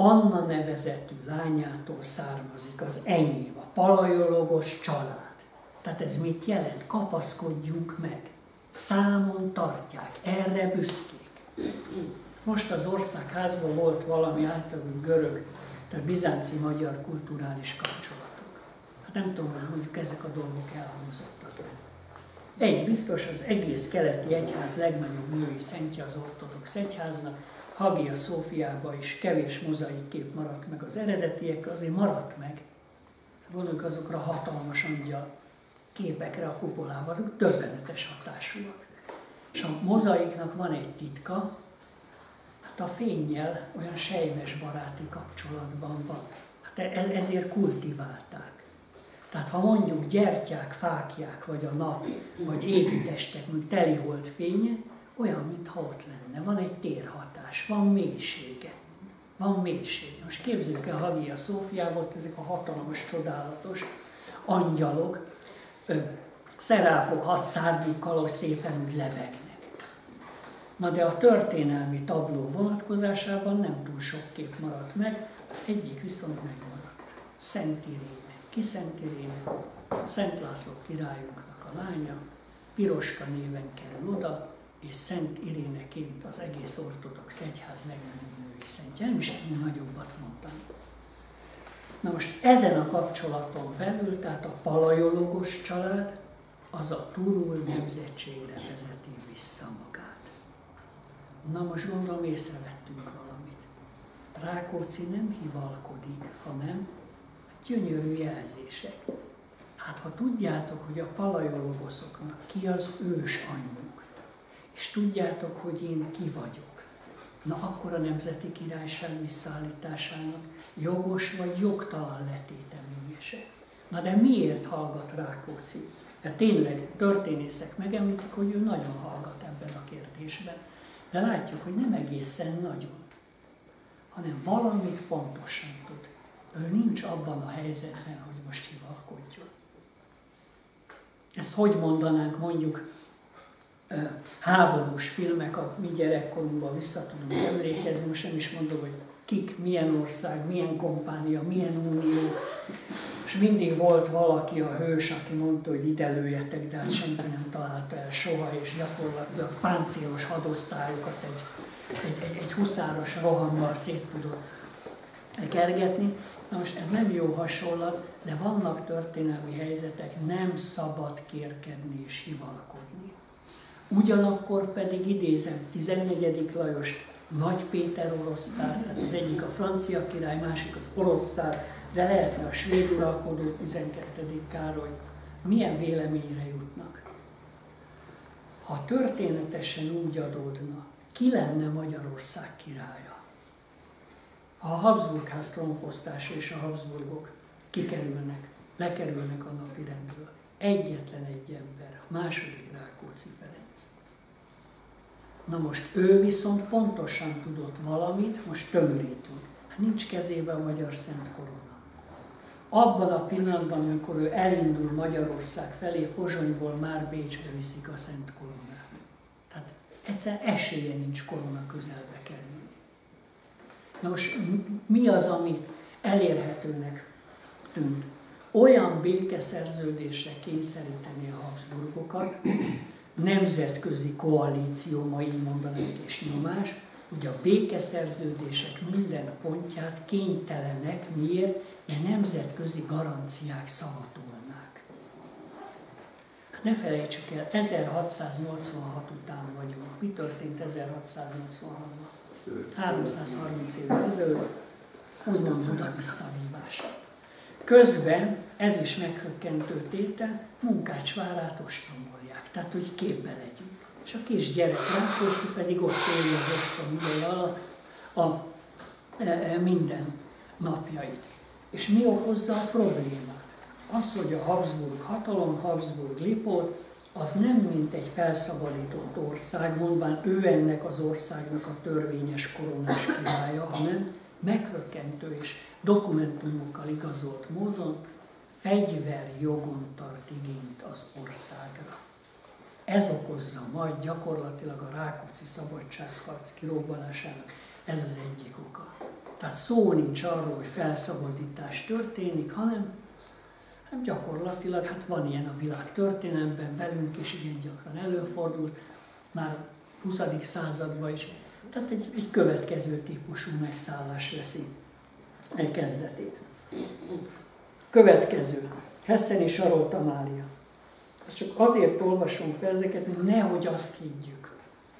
Anna nevezetű lányától származik az enyém, a palajologos család. Tehát ez mit jelent? Kapaszkodjunk meg. Számon tartják, erre büszkék. Most az országházban volt valami általában görög, tehát bizánci magyar kulturális kapcsolatok. Hát nem tudom, hogy mondjuk ezek a dolgok elhangzottak-e. Egy biztos, az egész keleti egyház legnagyobb női szentje az ortodox egyháznak, Hagia Szófiában is kevés mozaik maradt meg, az eredetiek azért maradt meg. Gondoljuk azokra hatalmas angyal képekre a kupolában, azok döbbenetes hatásúak. És a mozaiknak van egy titka, hát a fényjel olyan sejmes baráti kapcsolatban van. Hát e-, e-, ezért kultiválták. Tehát ha mondjuk gyertyák, fákják, vagy a nap, vagy égitestek, mint telihold fénye, olyan, mintha ott lenne. Van egy térhatás, van mélysége. van mélység. Most képzeljük el Hagia Szófiából, ezek a hatalmas, csodálatos angyalok, szeráfok hat szárnyukkal, szépen úgy lebegnek. Na de a történelmi tabló vonatkozásában nem túl sok kép maradt meg, az egyik viszont megmaradt. Szent Iréne. Ki Szent Iréne? Szent László királyunknak a lánya, Piroska néven kerül oda, és Szent Iréneként az egész ortodox egyház legnagyobb női szentje. Nem is túl nagyobbat mondtam. Na most ezen a kapcsolaton belül, tehát a palajologos család, az a turul nemzetségre vezeti vissza magát. Na most gondolom észrevettünk valamit. Rákóczi nem hivalkodik, hanem gyönyörű jelzések. Hát ha tudjátok, hogy a palajologoszoknak ki az ős anyjuk, és tudjátok, hogy én ki vagyok, na akkor a Nemzeti Királyság visszaállításának jogos vagy jogtalan letéteményese. Na de miért hallgat Rákóczi? Mert tényleg történészek megemlítik, hogy ő nagyon hallgat ebben a kérdésben. De látjuk, hogy nem egészen nagyon, hanem valamit pontosan tud. Ő nincs abban a helyzetben, hogy most hivalkodjon. Ezt hogy mondanánk mondjuk háborús filmek, a mi gyerekkorunkban vissza tudunk emlékezni, most nem is mondom, hogy kik, milyen ország, milyen kompánia, milyen unió, és mindig volt valaki a hős, aki mondta, hogy ide lőjetek, de hát senki nem találta el soha, és gyakorlatilag páncélos hadosztályokat egy, egy, egy, egy huszáros rohammal szét tudott kergetni. Na most ez nem jó hasonlat, de vannak történelmi helyzetek, nem szabad kérkedni és hivalkodni. Ugyanakkor pedig idézem 14. Lajos Nagy Péter orosz tehát az egyik a francia király, másik az orosz szár, de lehetne a svéd uralkodó 12. Károly. Milyen véleményre jutnak? Ha történetesen úgy adódna, ki lenne Magyarország királya? A Habsburgház trónfosztása és a Habsburgok kikerülnek, lekerülnek a napi. Egyetlen egy ember, a második. Na most ő viszont pontosan tudott valamit, most tömörítünk. Hát nincs kezében a magyar szent korona. Abban a pillanatban, amikor ő elindul Magyarország felé, Pozsonyból már Bécsbe viszik a szent koronát. Tehát egyszer esélye nincs korona közelbe kerülni. Na most mi az, ami elérhetőnek tűnt? Olyan békeszerződésre kényszeríteni a Habsburgokat, nemzetközi koalíció, ma így mondanánk, és nyomás, hogy a békeszerződések minden pontját kénytelenek, miért? Mert nemzetközi garanciák szavatolnák. Hát ne felejtsük el, 1686 után vagyunk. Mi történt 1686-ban? 330 évvel ezelőtt, úgymond Buda visszavívás. Közben, ez is meghökkentő tétel, munkácsvárát ostromolják, tehát hogy képbe legyünk. És a kis gyerek Rákóczi pedig ott éli az ideje alatt a e, e, minden napjait. És mi okozza a problémát? Az, hogy a Habsburg hatalom, Habsburg Lipót, az nem mint egy felszabadított ország, mondván ő ennek az országnak a törvényes koronás királya, hanem meghökkentő és dokumentumokkal igazolt módon fegyverjogon tart igényt az országra. Ez okozza majd gyakorlatilag a Rákóczi szabadságharc kirobbanásának, ez az egyik oka. Tehát szó nincs arról, hogy felszabadítás történik, hanem Hát gyakorlatilag, hát van ilyen a világ történelemben, velünk is igen gyakran előfordult, már 20. században is. Tehát egy, egy következő típusú megszállás veszi kezdetét. Következő. Hesseni Sarolt Amália. Ezt csak azért olvasom fel ezeket, hogy nehogy azt higgyük,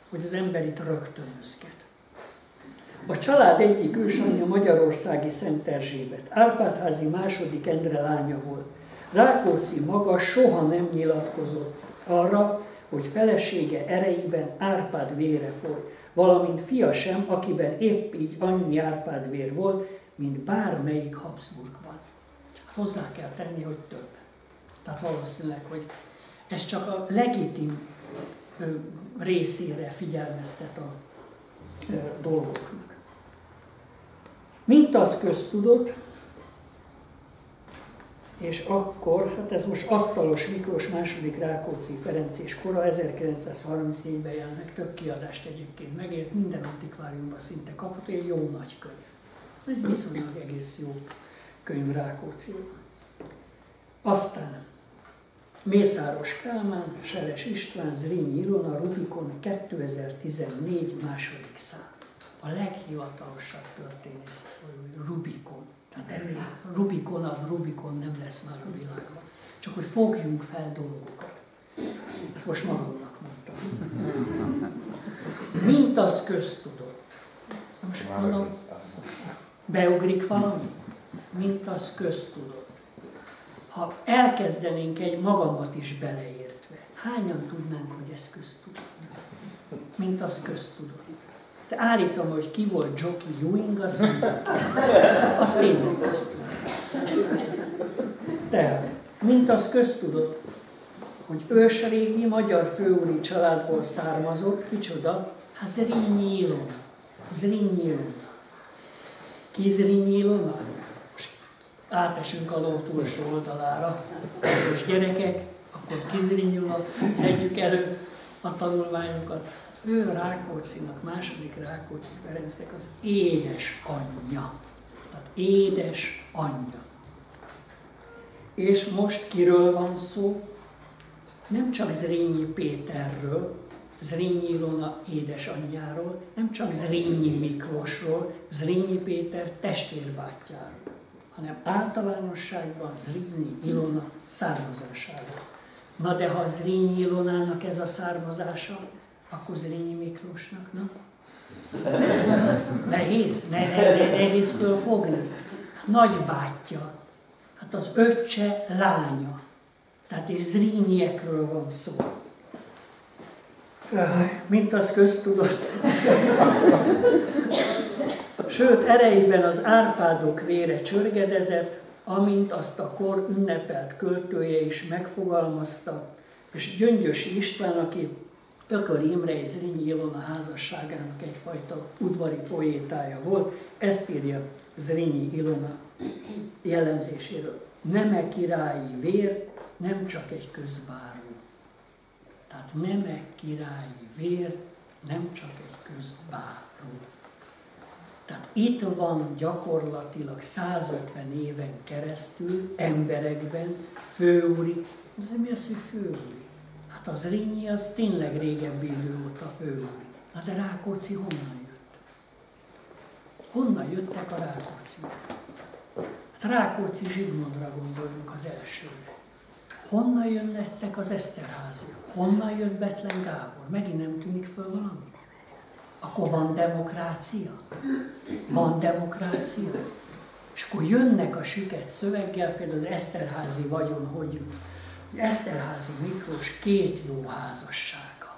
hogy az ember itt rögtönözget. A család egyik ősanyja Magyarországi Szent Erzsébet. Árpádházi második Endre lánya volt. Rákóczi maga soha nem nyilatkozott arra, hogy felesége erejében Árpád vére folyt, valamint fia sem, akiben épp így annyi Árpád vér volt, mint bármelyik Habsburgban. Hát hozzá kell tenni, hogy több. Tehát valószínűleg, hogy ez csak a legitim részére figyelmeztet a dolgoknak. Mint az köztudott, és akkor, hát ez most Asztalos Miklós második Rákóczi Ferenc és kora, 1934-ben jelennek, több kiadást egyébként megért, minden antikváriumban szinte kapott, egy jó nagy könyv. Ez egy viszonylag egész jó könyv Rákóczi. Aztán Mészáros Kálmán, Seres István, Zrínyi Ilona, Rubikon 2014 második szám. A leghivatalosabb történész folyó, Rubikon. Tehát ennél Rubikonabb Rubikon nem lesz már a világban. Csak hogy fogjunk fel dolgokat. Ezt most magamnak mondtam. Mint az köztudott. Most mondom, beugrik valami? Mint az köztudott. Ha elkezdenénk egy magamat is beleértve, hányan tudnánk, hogy ez köztudott? Mint az köztudott. De állítom, hogy ki volt Jockey Ewing, azt azt tényleg köztudott. Tehát, mint az köztudott, hogy ősrégi magyar főúri családból származott, kicsoda, hát Zrínyi Ilona. Zrínyi Ilona. Ki Zrínyi Ilona? Átesünk a ló túlsó oldalára, és gyerekek, akkor kizrinyul, szedjük elő a tanulmányokat. Ő Rákóczinak, második Rákóczi Ferencnek az édes anyja. Tehát édes anyja. És most kiről van szó? Nem csak Zrínyi Péterről, Zrínyi Ilona édesanyjáról, nem csak Zrínyi Miklósról, Zrínyi Péter testvérbátyjáról hanem általánosságban Zrínyi Ilona származásáról. Na de ha Zrínyi Ilonának ez a származása, akkor Zrínyi Miklósnak, na? Nehéz, ne, ne, ne, nehéz fölfogni. Nagybátyja, hát az öccse lánya. Tehát és Zrínyiekről van szó. Mint az köztudott. Sőt, erejében az Árpádok vére csörgedezett, amint azt a kor ünnepelt költője is megfogalmazta, és Gyöngyös István, aki Ököl Imre és Zrínyi Ilona házasságának egyfajta udvari poétája volt, ezt írja Zrínyi Ilona jellemzéséről. Neme királyi vér, nem csak egy közváró. Tehát neme királyi vér, nem csak egy közváró. Tehát itt van gyakorlatilag 150 éven keresztül emberekben főúri, de mi az, hogy főúri? Hát az Rényi az tényleg régebbi idő óta főúri. Na de Rákóczi honnan jött? Honnan jöttek a Rákóczi? Hát Rákóczi Zsigmondra gondoljunk az elsőre. Honnan jönnek az Eszterháziak? Honnan jött Betlen Gábor? Megint nem tűnik föl valami? Akkor van demokrácia? Van demokrácia? És akkor jönnek a süket szöveggel, például az Eszterházi vagyon, hogy Eszterházi Miklós két jó házassága.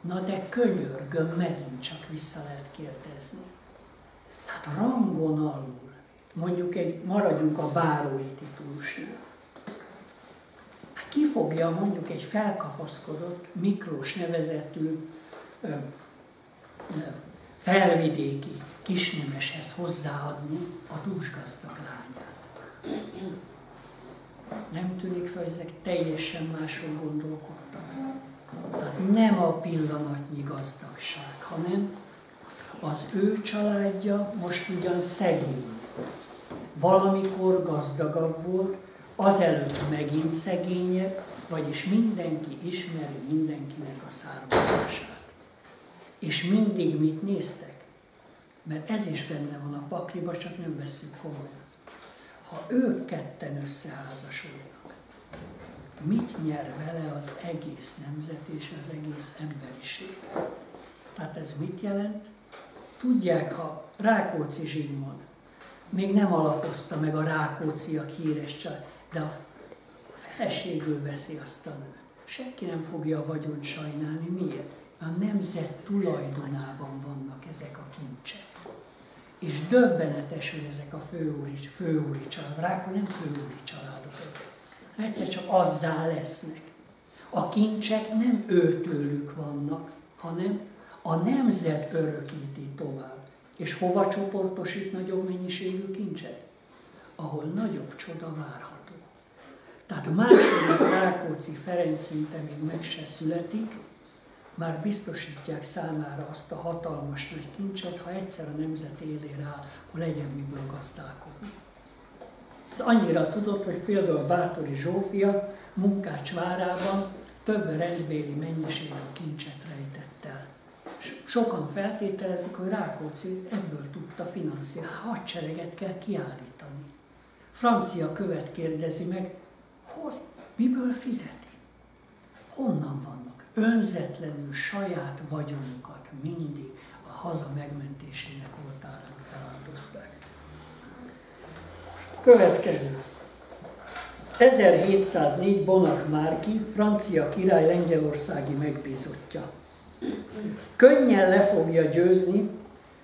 Na de könyörgöm, megint csak vissza lehet kérdezni. Hát rangon alul, mondjuk egy, maradjunk a bárói titulusnál. Hát ki fogja mondjuk egy felkapaszkodott Miklós nevezetű felvidéki kisnemeshez hozzáadni a dúsgazdag lányát. Nem tűnik fel, ezek teljesen máshol gondolkodtak. Tehát nem a pillanatnyi gazdagság, hanem az ő családja most ugyan szegény. Valamikor gazdagabb volt, azelőtt megint szegényebb, vagyis mindenki ismeri mindenkinek a származását. És mindig mit néztek? Mert ez is benne van a pakliba, csak nem veszünk komolyan. Ha ők ketten összeházasodnak, mit nyer vele az egész nemzet és az egész emberiség? Tehát ez mit jelent? Tudják, ha Rákóczi Zsigmond még nem alapozta meg a Rákóciak híres család, de a feleségül veszi azt a nőt. Senki nem fogja a vagyont sajnálni. Miért? A nemzet tulajdonában vannak ezek a kincsek. És döbbenetes, hogy ezek a főúri, főúri rákon nem főúri családok ezek. Egyszer csak azzá lesznek. A kincsek nem őtőlük vannak, hanem a nemzet örökíti tovább. És hova csoportosít nagyobb mennyiségű kincset? Ahol nagyobb csoda várható. Tehát második Rákóczi Ferenc szinte még meg se születik, már biztosítják számára azt a hatalmas nagy kincset, ha egyszer a nemzet élére áll, akkor legyen miből gazdálkodni. Ez annyira tudott, hogy például Bátori Zsófia Munkács várában több rendbéli mennyiségű kincset rejtett el. Sokan feltételezik, hogy Rákóczi ebből tudta finanszírozni. Hadsereget kell kiállítani. Francia követ kérdezi meg, hogy miből fizeti? Honnan vannak? Önzetlenül saját vagyonukat mindig a haza megmentésének oltárán feláldozták. Következő. 1704 Bonak Márki, francia király lengyelországi megbízottja. Könnyen le fogja győzni,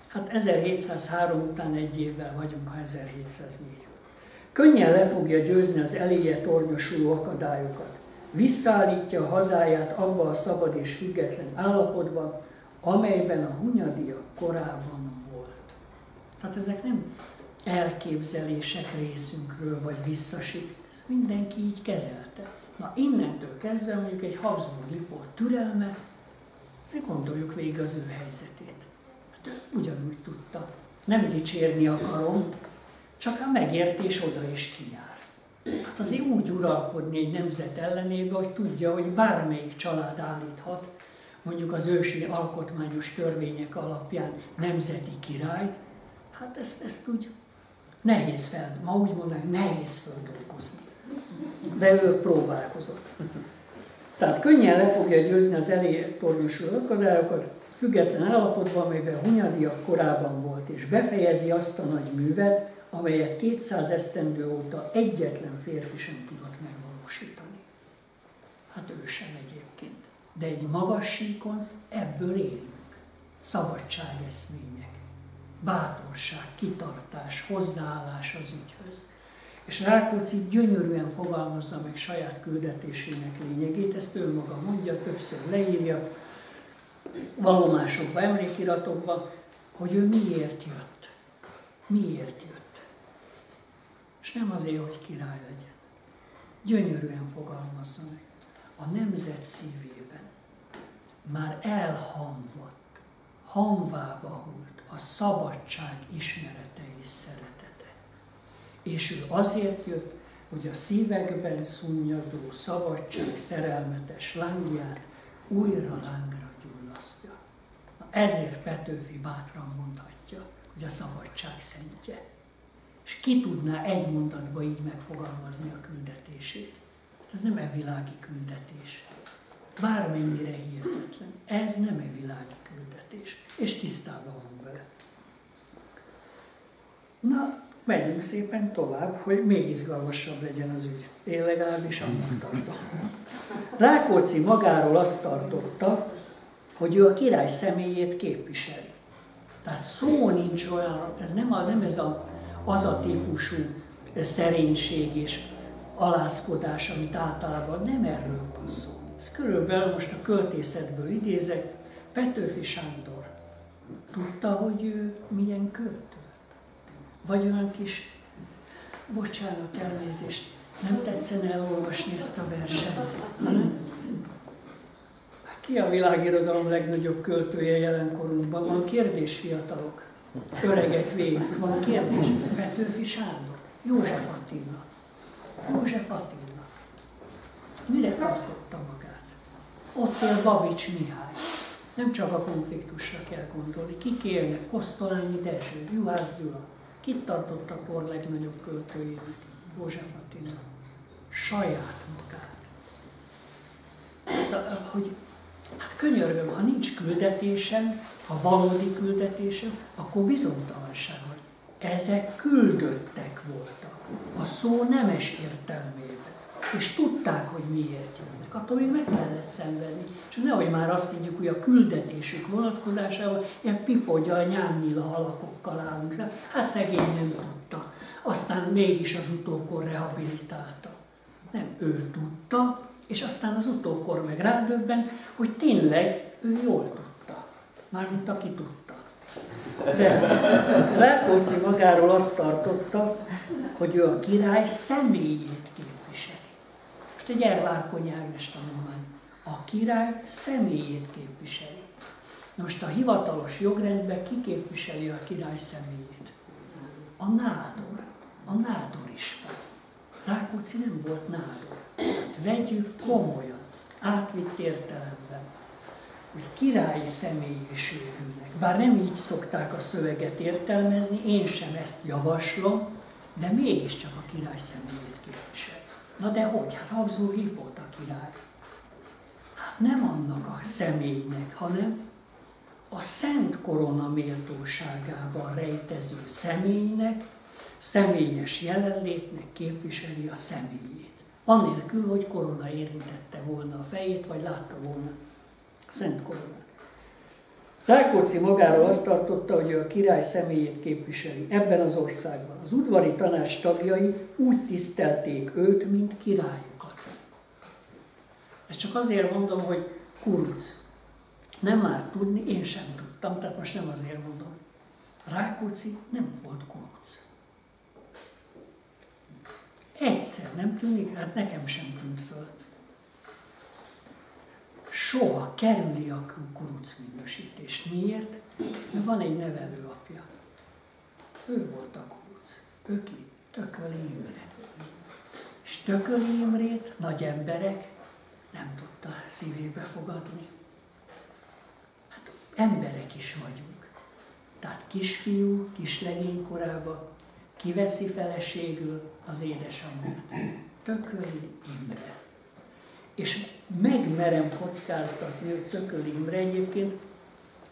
hát 1703 után egy évvel vagyunk, ha 1704. Könnyen le fogja győzni az eléje tornyosuló akadályokat. Visszaállítja a hazáját abba a szabad és független állapotba, amelyben a hunyadia korábban volt. Tehát ezek nem elképzelések részünkről, vagy visszasik, ezt mindenki így kezelte. Na innentől kezdve mondjuk egy Habsburg Liport türelme, azért gondoljuk végig az ő helyzetét. Hát ő ugyanúgy tudta. Nem dicsérni akarom, csak a megértés oda is kijár. Hát azért úgy uralkodni egy nemzet ellenébe, hogy tudja, hogy bármelyik család állíthat, mondjuk az ősi alkotmányos törvények alapján nemzeti királyt, hát ezt, ezt úgy nehéz fel, ma úgy mondanánk, nehéz feldolgozni. De ő próbálkozott. Tehát könnyen le fogja győzni az elé tornyosuló akadályokat, független állapotban, amelyben Hunyadia korábban volt, és befejezi azt a nagy művet, amelyet 200 esztendő óta egyetlen férfi sem tudott megvalósítani. Hát ő sem egyébként. De egy magas síkon ebből élünk. Szabadság eszmények, bátorság, kitartás, hozzáállás az ügyhöz. És Rákóczi gyönyörűen fogalmazza meg saját küldetésének lényegét, ezt ő maga mondja, többször leírja, vallomásokba, emlékiratokba, hogy ő miért jött. Miért jött. És nem azért, hogy király legyen. Gyönyörűen fogalmazza meg. A nemzet szívében már elhamvadt, hamvába hult a szabadság ismerete és szeretete. És ő azért jött, hogy a szívekben szunnyadó szabadság szerelmetes lángját újra lángra gyullasztja. Na ezért Petőfi bátran mondhatja, hogy a szabadság szentje és ki tudná egy mondatba így megfogalmazni a küldetését. Hát ez nem e világi küldetés. Bármennyire hihetetlen. Ez nem e világi küldetés. És tisztában van vele. Na, megyünk szépen tovább, hogy még izgalmasabb legyen az ügy. Én legalábbis annak tartom. Rákóczi magáról azt tartotta, hogy ő a király személyét képviseli. Tehát szó nincs olyan, ez nem, a, nem ez a az a típusú szerénység és alázkodás, amit általában nem erről van szó. Ez körülbelül most a költészetből idézek, Petőfi Sándor tudta, hogy ő milyen költő. Vagy olyan kis, bocsánat, elnézést, nem tetszene elolvasni ezt a verset, hanem ki a világirodalom legnagyobb költője jelenkorunkban? Van kérdés, fiatalok? Öregek végig. Van kérdés? Petőfi Sándor, József Attila. József Attila. Mire tartotta magát? Ott él Babics Mihály. Nem csak a konfliktusra kell gondolni. Kik élnek? Kosztolányi Dezső, Juhász Gyula. Kit tartott a por legnagyobb költőjének? József Attila. Saját magát. Hát, hogy, hát könyörgöm, ha nincs küldetésem, ha valódi küldetésem, akkor bizonytalanság van. Ezek küldöttek voltak. A szó nemes értelmében. És tudták, hogy miért jönnek. Attól még meg kellett szenvedni. Csak nehogy már azt higgyük, hogy a küldetésük vonatkozásával ilyen pipogyal, nyámnyila halakokkal állunk. Hát szegény nem tudta. Aztán mégis az utókor rehabilitálta. Nem, ő tudta, és aztán az utókor meg rádöbben, hogy tényleg ő jól tudta mármint aki tudta. De Rákóczi magáról azt tartotta, hogy ő a király személyét képviseli. Most egy Ervárkonyi Ágnes tanulmány. A király személyét képviseli. Most a hivatalos jogrendben ki képviseli a király személyét? A nádor. A nádor is. Rákóczi nem volt nádor. Tehát vegyük komolyan, átvitt értelemben, hogy királyi személyiségűnek. Bár nem így szokták a szöveget értelmezni, én sem ezt javaslom, de mégiscsak a király személyét képvisel. Na de hogy? Hát Habsburg volt a király. Hát nem annak a személynek, hanem a szent korona méltóságában rejtező személynek, személyes jelenlétnek képviseli a személyét. Annélkül, hogy korona érintette volna a fejét, vagy látta volna szent koronát. Rákóczi magáról azt tartotta, hogy a király személyét képviseli ebben az országban. Az udvari tanács tagjai úgy tisztelték őt, mint királyukat. Ezt csak azért mondom, hogy kuruc. Nem már tudni, én sem tudtam, tehát most nem azért mondom. Rákóczi nem volt kuruc. Egyszer nem tűnik, hát nekem sem tűnt föl. Soha kerüli a kuruc minősítést. Miért? Mert van egy nevelőapja. Ő volt a kuruc. Ő ki? Tököli Imre. És Tököli Imrét nagy emberek nem tudta szívébe fogadni. Hát emberek is vagyunk. Tehát kisfiú, kislegény korában kiveszi feleségül az édesanyját. Tököli Imre. És megmerem kockáztatni, hogy Tököli Imre egyébként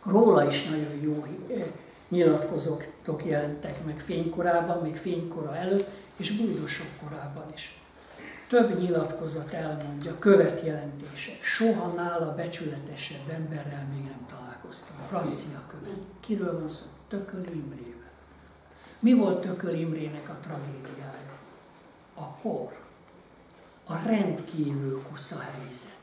róla is nagyon jó eh, nyilatkozatok jelentek meg fénykorában, még fénykora előtt, és bújdosok korában is. Több nyilatkozat elmondja, követjelentések. Soha nála becsületesebb emberrel még nem találkoztam. Francia követ. Kiről van szó? Tököli Imrével. Mi volt Tököl Imrének a tragédiája? A kor. A rendkívül kusza helyzet.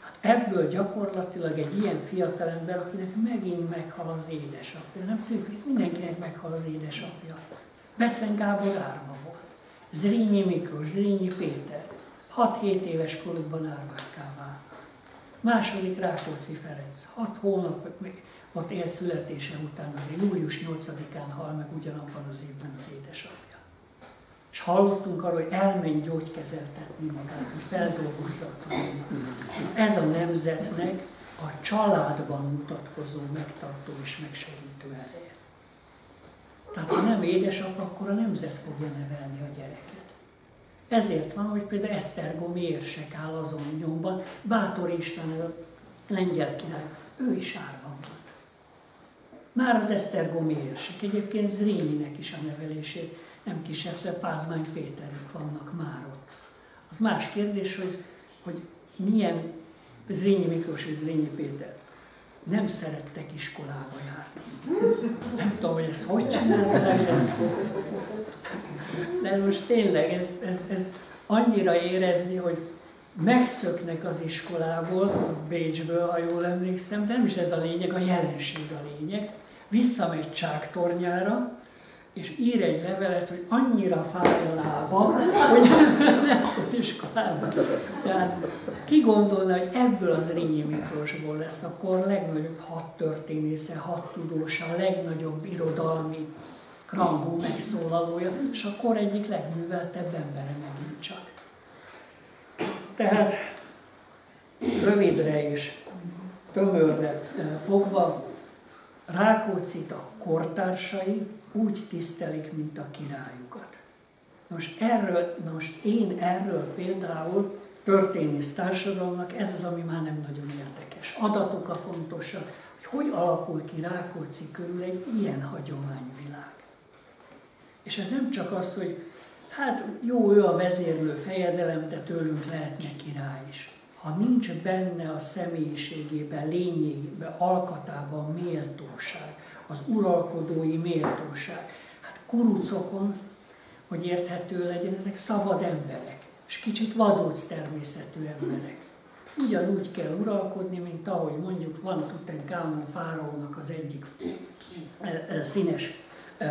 Hát ebből gyakorlatilag egy ilyen fiatalember, akinek megint meghal az édesapja. Nem tudjuk, hogy mindenkinek meghal az édesapja. Betlen Gábor árva volt. Zrínyi Miklós, Zrínyi Péter. 6-7 éves korukban árvákká. Második Rákóczi Ferenc. 6 hónap ott él születése után, azért július 8-án hal meg ugyanabban az évben az édesapja. És hallottunk arról, hogy elmenj gyógykezeltetni magát, hogy feldolgozza a Ez a nemzetnek a családban mutatkozó, megtartó és megsegítő ereje. Tehát ha nem édesapa, akkor a nemzet fogja nevelni a gyereket. Ezért van, hogy például Esztergomi érsek áll azon nyomban, Bátor István, ez a lengyel király, ő is árva van. Már az Esztergomi érsek, egyébként Zrínyinek is a nevelését, nem kisebb, Pázmány Péterik vannak már ott. Az más kérdés, hogy, hogy milyen Zrínyi Miklós és Zrínyi Péter nem szerettek iskolába járni. Nem tudom, hogy ezt hogy csinálták, de most tényleg ez, ez, ez annyira érezni, hogy megszöknek az iskolából, a Bécsből, ha jól emlékszem, de nem is ez a lényeg, a jelenség a lényeg, visszamegy Csáktornyára, és ír egy levelet, hogy annyira fáj a lába, hogy nem, tud iskolába. Tehát ki gondolna, hogy ebből az Rényi Miklósból lesz a kor legnagyobb hat történésze, hat tudósa, a legnagyobb irodalmi rangú megszólalója, és a kor egyik legműveltebb embere megint csak. Tehát rövidre és tömörre eh, fogva Rákóczit a kortársai úgy tisztelik, mint a királyukat. Most erről, na most én erről például történész társadalomnak, ez az, ami már nem nagyon érdekes. Adatok a fontosak, hogy hogy alakul ki Rákóczi körül egy ilyen hagyományvilág. És ez nem csak az, hogy hát jó, ő a vezérlő fejedelem, de tőlünk lehetne király is ha nincs benne a személyiségében, lényében, alkatában méltóság, az uralkodói méltóság. Hát kurucokon, hogy érthető legyen, ezek szabad emberek, és kicsit vadóc természetű emberek. ugyanúgy kell uralkodni, mint ahogy mondjuk van Tutankámon fáraónak az egyik színes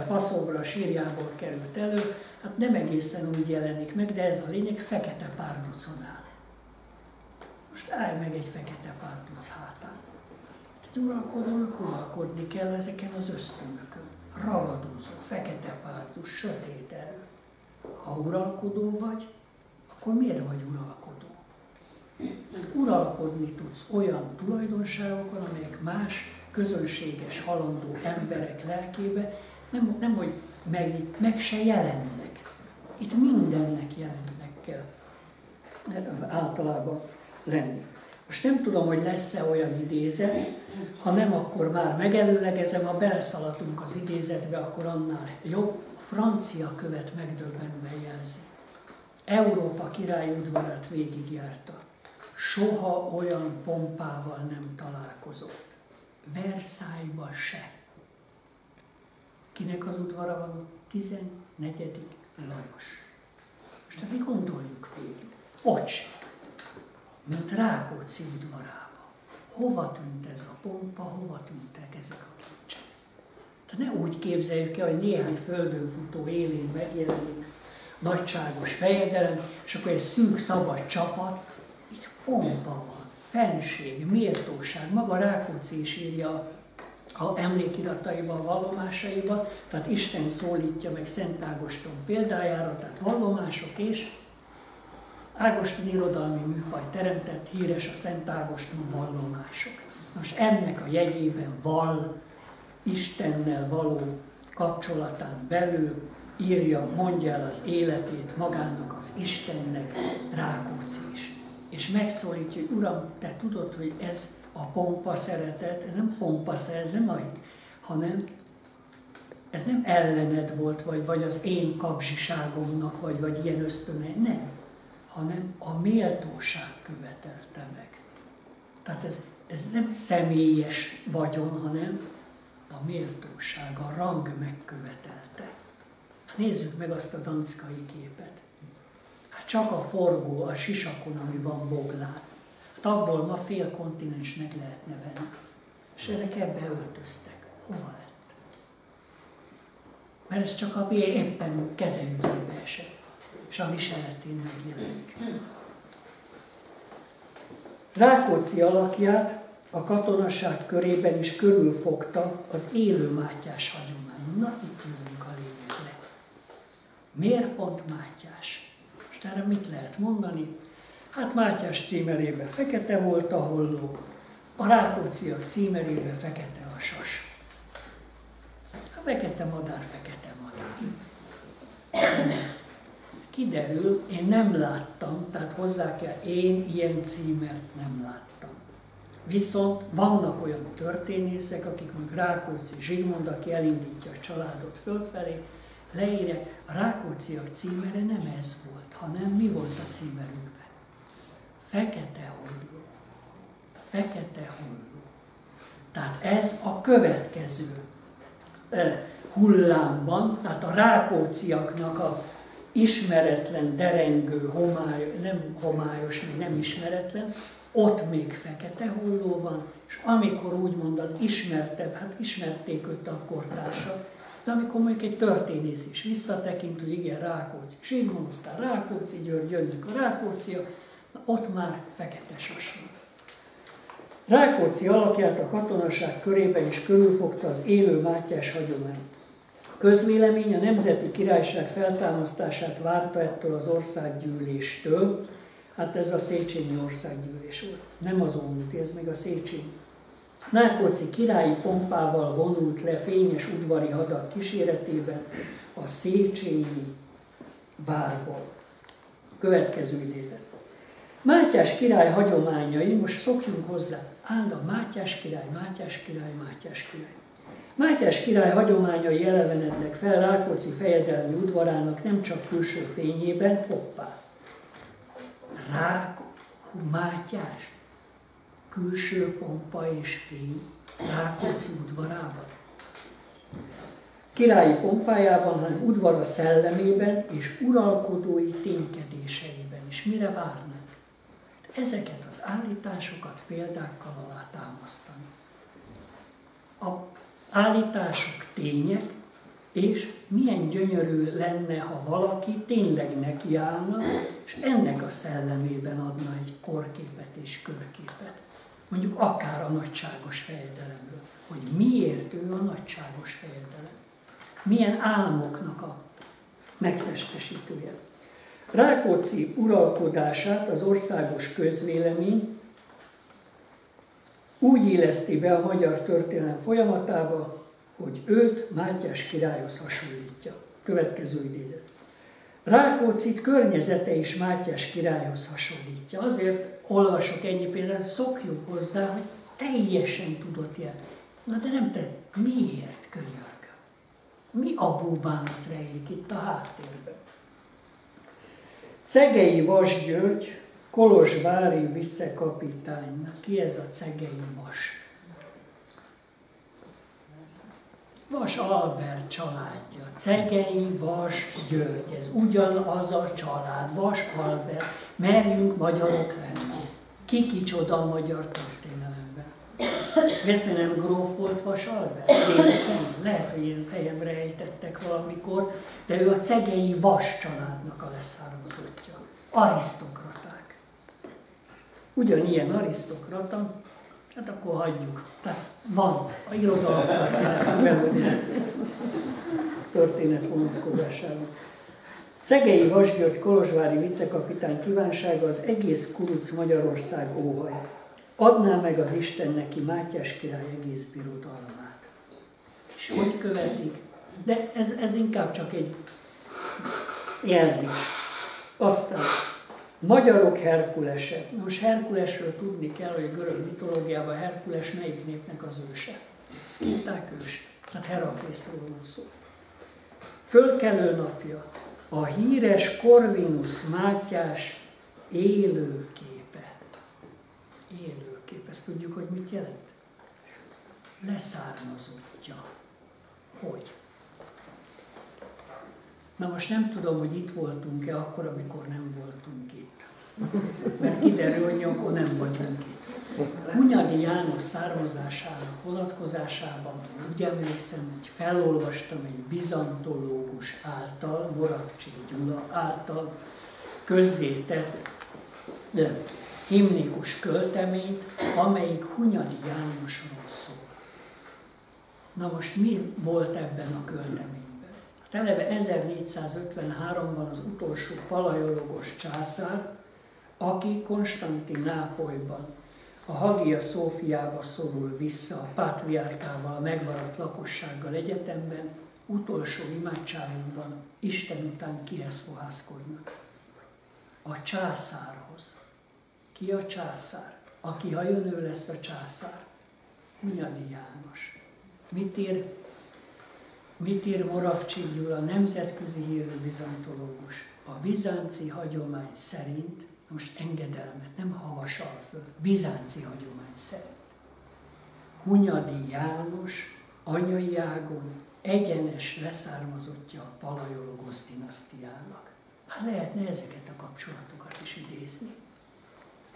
faszobra a sírjából került elő, hát nem egészen úgy jelenik meg, de ez a lényeg, fekete párducon áll. Most állj meg egy fekete párduc hátán. Uralkodónak uralkodni kell ezeken az ösztönökön. Ragadozó, fekete párduc, sötét erő. Ha uralkodó vagy, akkor miért vagy uralkodó? Uralkodni tudsz olyan tulajdonságokon, amelyek más közönséges, halandó emberek lelkébe nem, nem hogy meg, meg se jelennek. Itt mindennek jelennek kell általában lenni. Most nem tudom, hogy lesz-e olyan idézet, ha nem, akkor már megelőlegezem, ha beleszaladunk az idézetbe, akkor annál jobb. A francia követ megdöbbenve jelzi. Európa király udvarát végigjárta. Soha olyan pompával nem találkozott. Versailles-ban se. Kinek az udvara van? 14. Lajos. Most azért gondoljuk végig. Bocs, mint Rákóczi udvarába. Hova tűnt ez a pompa, hova tűntek ezek a kincsek? Tehát ne úgy képzeljük el, hogy néhány földön futó élén megjelenik nagyságos fejedelem, és akkor egy szűk, szabad csapat, itt pompa van, fenség, méltóság. Maga Rákóczi is írja a emlékirataiban, vallomásaiban, tehát Isten szólítja meg Szent Ágoston példájára, tehát vallomások és Ágoston irodalmi műfaj teremtett, híres a Szent Ágoston vallomások. Most ennek a jegyében val Istennel való kapcsolatán belül írja, mondja el az életét magának az Istennek, Rákóczi is. És megszólítja, hogy Uram, te tudod, hogy ez a pompa szeretet, ez nem pompa szeretet, ez nem majd, hanem ez nem ellened volt, vagy, vagy az én kapzsiságomnak, vagy, vagy ilyen ösztöne, nem hanem a méltóság követelte meg. Tehát ez, ez nem személyes vagyon, hanem a méltóság, a rang megkövetelte. Hát nézzük meg azt a danckai képet. Hát csak a forgó, a sisakon, ami van boglán. Hát abból ma fél kontinens meg lehetne venni. És ezek ebbe öltöztek. Hova lett? Mert ez csak a éppen kezembe esett és a viseletén megjelenik. Rákóczi alakját a katonaság körében is körülfogta az élő Mátyás hagyomány. Na, itt jövünk a lényegre. Miért pont Mátyás? Most erre mit lehet mondani? Hát Mátyás címerében fekete volt a holló, a Rákóciak címerében fekete a sas. A fekete madár, fekete madár kiderül, én nem láttam, tehát hozzá kell, én ilyen címert nem láttam. Viszont vannak olyan történészek, akik meg Rákóczi Zsigmond, aki elindítja a családot fölfelé, leírja, a Rákóciak címere nem ez volt, hanem mi volt a címerükben? Fekete holló. Fekete holló. Tehát ez a következő hullámban, tehát a Rákóciaknak a ismeretlen, derengő, homály, nem homályos, még nem ismeretlen, ott még fekete holló van, és amikor úgymond az ismertebb, hát ismerték őt a kortársak, de amikor mondjuk egy történész is visszatekint, hogy igen, Rákóczi Zsigmond, aztán Rákóczi György, jönnek a Rákóciak, ott már fekete sas van. Rákóczi alakját a katonaság körében is körülfogta az élő Mátyás hagyomány közvélemény a Nemzeti Királyság feltámasztását várta ettől az országgyűléstől, hát ez a Széchenyi országgyűlés volt, nem az Ómuti, ez meg a Széchenyi. Rákóczi királyi pompával vonult le fényes udvari hadak kíséretében a Széchenyi várból. Következő idézet. Mátyás király hagyományai, most szokjunk hozzá, állandóan Mátyás király, Mátyás király, Mátyás király. Mátyás király hagyományai elevenednek fel Rákóczi fejedelmi udvarának nem csak külső fényében, hoppá. Rák, Mátyás, külső pompa és fény Rákóczi udvarában. Királyi pompájában, hanem udvara szellemében és uralkodói ténykedéseiben is. Mire várnak? ezeket az állításokat példákkal alátámasztani. A állítások tények, és milyen gyönyörű lenne, ha valaki tényleg nekiállna, és ennek a szellemében adna egy korképet és körképet. Mondjuk akár a nagyságos fejedelemről, hogy miért ő a nagyságos fejedelem. Milyen álmoknak a megtestesítője. Rákóczi uralkodását az országos közvélemény úgy illeszti be a magyar történelem folyamatába, hogy őt Mátyás királyhoz hasonlítja. Következő idézet. Rákóczit környezete is Mátyás királyhoz hasonlítja. Azért olvasok ennyi példát, szokjuk hozzá, hogy teljesen tudott jel. Na de nem te, miért könyörgöm? Mi a búbánat rejlik itt a háttérben? Cegei Vas György, Kolozsvári vicekapitány. Ki ez a Cegei Vas? Vas Albert családja, Cegei Vas György, ez ugyanaz a család, Vas Albert, merjünk magyarok lenni. Ki kicsoda a magyar történelemben? Miért nem gróf volt Vas Albert? Lehet, hogy én fejemre ejtettek valamikor, de ő a Cegei Vas családnak a leszármazottja. Arisztokraták. Ugyanilyen arisztokrata, Hát akkor hagyjuk. Tehát van a irodalom történet vonatkozásában. Szegei Vasgyörgy Kolozsvári vicekapitány kívánsága az egész kuruc Magyarország óhaja. Adná meg az Isten neki Mátyás király egész birodalmát. És hogy követik? De ez, ez inkább csak egy jelzés. Aztán Magyarok Herkulese. Most Herkulesről tudni kell, hogy a görög mitológiában Herkules melyik népnek az őse. Szkíták őse. Tehát Heraklészről van szó. Fölkelő napja. A híres Corvinus Mátyás élőképe. Élőkép. Ezt tudjuk, hogy mit jelent? Leszármazottja. Hogy? Na most nem tudom, hogy itt voltunk-e akkor, amikor nem voltunk. Mert kiderül, hogy akkor nem vagyunk itt. Hunyadi János származásának vonatkozásában úgy emlékszem, hogy felolvastam egy bizantológus által, Moravcsi Gyula által közzétett himnikus költeményt, amelyik Hunyadi Jánosról szól. Na most mi volt ebben a költeményben? Hát eleve 1453-ban az utolsó palajologos császár, aki Konstantinápolyban, a Hagia Szófiába szorul vissza a pátriárkával, a megmaradt lakossággal egyetemben, utolsó imádságunkban Isten után kihez fohászkodnak? A császárhoz. Ki a császár? Aki, ha jön, ő lesz a császár. Hunyadi János. Mit ír, mit ír Moravcsi Gyula, nemzetközi hírű bizantológus? A bizánci hagyomány szerint most engedelmet, nem havasal föl, bizánci hagyomány szerint. Hunyadi János anyai ágon egyenes leszármazottja a Palajologosz dinasztiának. Hát lehetne ezeket a kapcsolatokat is idézni.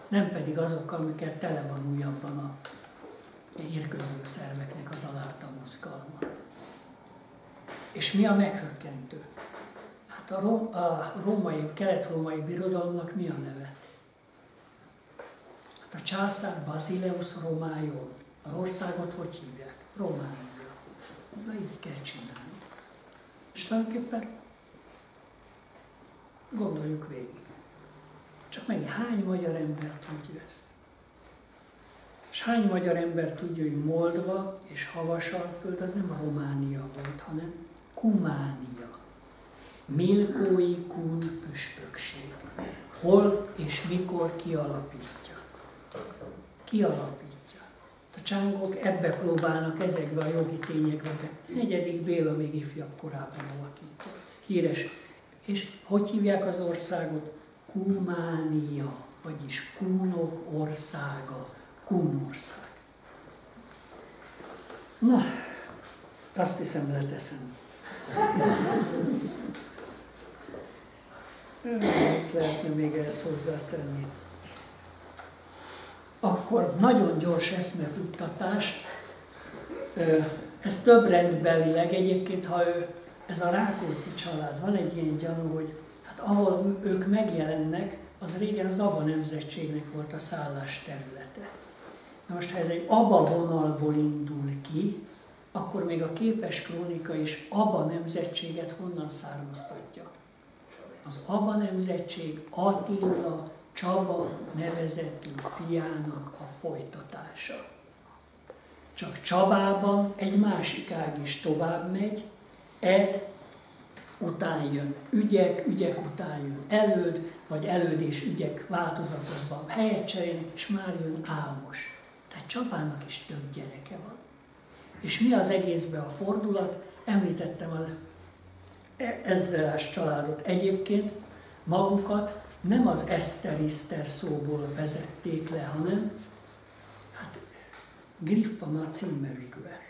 Nem pedig azok, amiket tele van újabban a hírközlő szerveknek a dalálta mozgalma. És mi a meghökkentő? Hát a, rom, a római, kelet-római birodalomnak mi a neve? Hát a császár Basileus Romájon. A országot hogy hívják? Románia. Na így kell csinálni. És tulajdonképpen gondoljuk végig. Csak meg hány magyar ember tudja ezt? És hány magyar ember tudja, hogy Moldva és Havasalföld az nem Románia volt, hanem Kumánia. Milkói kun püspökség. Hol és mikor kialapítja. Kialapítja. A csángok ebbe próbálnak, ezekbe a jogi tényekbe. Negyedik Béla még ifjabb korában alakítja. Híres. És hogy hívják az országot? Kumánia, vagyis Kúnok országa, Kunország. Na, azt hiszem leteszem. Mit lehetne még ehhez hozzátenni? akkor nagyon gyors eszmefuttatás, ez több rendbelileg, egyébként ha ő, ez a Rákóczi család, van egy ilyen gyanú, hogy hát ahol ők megjelennek, az régen az Abba nemzetségnek volt a szállás területe. Na most, ha ez egy Abba vonalból indul ki, akkor még a képes krónika is Abba nemzetséget honnan származtatja. Az Abba nemzetség Attila Csaba nevezetű fiának a folytatása. Csak Csabában egy másik ág is tovább megy, Ed után jön ügyek, ügyek után jön előd, vagy előd és ügyek változatokban helyet cserélnek, és már jön álmos. Tehát Csabának is több gyereke van. És mi az egészben a fordulat? Említettem az ezderás családot. Egyébként magukat nem az Eszteriszter szóból vezették le, hanem hát Griffan a címerükbe.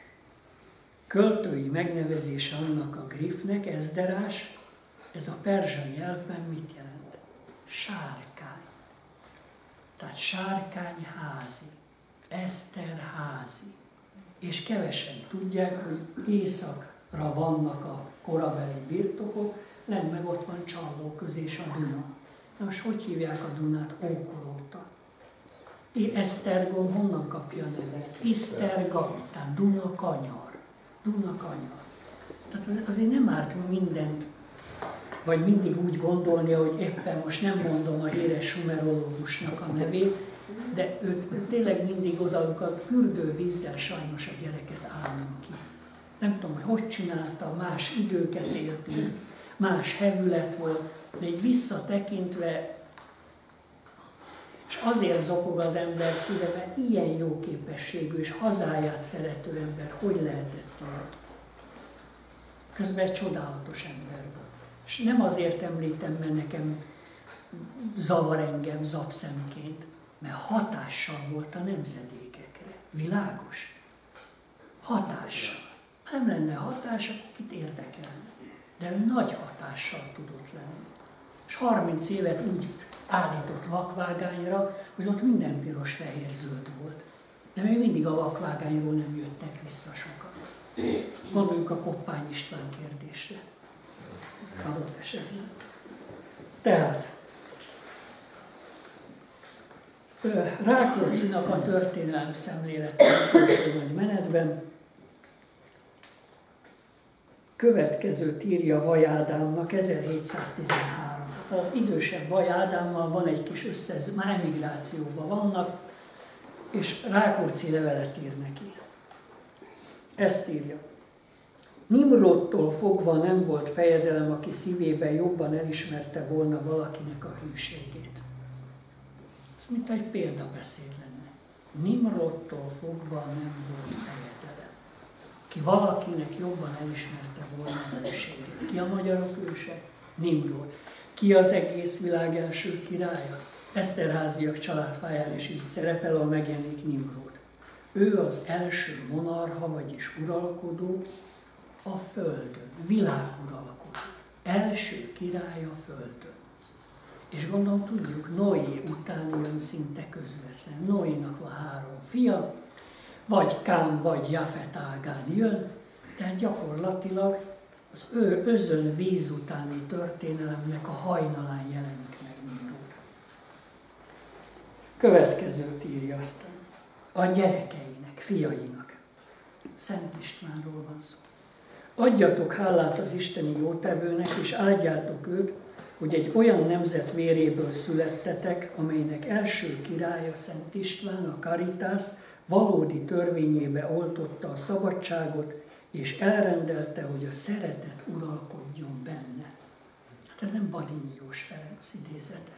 Költői megnevezése annak a Griffnek, Ezderás, ez a perzsa nyelvben mit jelent? Sárkány. Tehát sárkányházi, Eszterházi. És kevesen tudják, hogy északra vannak a korabeli birtokok, lent meg ott van Csallóköz és a Duna. Na most hogy hívják a Dunát? Ókoróta. Esztergom honnan kapja a nevét? Iszterga, tehát Duna kanyar. Duna kanyar. Tehát az, azért nem árt mindent, vagy mindig úgy gondolni, hogy éppen most nem mondom a híres sumerológusnak a nevét, de őt, őt tényleg mindig oda fürdővízzel sajnos a gyereket állnom ki. Nem tudom, hogy hogy csinálta, más időket éltünk, más hevület volt, de így visszatekintve, és azért zokog az ember szíve, mert ilyen jó képességű és hazáját szerető ember, hogy lehetett ilyen? Közben egy csodálatos ember volt. És nem azért említem, mert nekem zavar engem zapszemként, mert hatással volt a nemzedékekre. Világos? Hatással. Nem lenne hatás, akkor kit érdekelne? De nagy hatással tudott lenni. És 30 évet úgy állított vakvágányra, hogy ott minden piros, fehér, zöld volt. De még mindig a vakvágányról nem jöttek vissza sokan. Gondoljuk a Koppány István kérdésre. Adott esetben. Tehát, Rákóczinak a történelem szemléletében menetben következőt írja Vajádámnak 1713. Az idősebb Vajádámmal van egy kis összez, már emigrációban vannak, és Rákóczi levelet ír neki. Ezt írja. Nimrodtól fogva nem volt fejedelem, aki szívében jobban elismerte volna valakinek a hűségét. Ez mint egy példabeszéd lenne. Nimrodtól fogva nem volt fejedelem. Ki valakinek jobban elismerte volna a hűségét. Ki a magyarok őse? Nimrod. Ki az egész világ első királya? Eszterháziak családfáján is így szerepel, a megjelenik Nimrod. Ő az első monarha, vagyis uralkodó a Földön, világuralkodó. Első király a Földön. És gondolom tudjuk, Noé után jön szinte közvetlen. Noénak van három fia, vagy Kám, vagy Jafet ágán jön, tehát gyakorlatilag az ő özön víz utáni történelemnek a hajnalán jelenik meg Nimrod. Következőt írja aztán. A gyerekeinek, fiainak. Szent Istvánról van szó. Adjatok hálát az isteni jótevőnek, és áldjátok őt, hogy egy olyan nemzet véréből születtetek, amelynek első királya Szent István, a Karitász, valódi törvényébe oltotta a szabadságot, és elrendelte, hogy a szeretet uralkodjon benne. Hát ez nem Badinyi Jós Ferenc idézete.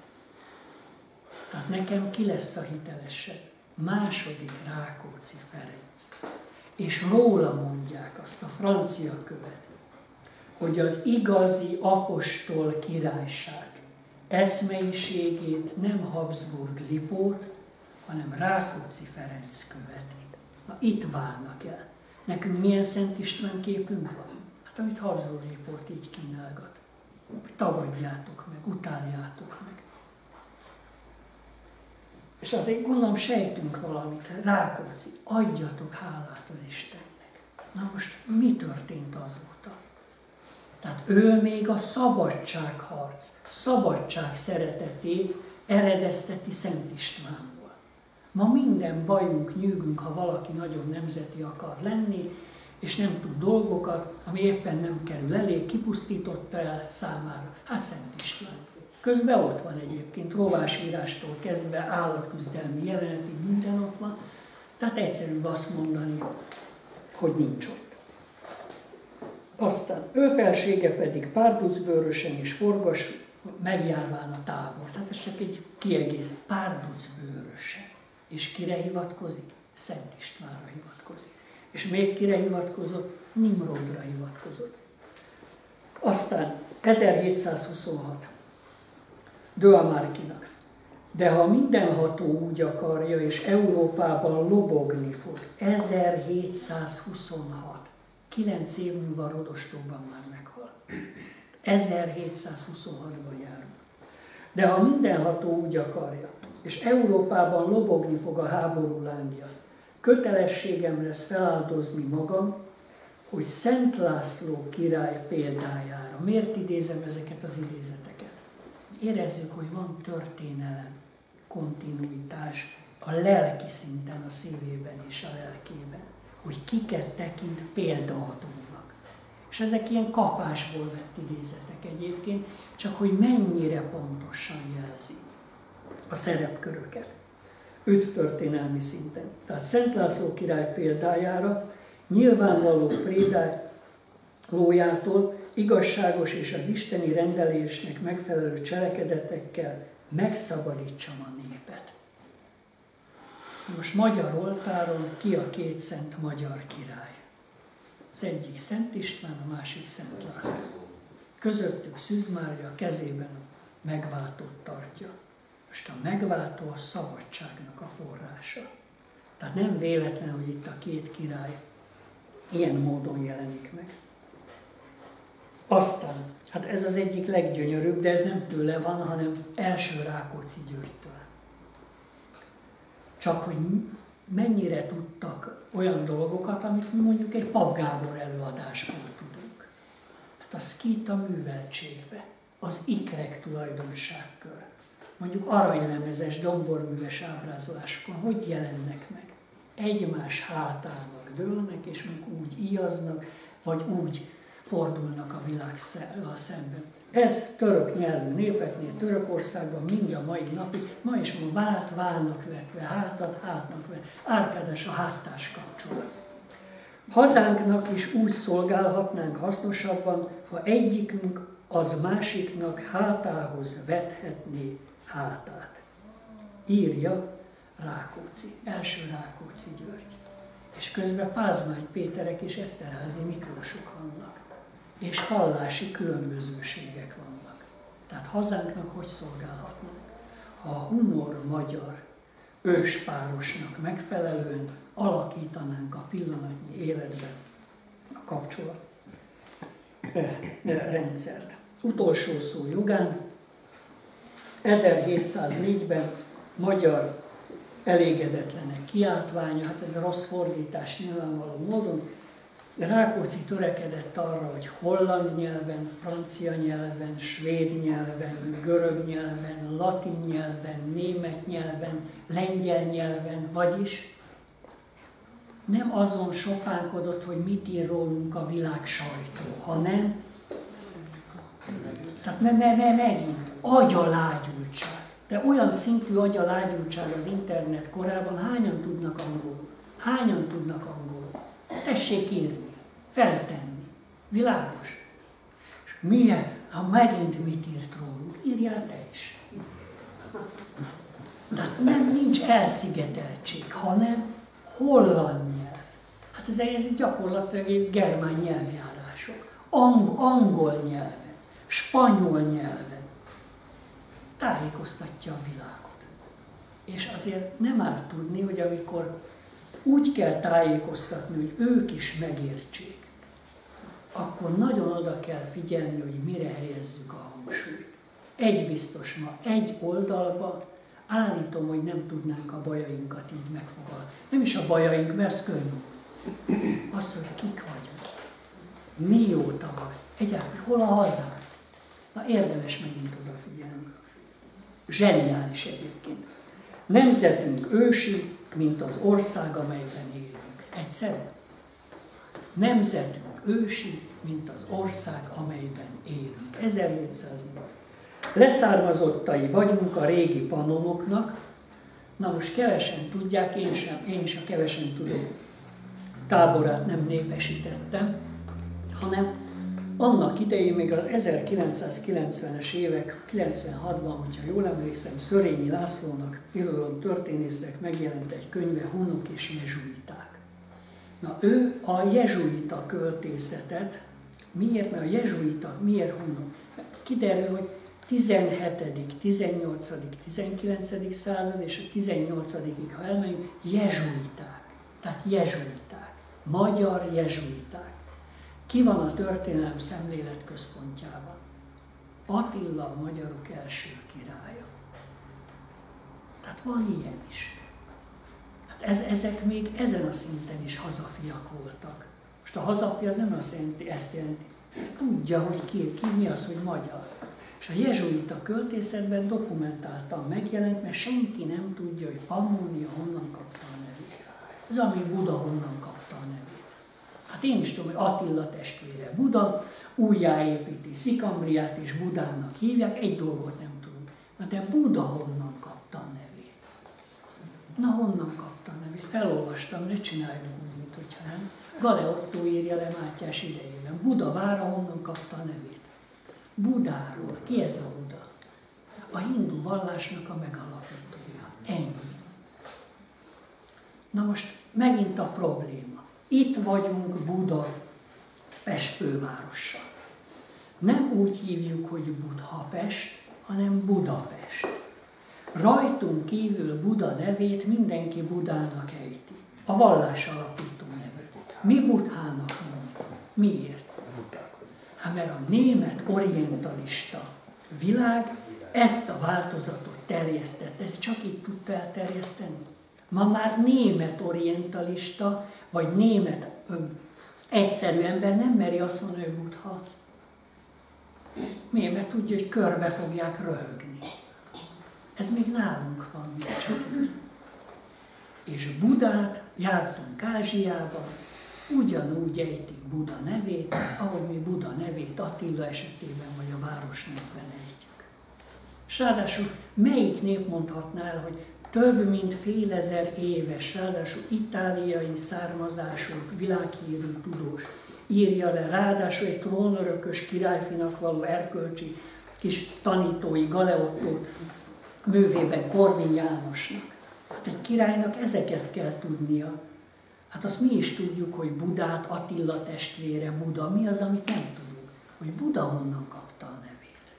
Tehát nekem ki lesz a hitelesebb? Második Rákóczi Ferenc. És róla mondják azt a francia követ, hogy az igazi apostol királyság eszmeiségét nem Habsburg Lipót, hanem Rákóczi Ferenc követi. Na itt válnak el. Nekünk milyen Szent István képünk van? Hát amit Habsburg Lipót így kínálgat. Tagadjátok meg, utáljátok meg. És azért gondolom sejtünk valamit, Rákóczi, adjatok hálát az Istennek. Na most mi történt azóta? Tehát ő még a szabadságharc, szabadság szeretetét eredezteti Szent Istvánból. Ma minden bajunk, nyűgünk, ha valaki nagyon nemzeti akar lenni, és nem tud dolgokat, ami éppen nem kerül elé, kipusztította el számára. Hát Szent István. Közben ott van egyébként, rovásírástól kezdve állatküzdelmi jelenetig minden ott van, tehát egyszerűbb azt mondani, hogy nincs ott. Aztán ő felsége pedig párducbőrösen is forgas, megjárván a tábor. Tehát ez csak egy kiegész, párducbőrösen. És kire hivatkozik? Szent Istvánra hivatkozik. És még kire hivatkozott? Nimrodra hivatkozott. Aztán 1726. Döamárkinak. De ha mindenható úgy akarja, és Európában lobogni fog, 1726, kilenc év múlva Rodostóban már meghal. 1726-ban járunk. De ha mindenható úgy akarja, és Európában lobogni fog a háború lángja, kötelességem lesz feláldozni magam, hogy Szent László király példájára. Miért idézem ezeket az idézeteket? Érezzük, hogy van történelem, kontinuitás a lelki szinten, a szívében és a lelkében. Hogy kiket tekint példahatónak. És ezek ilyen kapásból vett idézetek egyébként, csak hogy mennyire pontosan jelzi a szerepköröket történelmi szinten. Tehát Szent László király példájára nyilvánvaló prédálójától igazságos és az isteni rendelésnek megfelelő cselekedetekkel megszabadítsam a népet. Most magyar oltáron ki a két szent magyar király? Az egyik Szent István, a másik Szent László. Közöttük Szűz Mária kezében megváltott tartja. Most a megváltó a szabadságnak a forrása. Tehát nem véletlen, hogy itt a két király ilyen módon jelenik meg. Aztán, hát ez az egyik leggyönyörűbb, de ez nem tőle van, hanem első Rákóczi Györgytől. Csak hogy mennyire tudtak olyan dolgokat, amit mi mondjuk egy Pap Gábor előadásból tudunk. Hát a szkita műveltségbe, az ikrek tulajdonságkör mondjuk aranylemezes, domborműves ábrázolásokon hogy jelennek meg? Egymás hátának dőlnek, és még úgy ijaznak, vagy úgy fordulnak a világ szemben. Ez török nyelvű népeknél, Törökországban mind a mai napig, ma is ma vált válnak vetve, hátat hátnak vetve, árkádes a háttás kapcsolat. Hazánknak is úgy szolgálhatnánk hasznosabban, ha egyikünk az másiknak hátához vethetné hátát. Írja Rákóczi, első Rákóczi György. És közben Pázmány Péterek és Eszterházi Miklósok vannak. És hallási különbözőségek vannak. Tehát hazánknak hogy szolgálhatnak? Ha a humor magyar őspárosnak megfelelően alakítanánk a pillanatnyi életben a kapcsolat rendszert. Utolsó szó jogán 1704-ben magyar elégedetlenek kiáltványa, hát ez rossz fordítás nyilvánvaló módon, Rákóczi törekedett arra, hogy holland nyelven, francia nyelven, svéd nyelven, görög nyelven, latin nyelven, német nyelven, lengyel nyelven, vagyis nem azon sopánkodott, hogy mit ír rólunk a világ sajtó, hanem tehát me, me, me, megint agyalágyultság. De olyan szintű agyalágyultság az internet korában, hányan tudnak angolul? Hányan tudnak angolul? Tessék írni, feltenni. Világos. És milyen, ha megint mit írt rólunk, írjál te is. Tehát nem nincs elszigeteltség, hanem holland nyelv. Hát ez, ez gyakorlatilag egy germán nyelvjárások. Ang, angol nyelven, spanyol nyelven tájékoztatja a világot. És azért nem árt tudni, hogy amikor úgy kell tájékoztatni, hogy ők is megértsék, akkor nagyon oda kell figyelni, hogy mire helyezzük a hangsúlyt. Egy biztos ma, egy oldalba Állítom, hogy nem tudnánk a bajainkat így megfogalmazni. Nem is a bajaink, mert ez könnyű. Az, hogy kik vagyunk. Mióta vagy. Egyáltalán hol a hazánk. Na érdemes megint odafigyelni. Zseniális egyébként. Nemzetünk ősi, mint az ország, amelyben élünk. Egyszerű. Nemzetünk ősi, mint az ország, amelyben élünk. 1700 Leszármazottai vagyunk a régi panonoknak, na most kevesen tudják, én sem, én is a kevesen tudom. Táborát nem népesítettem, hanem annak idején, még az 1990-es évek, 96-ban, hogyha jól emlékszem, Szörényi Lászlónak, irodalom történésznek megjelent egy könyve Hunok és jezsuiták. Na ő a jezsuita költészetet, miért? Mert a jezsuita, miért hunok? Kiderül, hogy 17., 18., 19. század és a 18 ha elmegyünk, jezsuiták. Tehát jezsuiták. Magyar jezsuiták. Ki van a történelem szemlélet központjában? Attila a magyarok első királya. Tehát van ilyen is. Hát ez, ezek még ezen a szinten is hazafiak voltak. Most a hazafi az nem azt jelenti, ezt jelenti, tudja, hogy ki, ki mi az, hogy magyar. És a jezsuita költészetben dokumentáltan megjelent, mert senki nem tudja, hogy Pannonia honnan kapta a nevét. Ez ami Buda honnan kapta. Hát én tudom, hogy Attila testvére Buda, újjáépíti Szikambriát és Budának hívják, egy dolgot nem tudunk. Na de Buda honnan kapta a nevét? Na honnan kapta a nevét? Felolvastam, ne csináljunk úgy, mint hogyha nem. Galeotto írja le Mátyás idejében. Buda vára honnan kapta a nevét? Budáról. Ki ez a Buda? A hindu vallásnak a megalapítója. Ennyi. Na most megint a probléma. Itt vagyunk Buda Pest. Nem úgy hívjuk, hogy Budapest, hanem Budapest. Rajtunk kívül Buda nevét mindenki Budának ejti. A vallás alapító nevét. Mi Budhának mondjuk. Miért? Hát mert a német orientalista világ ezt a változatot terjesztette, csak itt tudta elterjeszteni. Ma már német orientalista, vagy német ö, egyszerű ember nem meri azt mondani, hogy Buddha. Miért? Mert tudja, hogy körbe fogják röhögni. Ez még nálunk van, még csak És Budát jártunk Ázsiában, ugyanúgy ejtik Buda nevét, ahogy mi Buda nevét Attila esetében vagy a város névben ejtjük. És ráadásul melyik nép mondhatná el, hogy több mint fél ezer éves, ráadásul itáliai származású, világhírű tudós írja le, ráadásul egy trónörökös királyfinak való erkölcsi kis tanítói Galeottót művében Korvin Jánosnak. Hát egy királynak ezeket kell tudnia, Hát azt mi is tudjuk, hogy Budát, Attila testvére, Buda, mi az, amit nem tudjuk? Hogy Buda honnan kapta a nevét.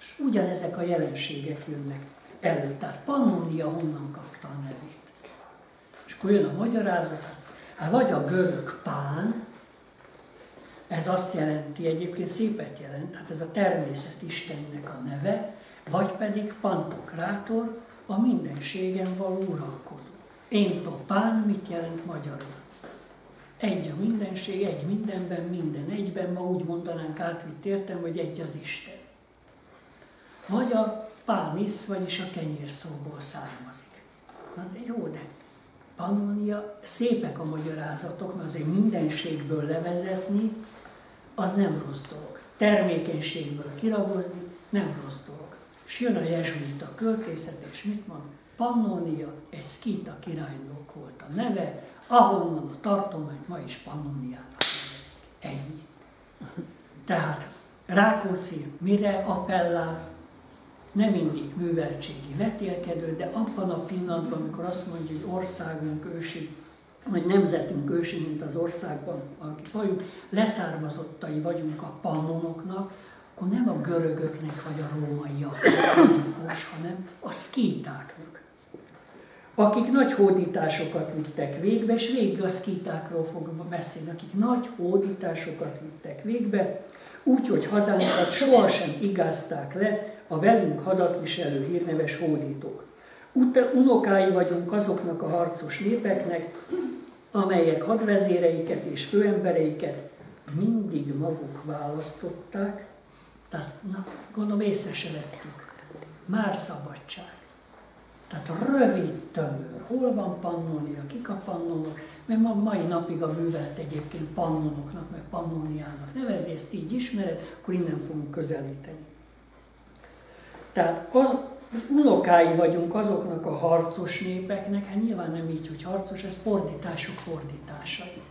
És ugyanezek a jelenségek jönnek elő. Tehát Pannonia honnan kapta a nevét. És akkor jön a magyarázat, hát vagy a görög pán, ez azt jelenti, egyébként szépet jelent, hát ez a természet istennek a neve, vagy pedig Pantokrátor, a mindenségen való uralkodó. Én topán mit jelent magyarul? Egy a mindenség, egy mindenben, minden egyben, ma úgy mondanánk átvitt értem, hogy egy az Isten. Vagy a pánisz, vagyis a kenyér szóból származik. Na de jó, de Pannonia, szépek a magyarázatok, mert azért mindenségből levezetni, az nem rossz dolog. Termékenységből kiragozni, nem rossz dolog. És jön a jezsuita költészet, és mit mond? Pannonia, egy szkíta királynak volt a neve, ahonnan a tartományt ma is Pannoniának nevezik. Ennyi. Tehát Rákóczi mire appellál? Nem mindig műveltségi vetélkedő, de abban a pillanatban, amikor azt mondja, hogy országunk ősi, vagy nemzetünk ősi, mint az országban, akik vagyunk, leszármazottai vagyunk a pannonoknak, akkor nem a görögöknek vagy a rómaiaknak hanem a szkítáknak akik nagy hódításokat vittek végbe, és végig a szkítákról fog beszélni, akik nagy hódításokat vittek végbe, úgy, hogy hazánkat sohasem igázták le a velünk hadat viselő hírneves hódítók. unokái vagyunk azoknak a harcos népeknek, amelyek hadvezéreiket és főembereiket mindig maguk választották, tehát na, gondolom észre se vettük. Már szabadság. Tehát rövid tömör. Hol van pannonia, kik a pannonok? Mert ma mai napig a művelet egyébként pannonoknak, meg pannoniának nevezi, ezt így ismered, akkor innen fogunk közelíteni. Tehát az, unokái vagyunk azoknak a harcos népeknek, hát nyilván nem így, hogy harcos, ez fordítások fordításai.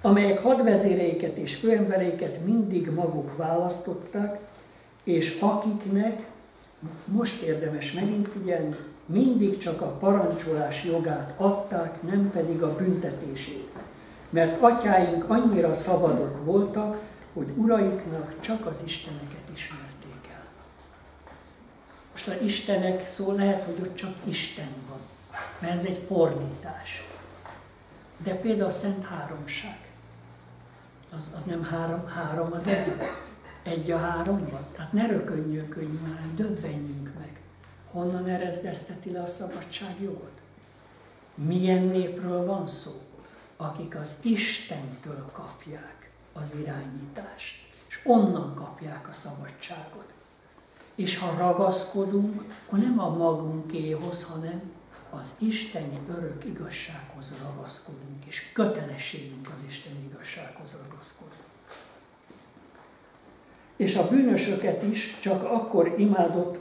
Amelyek hadvezéreiket és főembereiket mindig maguk választották, és akiknek, most érdemes megint figyelni, mindig csak a parancsolás jogát adták, nem pedig a büntetését. Mert atyáink annyira szabadok voltak, hogy uraiknak csak az el. Most a Istenek szó lehet, hogy ott csak Isten van, mert ez egy fordítás. De például a Szent Háromság, az, az nem három, három az egy, egy a háromban. Tehát ne rökönjünk, hogy már döbbenjünk meg. Honnan erezdezteti le a szabadságjogot? Milyen népről van szó? Akik az Istentől kapják az irányítást, és onnan kapják a szabadságot. És ha ragaszkodunk, akkor nem a magunkéhoz, hanem az isteni örök igazsághoz ragaszkodunk, és kötelességünk az isteni igazsághoz ragaszkodni. És a bűnösöket is csak akkor imádott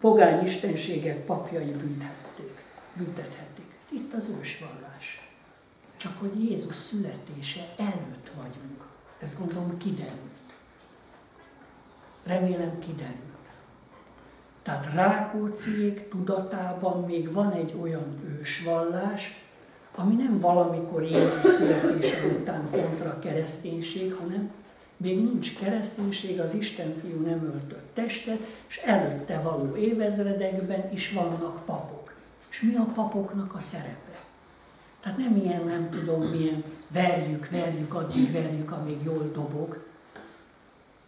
pogány istenségek papjai büntették, büntethetik. Itt az ősvallás. Csak hogy Jézus születése előtt vagyunk. Ez gondolom kiderült. Remélem kiderült. Tehát Rákóciék tudatában még van egy olyan ősvallás, ami nem valamikor Jézus születése után kontra kereszténység, hanem még nincs kereszténység, az Isten fiú nem öltött testet, és előtte való évezredekben is vannak papok. És mi a papoknak a szerepe? Tehát nem ilyen, nem tudom milyen, verjük, verjük, addig verjük, amíg jól dobog,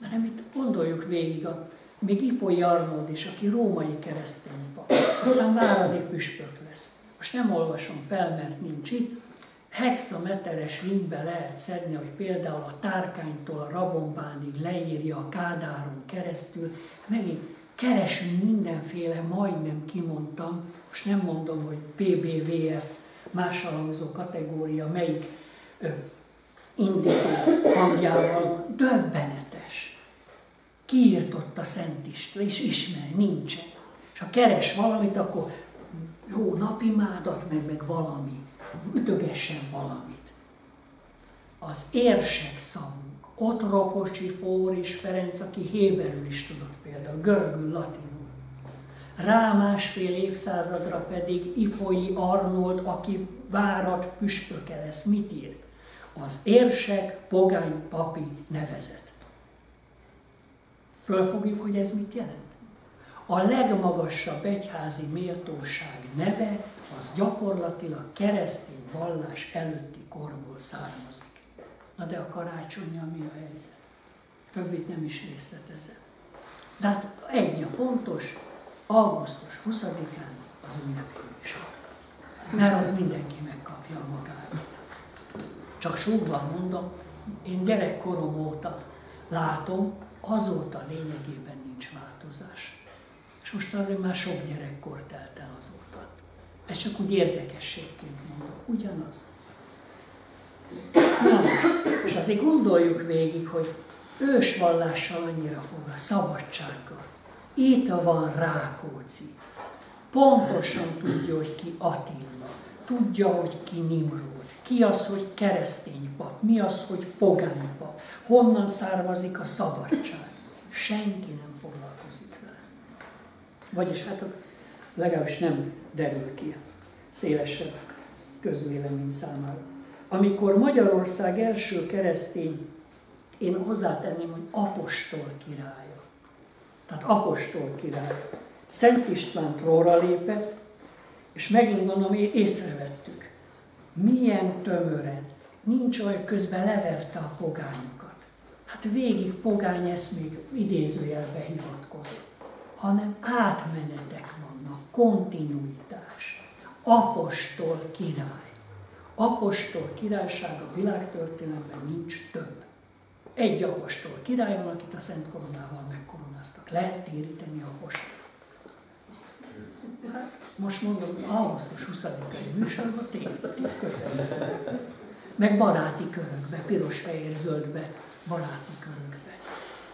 hanem itt gondoljuk végig, a, még Ipolyi Arnold is, aki római keresztény pap, aztán Váradi püspök lesz. Most nem olvasom fel, mert nincs itt, hexameteres linkbe lehet szedni, hogy például a tárkánytól a rabombánig leírja a kádáron keresztül. Megint keresünk mindenféle, majdnem kimondtam, most nem mondom, hogy PBVF, másalangzó kategória, melyik ö, indító hangjával, döbbenetes. Kiírtott a Szent István, és ismer, nincsen. És ha keres valamit, akkor jó napimádat, meg, meg valami ütögessen valamit. Az érsek szavunk, ott Rokocsi, Fór és Ferenc, aki héberül is tudott például, görögül, latinul. Rá másfél évszázadra pedig Ipoi Arnold, aki várat püspöke lesz, mit ír? Az érsek pogány papi nevezet. Fölfogjuk, hogy ez mit jelent? A legmagasabb egyházi méltóság neve az gyakorlatilag keresztény vallás előtti korból származik. Na de a karácsonyja mi a helyzet? Többit nem is részletezem. De hát egy a fontos, augusztus 20-án az ünnepműsor. Mert ott mindenki megkapja magát. Csak súgva mondom, én gyerekkorom óta látom, azóta lényegében nincs változás. És most azért már sok gyerekkor telt el azóta. Ez csak úgy érdekességként mondom. Ugyanaz. Na most, és azért gondoljuk végig, hogy ősvallással annyira fog a szabadsággal. Itt van Rákóczi. Pontosan tudja, hogy ki Attila. Tudja, hogy ki Nimród. Ki az, hogy keresztény pap. Mi az, hogy pogány. Honnan származik a szabadság. Senki nem foglalkozik vele. Vagyis hát legalábbis nem derül ki szélesebb közvélemény számára. Amikor Magyarország első keresztény, én hozzátenném, hogy apostol királya. Tehát apostol király. Szent István tróra lépett, és megint mondom, észrevettük, milyen tömören, nincs olyan közben leverte a pogányokat. Hát végig pogány még idézőjelbe hivatkozott, hanem átmenetek vannak, kontinuitás. Apostol király. Apostol királyság a világtörténelemben nincs több. Egy apostol király van, akit a Szent Koronával megkoronáztak. Lehet téríteni apostol. Hát most mondom, augusztus 20-ai műsorban térítünk kötelező. Meg baráti körökbe, piros-fehér-zöldbe, baráti körökbe.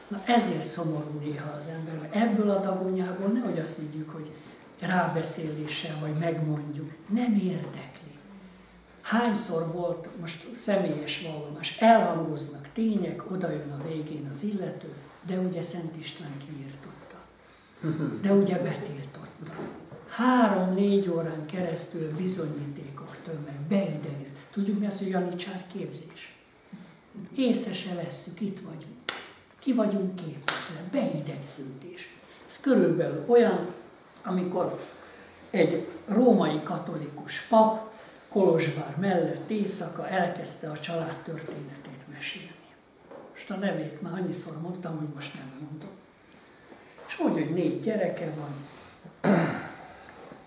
Na ezért szomorú néha az ember, mert ebből a dagonyából nehogy azt higgyük, hogy rábeszéléssel vagy megmondjuk. Nem érdekli. Hányszor volt most személyes vallomás, elhangoznak tények, oda jön a végén az illető, de ugye Szent István kiírtotta. De ugye betiltotta. Három-négy órán keresztül bizonyítékok tömeg, beidegz. Tudjuk mi az, hogy janicsár képzés? Észre se vesszük, itt vagyunk. Ki vagyunk képezve, beidegződés. Ez körülbelül olyan, amikor egy római katolikus pap Kolozsvár mellett éjszaka elkezdte a család történetét mesélni. Most a nevét már annyiszor mondtam, hogy most nem mondom. És mondja, hogy négy gyereke van,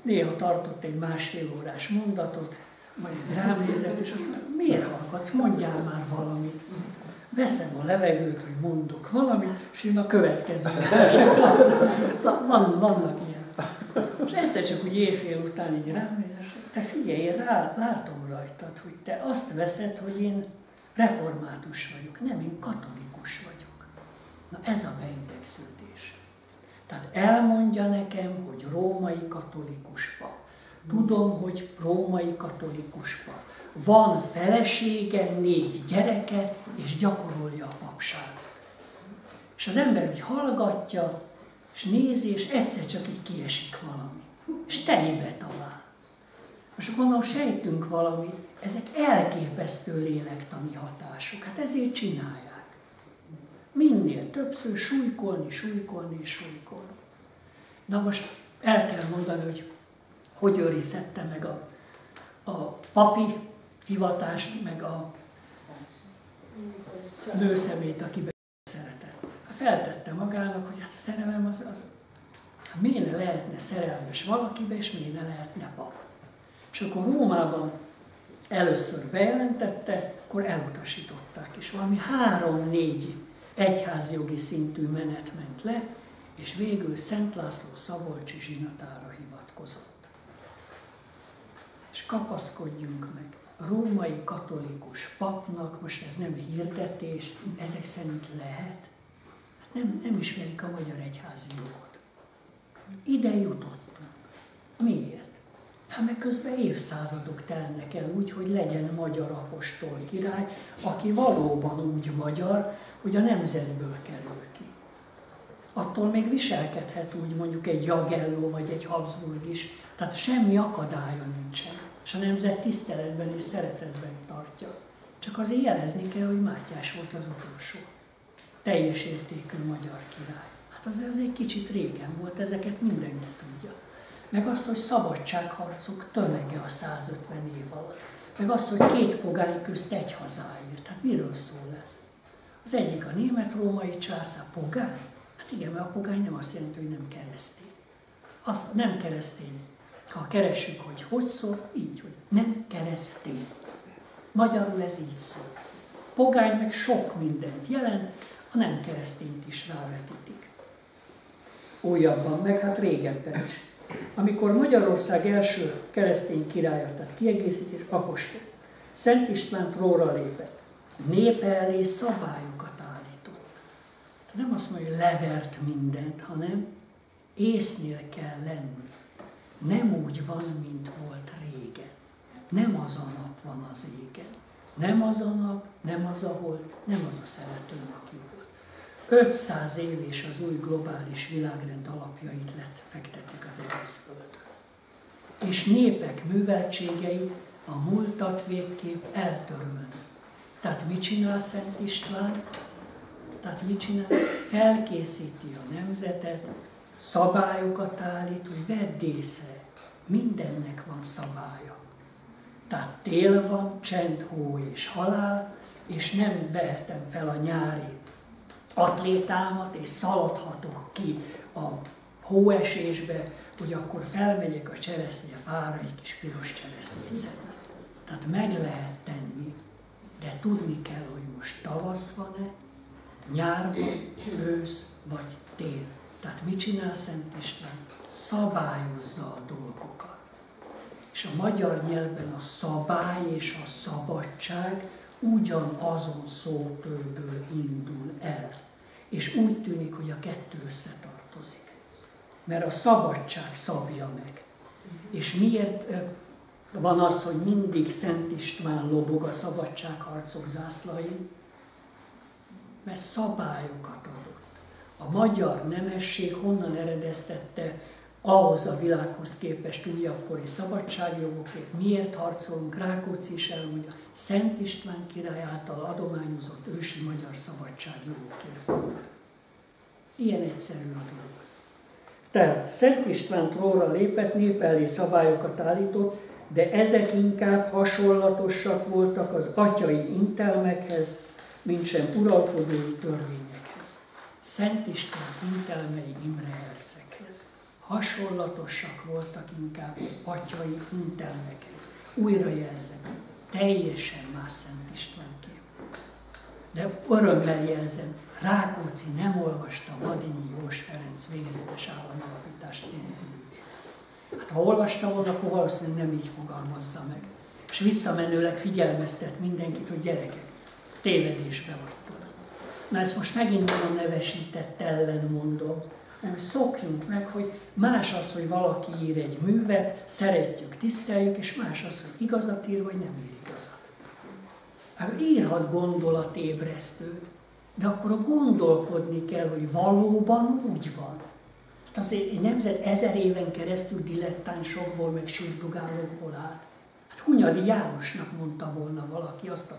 néha tartott egy másfél órás mondatot, majd rám nézett, és azt mondja, miért hallgatsz, mondjál már valamit. Veszem a levegőt, hogy mondok valamit, és jön a következő. Van, vannak ilyen és egyszer csak úgy éjfél után így rám néz, és te figyelj, én rá, látom rajtad, hogy te azt veszed, hogy én református vagyok. Nem, én katolikus vagyok. Na ez a beidegződés. Tehát elmondja nekem, hogy római katolikus pap. Tudom, hogy római katolikus pap. Van felesége, négy gyereke, és gyakorolja a papságot. És az ember úgy hallgatja, és nézi, és egyszer csak így kiesik valami. És telébe talál. Most gondolom, sejtünk valami, ezek elképesztő lélektani hatások. Hát ezért csinálják. Minél többször súlykolni, súlykolni és súlykolni. Na most el kell mondani, hogy hogy őrizette meg a, a papi hivatást, meg a nőszemét, akiben feltette magának, hogy hát a szerelem az, az hát miért ne lehetne szerelmes valakibe, és miért ne lehetne pap. És akkor Rómában először bejelentette, akkor elutasították, és valami három-négy egyházjogi szintű menet ment le, és végül Szent László Szabolcsi zsinatára hivatkozott. És kapaszkodjunk meg. Római katolikus papnak, most ez nem hirdetés, ezek szerint lehet, nem, nem ismerik a magyar egyházi jogot. Ide jutottunk. Miért? Hát meg közben évszázadok telnek el úgy, hogy legyen magyar apostol király, aki valóban úgy magyar, hogy a nemzetből kerül ki. Attól még viselkedhet úgy mondjuk egy Jagello vagy egy Habsburg is, tehát semmi akadálya nincsen, és a nemzet tiszteletben és szeretetben tartja. Csak azért jelezni kell, hogy Mátyás volt az utolsó teljes értékű magyar király. Hát az, az egy kicsit régen volt, ezeket mindenki tudja. Meg az, hogy szabadságharcok tömege a 150 év alatt. Meg az, hogy két pogány közt egy hazáért. Hát miről szól ez? Az egyik a német-római császár pogány. Hát igen, mert a pogány nem azt jelenti, hogy nem keresztény. Az nem keresztény. Ha keressük, hogy hogy szól, így, hogy nem keresztény. Magyarul ez így szól. Pogány meg sok mindent jelent, a nem keresztényt is rávetítik. Újabban, meg hát régebben is. Amikor Magyarország első keresztény királya, tehát kiegészítés, apostol, Szent István tróra lépett, népe elé szabályokat állított. Tehát nem azt mondja, hogy levert mindent, hanem észnél kell lenni. Nem úgy van, mint volt régen. Nem az a nap van az égen. Nem az a nap, nem az a hold, nem az a szerető, aki 500 év és az új globális világrend alapjait lett fektetik az egész Földön. És népek műveltségei a múltat végképp eltörölni. Tehát mit csinál Szent István? Tehát mit csinál? Felkészíti a nemzetet, szabályokat állít, hogy vedd észre, mindennek van szabálya. Tehát tél van, csend, hó és halál, és nem vehetem fel a nyári atlétámat, és szaladhatok ki a hóesésbe, hogy akkor felmegyek a cseresznye fára egy kis piros cseresznyét szedni. Tehát meg lehet tenni, de tudni kell, hogy most tavasz van-e, nyár van, ősz vagy tél. Tehát mit csinál Szent István? Szabályozza a dolgokat. És a magyar nyelvben a szabály és a szabadság ugyanazon szótőből indul el. És úgy tűnik, hogy a kettő összetartozik. Mert a szabadság szabja meg. És miért van az, hogy mindig Szent István lobog a szabadságharcok zászlain? Mert szabályokat adott. A magyar nemesség honnan eredeztette ahhoz a világhoz képest újabbkori szabadságjogokért, miért harcolunk, Rákóczi is elmondja, Szent István király által adományozott ősi magyar szabadságjogokért. Ilyen egyszerű a dolog. Tehát Szent István tróra lépett, népelé szabályokat állított, de ezek inkább hasonlatosak voltak az atyai intelmekhez, mint sem uralkodói törvényekhez. Szent István intelmei Imre herceghez. Hasonlatosak voltak inkább az atyai intelmekhez. Újra jelzem, teljesen más Szent István kép. De örömmel jelzem, Rákóczi nem olvasta Vadinyi Jós Ferenc végzetes államalapítás című Hát ha olvasta volna, akkor valószínűleg nem így fogalmazza meg. És visszamenőleg figyelmeztet mindenkit, hogy gyerekek, tévedésbe vagytok. Na ezt most megint a nevesített ellen mondom, hanem szokjunk meg, hogy más az, hogy valaki ír egy művet, szeretjük, tiszteljük, és más az, hogy igazat ír, vagy nem ír igazat. Hát írhat gondolatébresztő, de akkor a gondolkodni kell, hogy valóban úgy van. Hát azért egy nemzet ezer éven keresztül dilettánsokból, meg sírdugálókból állt. Hunyadi Jánosnak mondta volna valaki azt a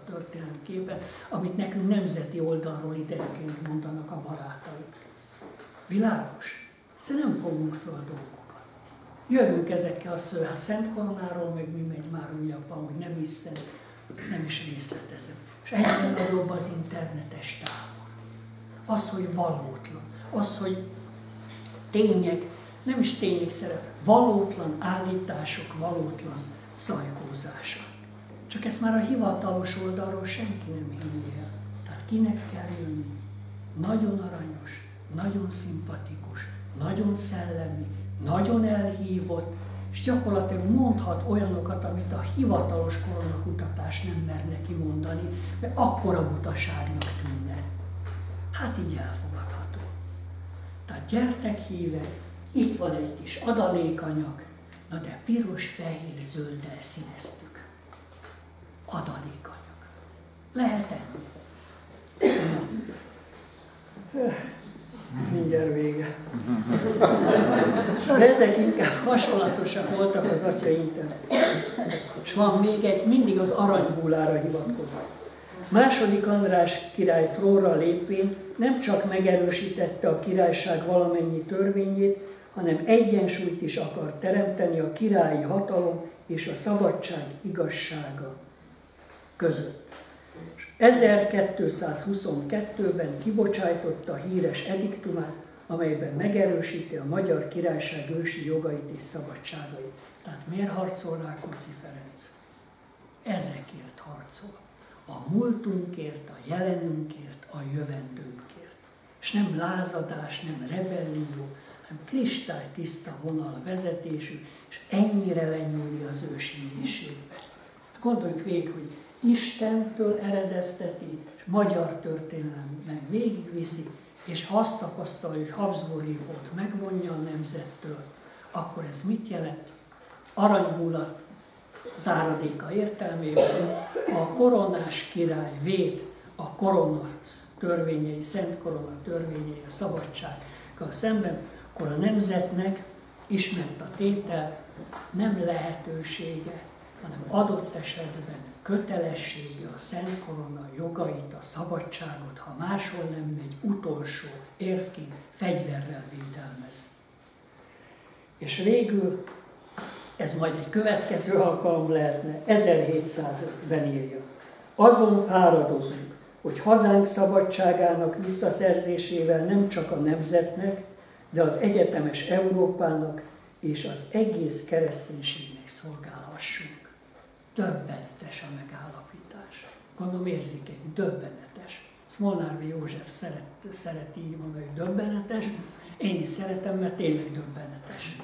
képet, amit nekünk nemzeti oldalról időnként mondanak a barátaik. Világos? Egyszer nem fogunk föl dolgokat. Jövünk ezekkel a szó, hát Szent Koronáról, meg mi megy már újabban, hogy nem is szent, nem is részletezem. És egyre nagyobb az internetes tábor. Az, hogy valótlan. Az, hogy tények, nem is tények szerep, valótlan állítások, valótlan szajkózása. Csak ezt már a hivatalos oldalról senki nem hinni el. Tehát kinek kell jönni? Nagyon aranyos, nagyon szimpatikus, nagyon szellemi, nagyon elhívott, és gyakorlatilag mondhat olyanokat, amit a hivatalos koronakutatás nem mer neki mondani, mert akkora butaságnak tűnne. Hát így elfogadható. Tehát gyertek hívek, itt van egy kis adalékanyag, na de piros, fehér, zölddel színeztük. Adalékanyag. Lehet enni. Mindjárt vége. De ezek inkább hasonlatosak voltak az atyainkkel. És van még egy, mindig az aranybúlára hivatkozó. Második András király trónra lépvén nem csak megerősítette a királyság valamennyi törvényét, hanem egyensúlyt is akar teremteni a királyi hatalom és a szabadság igazsága között. 1222-ben kibocsájtotta a híres ediktumát, amelyben megerősíti a magyar királyság ősi jogait és szabadságait. Tehát miért harcol Rákóczi Ferenc? Ezekért harcol. A múltunkért, a jelenünkért, a jövendőnkért. És nem lázadás, nem rebellió, hanem kristálytiszta vonal vezetésű, és ennyire lenyúlni az ősi Gondoljuk végig, hogy Istentől eredezteti, és magyar meg végigviszi, és ha azt tapasztalja, hogy Habsburgi volt, megvonja a nemzettől, akkor ez mit jelent? Aranybúla záradéka értelmében a koronás király véd a korona törvényei, szent korona törvényei a szabadsággal szemben, akkor a nemzetnek ismert a tétel, nem lehetősége, hanem adott esetben kötelessége a Szent Korona jogait, a szabadságot, ha máshol nem megy, utolsó érvként fegyverrel védelmez. És végül, ez majd egy következő alkalom lehetne, 1705-ben írja. Azon fáradozunk, hogy hazánk szabadságának visszaszerzésével nem csak a nemzetnek, de az egyetemes Európának és az egész kereszténységnek szolgálhassunk. Döbbenetes a megállapítás. Gondolom érzékeny, döbbenetes. Smolnárvi József szeret, szereti így mondani, hogy döbbenetes, én is szeretem, mert tényleg döbbenetes.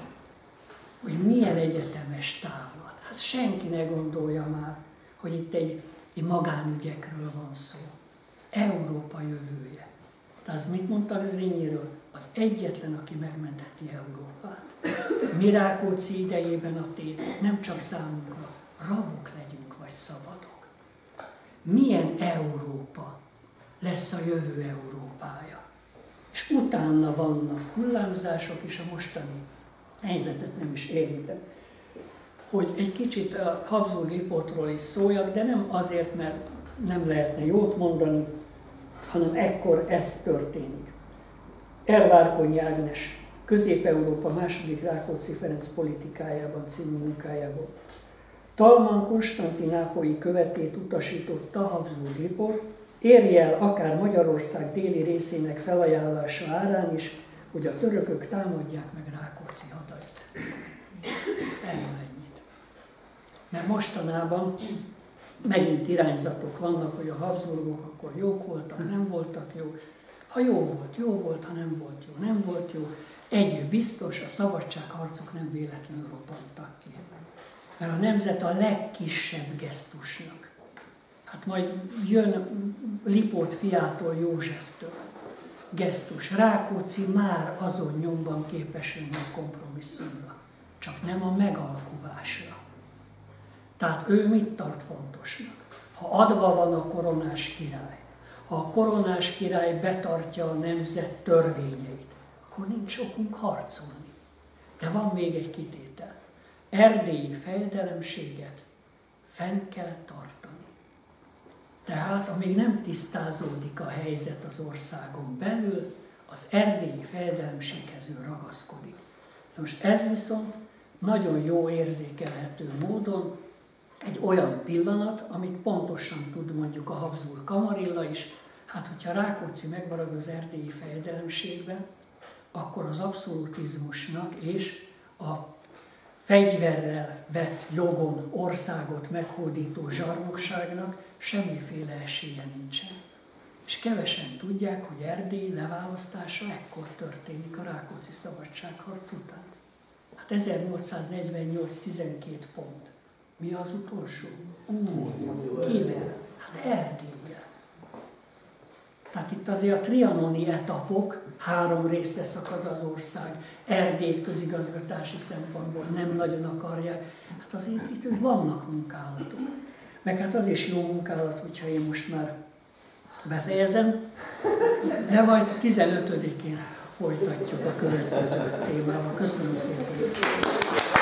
Hogy milyen egyetemes távlat. Hát senki ne gondolja már, hogy itt egy, egy magánügyekről van szó. Európa jövője. Tehát mit mondta az Rényéről? Az egyetlen, aki megmentheti Európát. Mirákóczi idejében a tét nem csak számunkra, rabok legyünk vagy szabadok. Milyen Európa lesz a jövő Európája? És utána vannak hullámzások, és a mostani helyzetet nem is érintem. Hogy egy kicsit a Habsburg Lipotról is szóljak, de nem azért, mert nem lehetne jót mondani, hanem ekkor ez történik. Ervárkonyi Ágnes, Közép-Európa második Rákóczi Ferenc politikájában című munkájából. Talman Konstantinápolyi követét utasította Habsburg Lipot, érje el akár Magyarország déli részének felajánlása árán is, hogy a törökök támadják meg Rákóczi hadait. Erről ennyit. Mert mostanában megint irányzatok vannak, hogy a Habsburgok akkor jók voltak, nem voltak jók. Ha jó volt, jó volt, ha nem volt jó, nem volt jó. Egy biztos, a szabadságharcok nem véletlenül robbantak ki. Mert a nemzet a legkisebb gesztusnak. Hát majd jön Lipót fiától, Józseftől. Gesztus. Rákóczi már azon nyomban képes lenni a kompromisszumra. Csak nem a megalkuvásra. Tehát ő mit tart fontosnak? Ha adva van a koronás király, ha a koronás király betartja a nemzet törvényeit, akkor nincs okunk harcolni. De van még egy kitétel. Erdélyi fejedelemséget fenn kell tartani. Tehát, amíg nem tisztázódik a helyzet az országon belül, az erdélyi fejedelemséghez ő ragaszkodik. De most ez viszont nagyon jó érzékelhető módon egy olyan pillanat, amit pontosan tud mondjuk a Habsburg Kamarilla is, hát hogyha Rákóczi megmarad az erdélyi fejedelemségben, akkor az abszolutizmusnak és a fegyverrel vett jogon országot meghódító zsarnokságnak semmiféle esélye nincsen. És kevesen tudják, hogy Erdély leválasztása ekkor történik a Rákóczi szabadságharc után. Hát 1848-12 pont. Mi az utolsó? Úr, kivel? Hát Erdélye. Tehát itt azért a trianoni etapok, három részre szakad az ország, Erdélyt közigazgatási szempontból nem nagyon akarják. Hát azért itt vannak munkálatok. Meg hát az is jó munkálat, hogyha én most már befejezem, de majd 15-én folytatjuk a következő témával. Köszönöm szépen!